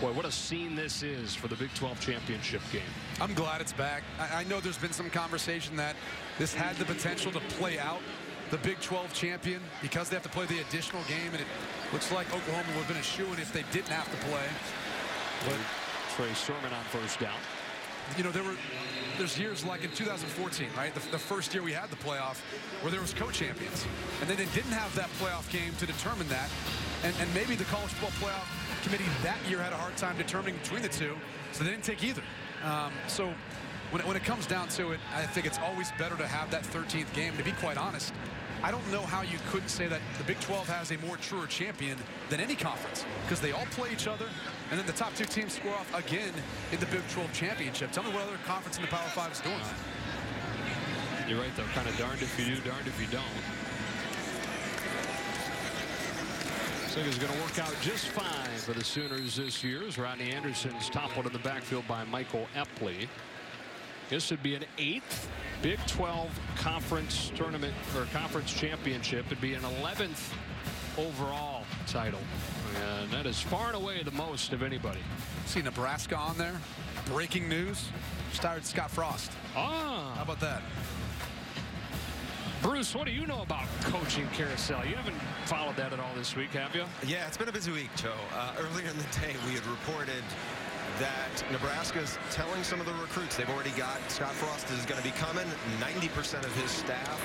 Boy, what a scene this is for the Big 12 championship game. I'm glad it's back. I, I know there's been some conversation that this had the potential to play out the Big 12 champion because they have to play the additional game, and it looks like Oklahoma would have been a shoo-in if they didn't have to play. But Trey Sermon on first down. You know, there were there's years like in 2014, right? The, the, first year we had the playoff where there was co-champions. And then they didn't have that playoff game to determine that. And, and maybe the college football playoff committee that year had a hard time determining between the two, so they didn't take either. Um, so when it, when it comes down to it, I think it's always better to have that 13th game. To be quite honest, I don't know how you couldn't say that the Big 12 has a more truer champion than any conference because they all play each other and then the top two teams score off again in the Big 12 championship. Tell me what other conference in the Power Five is doing. You're right, though. Kind of darned if you do, darned if you don't. Looks like it's going to work out just fine for the Sooners this year as Rodney Anderson's toppled in the backfield by Michael Epley. This would be an eighth Big 12 conference tournament or conference championship. It'd be an 11th overall title. And that is far and away the most of anybody. See Nebraska on there. Breaking news. Started Scott Frost. Ah. How about that? Bruce, what do you know about coaching carousel? You haven't followed that at all this week, have you? Yeah, it's been a busy week, Joe. Uh, earlier in the day, we had reported that Nebraska's telling some of the recruits they've already got Scott Frost is going to be coming. 90% of his staff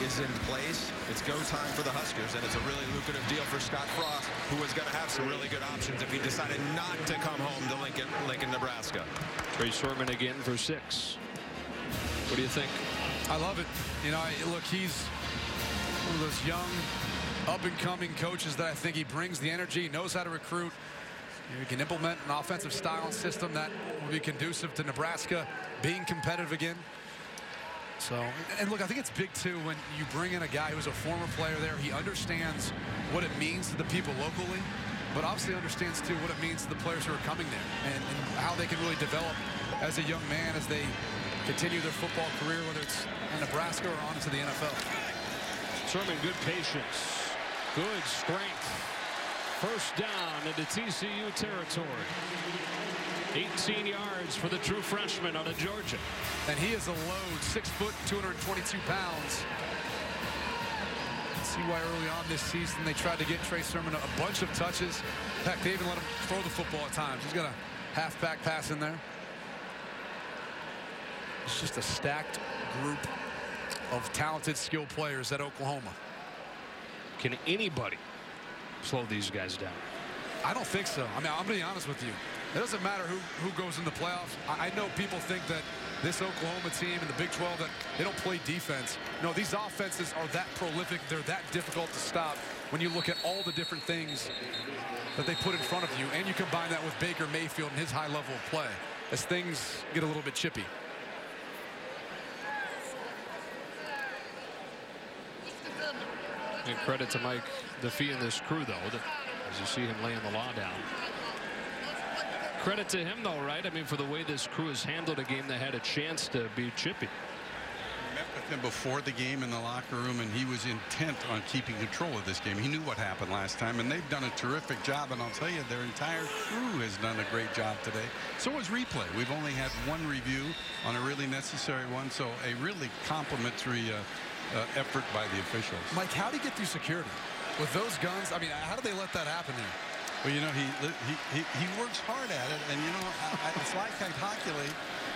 is in place. It's go time for the Huskers, and it's a really lucrative deal for Scott Frost, who was going to have some really good options if he decided not to come home to Lincoln, Lincoln, Nebraska. Trey Sermon again for six. What do you think? I love it. You know, look, he's one of those young, up-and-coming coaches that I think he brings the energy, knows how to recruit. You can implement an offensive style and system that will be conducive to Nebraska being competitive again. So, and look, I think it's big, too, when you bring in a guy who's a former player there. He understands what it means to the people locally, but obviously understands, too, what it means to the players who are coming there and, and how they can really develop as a young man as they continue their football career, whether it's in Nebraska or on to the NFL. Sermon, good patience, good strength. First down into TCU territory. 18 yards for the true freshman out of Georgia. And he is a load, six foot, 222 pounds. See why early on this season they tried to get Trey Sermon a bunch of touches. Heck, they even let him throw the football at times. He's got a halfback pass in there. It's just a stacked group of talented, skilled players at Oklahoma. Can anybody slow these guys down? I don't think so. I mean, I'm going to be honest with you. It doesn't matter who, who goes in the playoffs. I, I know people think that this Oklahoma team and the Big 12, that they don't play defense. No, these offenses are that prolific. They're that difficult to stop when you look at all the different things that they put in front of you. And you combine that with Baker Mayfield and his high level of play as things get a little bit chippy. And credit to Mike Defee and this crew, though, that, as you see him laying the law down. Credit to him, though, right? I mean, for the way this crew has handled a game that had a chance to be chippy. Met with him before the game in the locker room, and he was intent on keeping control of this game. He knew what happened last time, and they've done a terrific job. And I'll tell you, their entire crew has done a great job today. So was replay. We've only had one review on a really necessary one, so a really complimentary uh, uh, effort by the officials. Mike, how do you get through security? With those guns, I mean, how did they let that happen here? Well, you know, he he, he, he works hard at it, and, you know, I, I, it's like calculate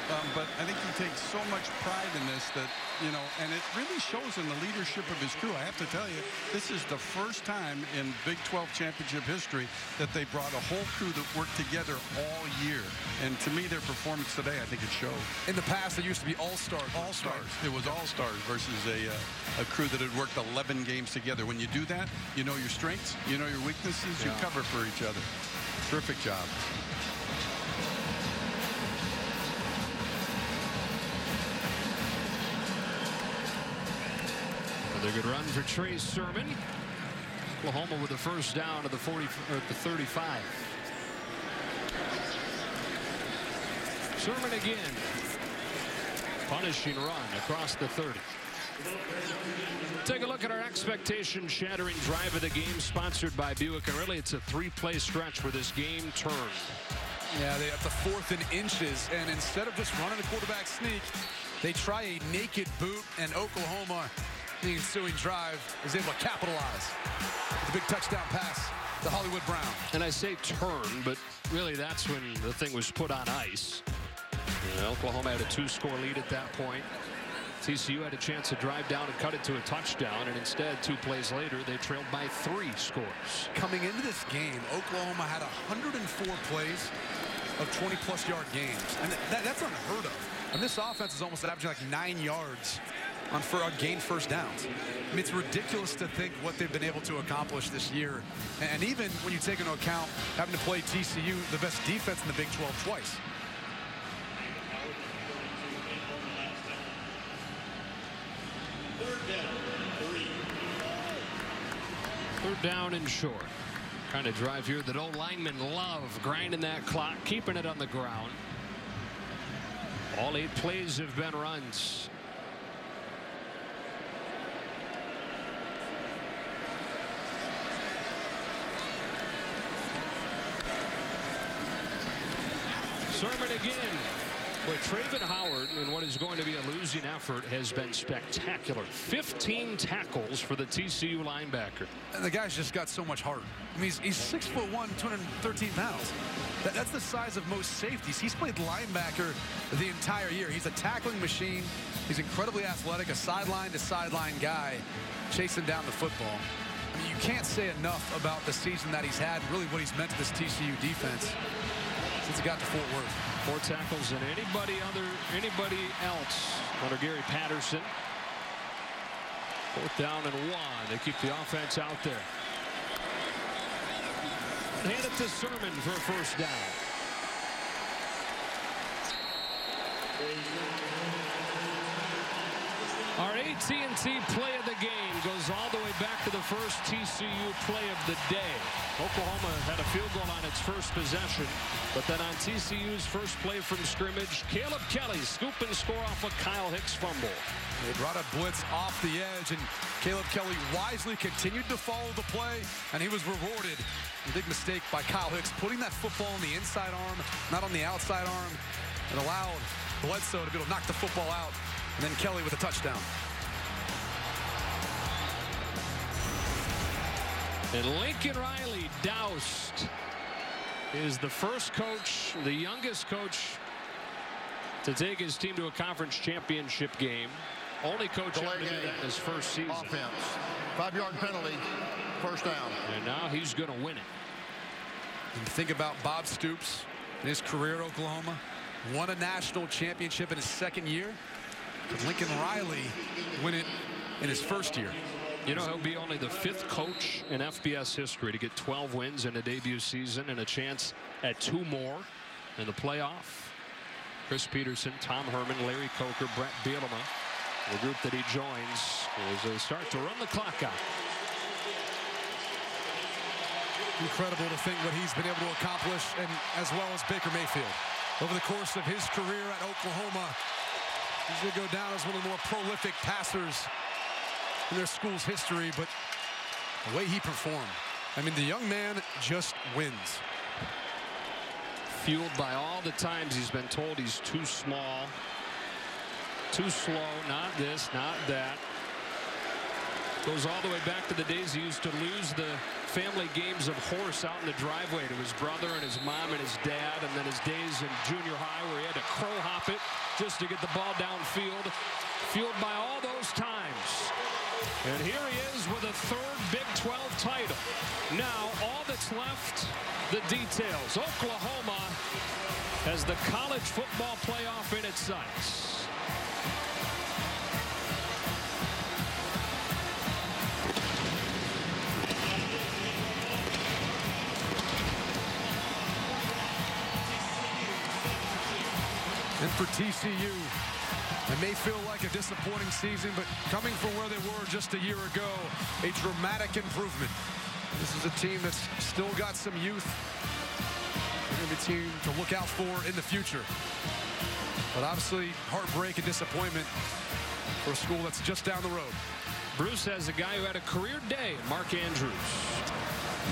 um, but I think he takes so much pride in this that, you know, and it really shows in the leadership of his crew. I have to tell you, this is the first time in Big 12 championship history that they brought a whole crew that worked together all year. And to me, their performance today, I think it showed. In the past, it used to be all-stars. All-stars. Right? It was all-stars versus a, uh, a crew that had worked 11 games together. When you do that, you know your strengths, you know your weaknesses, yeah. you cover for each other. Terrific job. Another good run for Trey Sermon. Oklahoma with the first down at the 40 or the 35. Sermon again. Punishing run across the 30. Take a look at our expectation shattering drive of the game sponsored by Buick and really it's a three-play stretch where this game turned. Yeah, they have the fourth and inches and instead of just running the quarterback sneak they try a naked boot and Oklahoma the ensuing drive is able to capitalize. The big touchdown pass to Hollywood Brown. And I say turn, but really that's when the thing was put on ice. You know, Oklahoma had a two-score lead at that point. TCU had a chance to drive down and cut it to a touchdown, and instead, two plays later, they trailed by three scores. Coming into this game, Oklahoma had 104 plays of 20-plus yard games, and that, that's unheard of. And this offense is almost averaging like nine yards on, for, on gained first downs. I mean, it's ridiculous to think what they've been able to accomplish this year. And even when you take into account having to play TCU, the best defense in the Big 12 twice. Third down and short. Kind of drive here that old linemen love, grinding that clock, keeping it on the ground. All eight plays have been runs. Sermon again. But Travin Howard, in what is going to be a losing effort, has been spectacular. 15 tackles for the TCU linebacker. And the guy's just got so much heart. I mean, he's, he's 6 foot 1, 213 pounds. That, that's the size of most safeties. He's played linebacker the entire year. He's a tackling machine. He's incredibly athletic, a sideline to sideline guy chasing down the football. I mean, you can't say enough about the season that he's had, really what he's meant to this TCU defense since he got to Fort Worth. More tackles than anybody other anybody else under Gary Patterson. Fourth down and one. They keep the offense out there. Hand it to Sermon for a first down. Our AT&T play of the game goes all the way back to the first TCU play of the day. Oklahoma had a field goal on its first possession, but then on TCU's first play from scrimmage, Caleb Kelly scoop and score off a Kyle Hicks fumble. They brought a blitz off the edge, and Caleb Kelly wisely continued to follow the play, and he was rewarded. A big mistake by Kyle Hicks, putting that football on the inside arm, not on the outside arm, and allowed Bledsoe to be able to knock the football out and then Kelly with a touchdown. And Lincoln Riley doused is the first coach, the youngest coach to take his team to a conference championship game. Only coach Delay ever to do that in his first season. Offense. Five-yard penalty, first down. And now he's going to win it. And think about Bob Stoops in his career at Oklahoma. Won a national championship in his second year. Could Lincoln Riley win it in his first year? You know, he'll be only the fifth coach in FBS history to get 12 wins in a debut season and a chance at two more in the playoff. Chris Petersen, Tom Herman, Larry Coker, Bret Bielema, the group that he joins as they start to run the clock out. Incredible to think what he's been able to accomplish, and as well as Baker Mayfield. Over the course of his career at Oklahoma, He's going to go down as one of the more prolific passers in their school's history, but the way he performed, I mean, the young man just wins. Fueled by all the times he's been told he's too small, too slow, not this, not that. Goes all the way back to the days he used to lose the family games of horse out in the driveway to his brother and his mom and his dad, and then his days in junior high where he had to crow hop it just to get the ball downfield. Fueled by all those times. And here he is with a third Big 12 title. Now, all that's left, the details. Oklahoma has the college football playoff in its sights. And for TCU, it may feel like a disappointing season, but coming from where they were just a year ago, a dramatic improvement. This is a team that's still got some youth. They're going to be a team to look out for in the future. But obviously, heartbreak and disappointment for a school that's just down the road. Bruce has a guy who had a career day, Mark Andrews.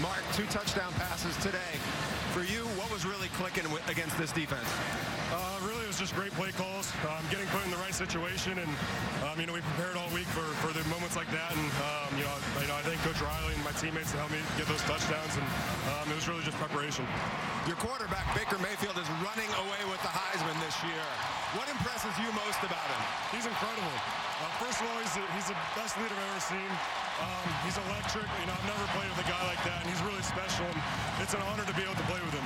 Mark, two touchdown passes today. For you, what was really clicking against this defense? Uh, really, it was just great play calls, um, getting put in the right situation, and um, you know we prepared all week for, for the moments like that. And um, you know, you know, I thank Coach Riley and my teammates to help me get those touchdowns, and um, it was really just preparation. Your quarterback Baker Mayfield is running away with the Heisman this year. What impresses you most about him? He's incredible. Uh, first of all, he's the, he's the best leader I've ever seen. Um, he's electric. You know, I've never played with a guy like that, and he's really special. And it's an honor to be able to play with him.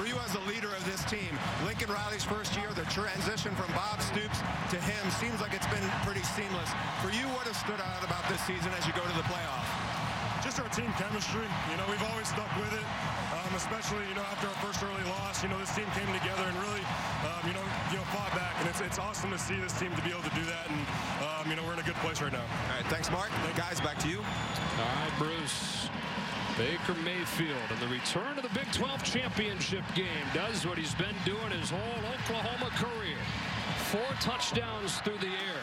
For you as the leader of this team, Lincoln Riley's first year, the transition from Bob Stoops to him seems like it's been pretty seamless. For you, what has stood out about this season as you go to the playoff? Just our team chemistry. You know, we've always stuck with it, um, especially, you know, after our first early loss. You know, this team came together and really, um, you know, you know, fought back. And it's, it's awesome to see this team to be able to do that. And, um, you know, we're in a good place right now. All right, thanks, Mark. Guys, back to you. All right, Bruce. Baker Mayfield and the return to the Big 12 championship game does what he's been doing his whole Oklahoma career. Four touchdowns through the air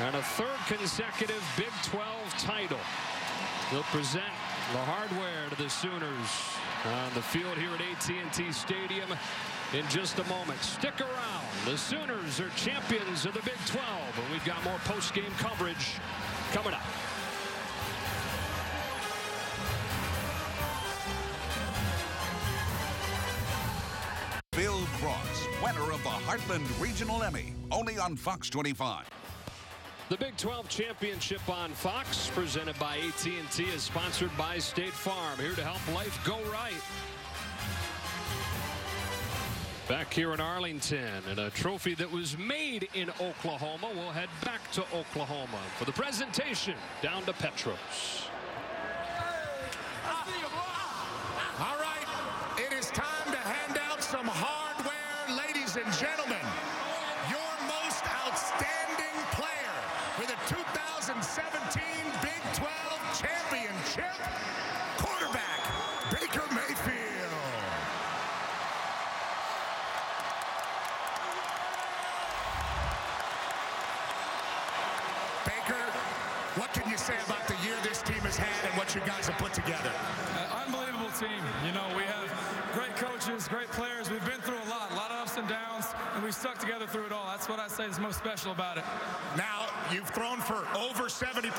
and a third consecutive Big 12 title. They'll present the hardware to the Sooners on the field here at AT&T Stadium in just a moment. Stick around. The Sooners are champions of the Big 12, and we've got more post-game coverage coming up. Heartland Regional Emmy, only on Fox 25. The Big 12 Championship on Fox, presented by AT&T, is sponsored by State Farm, here to help life go right. Back here in Arlington, and a trophy that was made in Oklahoma We'll head back to Oklahoma for the presentation down to Petros. All right, it is time to hand out some hardware, ladies and gentlemen. Your most outstanding player for the 2017 Big 12 Championship, quarterback Baker Mayfield. Baker, what can you say about the year this team has had and what you guys have put together? Uh, unbelievable team. You know, we have great coaches, great players. We've been through a lot, a lot of ups and downs, and we've stuck together through it all. That's what I say is most special about it. Now, you've thrown for over 70%,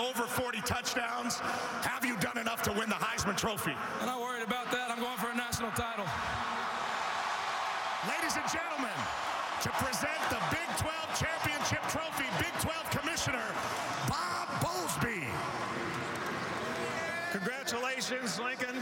over 40 touchdowns. Have you done enough to win the Heisman Trophy? I'm not worried about that. I'm going for a national title. Ladies and gentlemen, to present the Big 12 Championship Trophy, Big 12 Commissioner Bob Bowlesby. Congratulations, Lincoln.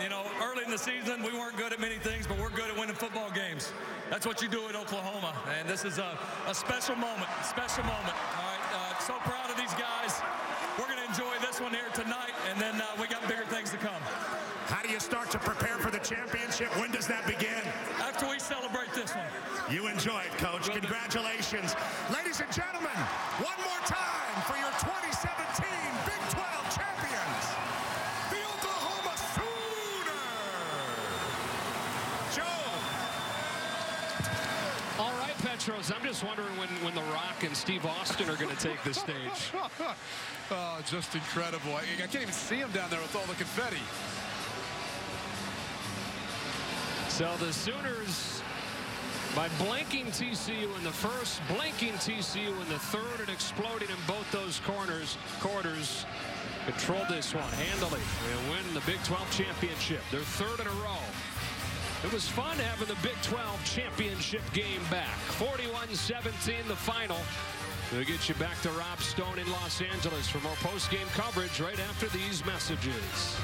You know, early in the season, we weren't good at many things, but we're good at winning football games. That's what you do at Oklahoma. And this is a, a special moment, special moment. All right, uh, so proud of these guys. We're going to enjoy this one here tonight, and then uh, we got bigger things to come. How do you start to prepare for the championship? When does that begin? After we celebrate this one. You enjoy it, Coach. Congratulations. Just wondering when, when The Rock and Steve Austin are going to take the stage. oh, just incredible. I, I can't even see him down there with all the confetti. So the Sooners, by blanking TCU in the first, blanking TCU in the third, and exploding in both those corners, quarters, control this one handily and win the Big 12 championship. Their third in a row. It was fun having the Big 12 championship game back. 41-17 the final. We'll get you back to Rob Stone in Los Angeles for more post-game coverage right after these messages.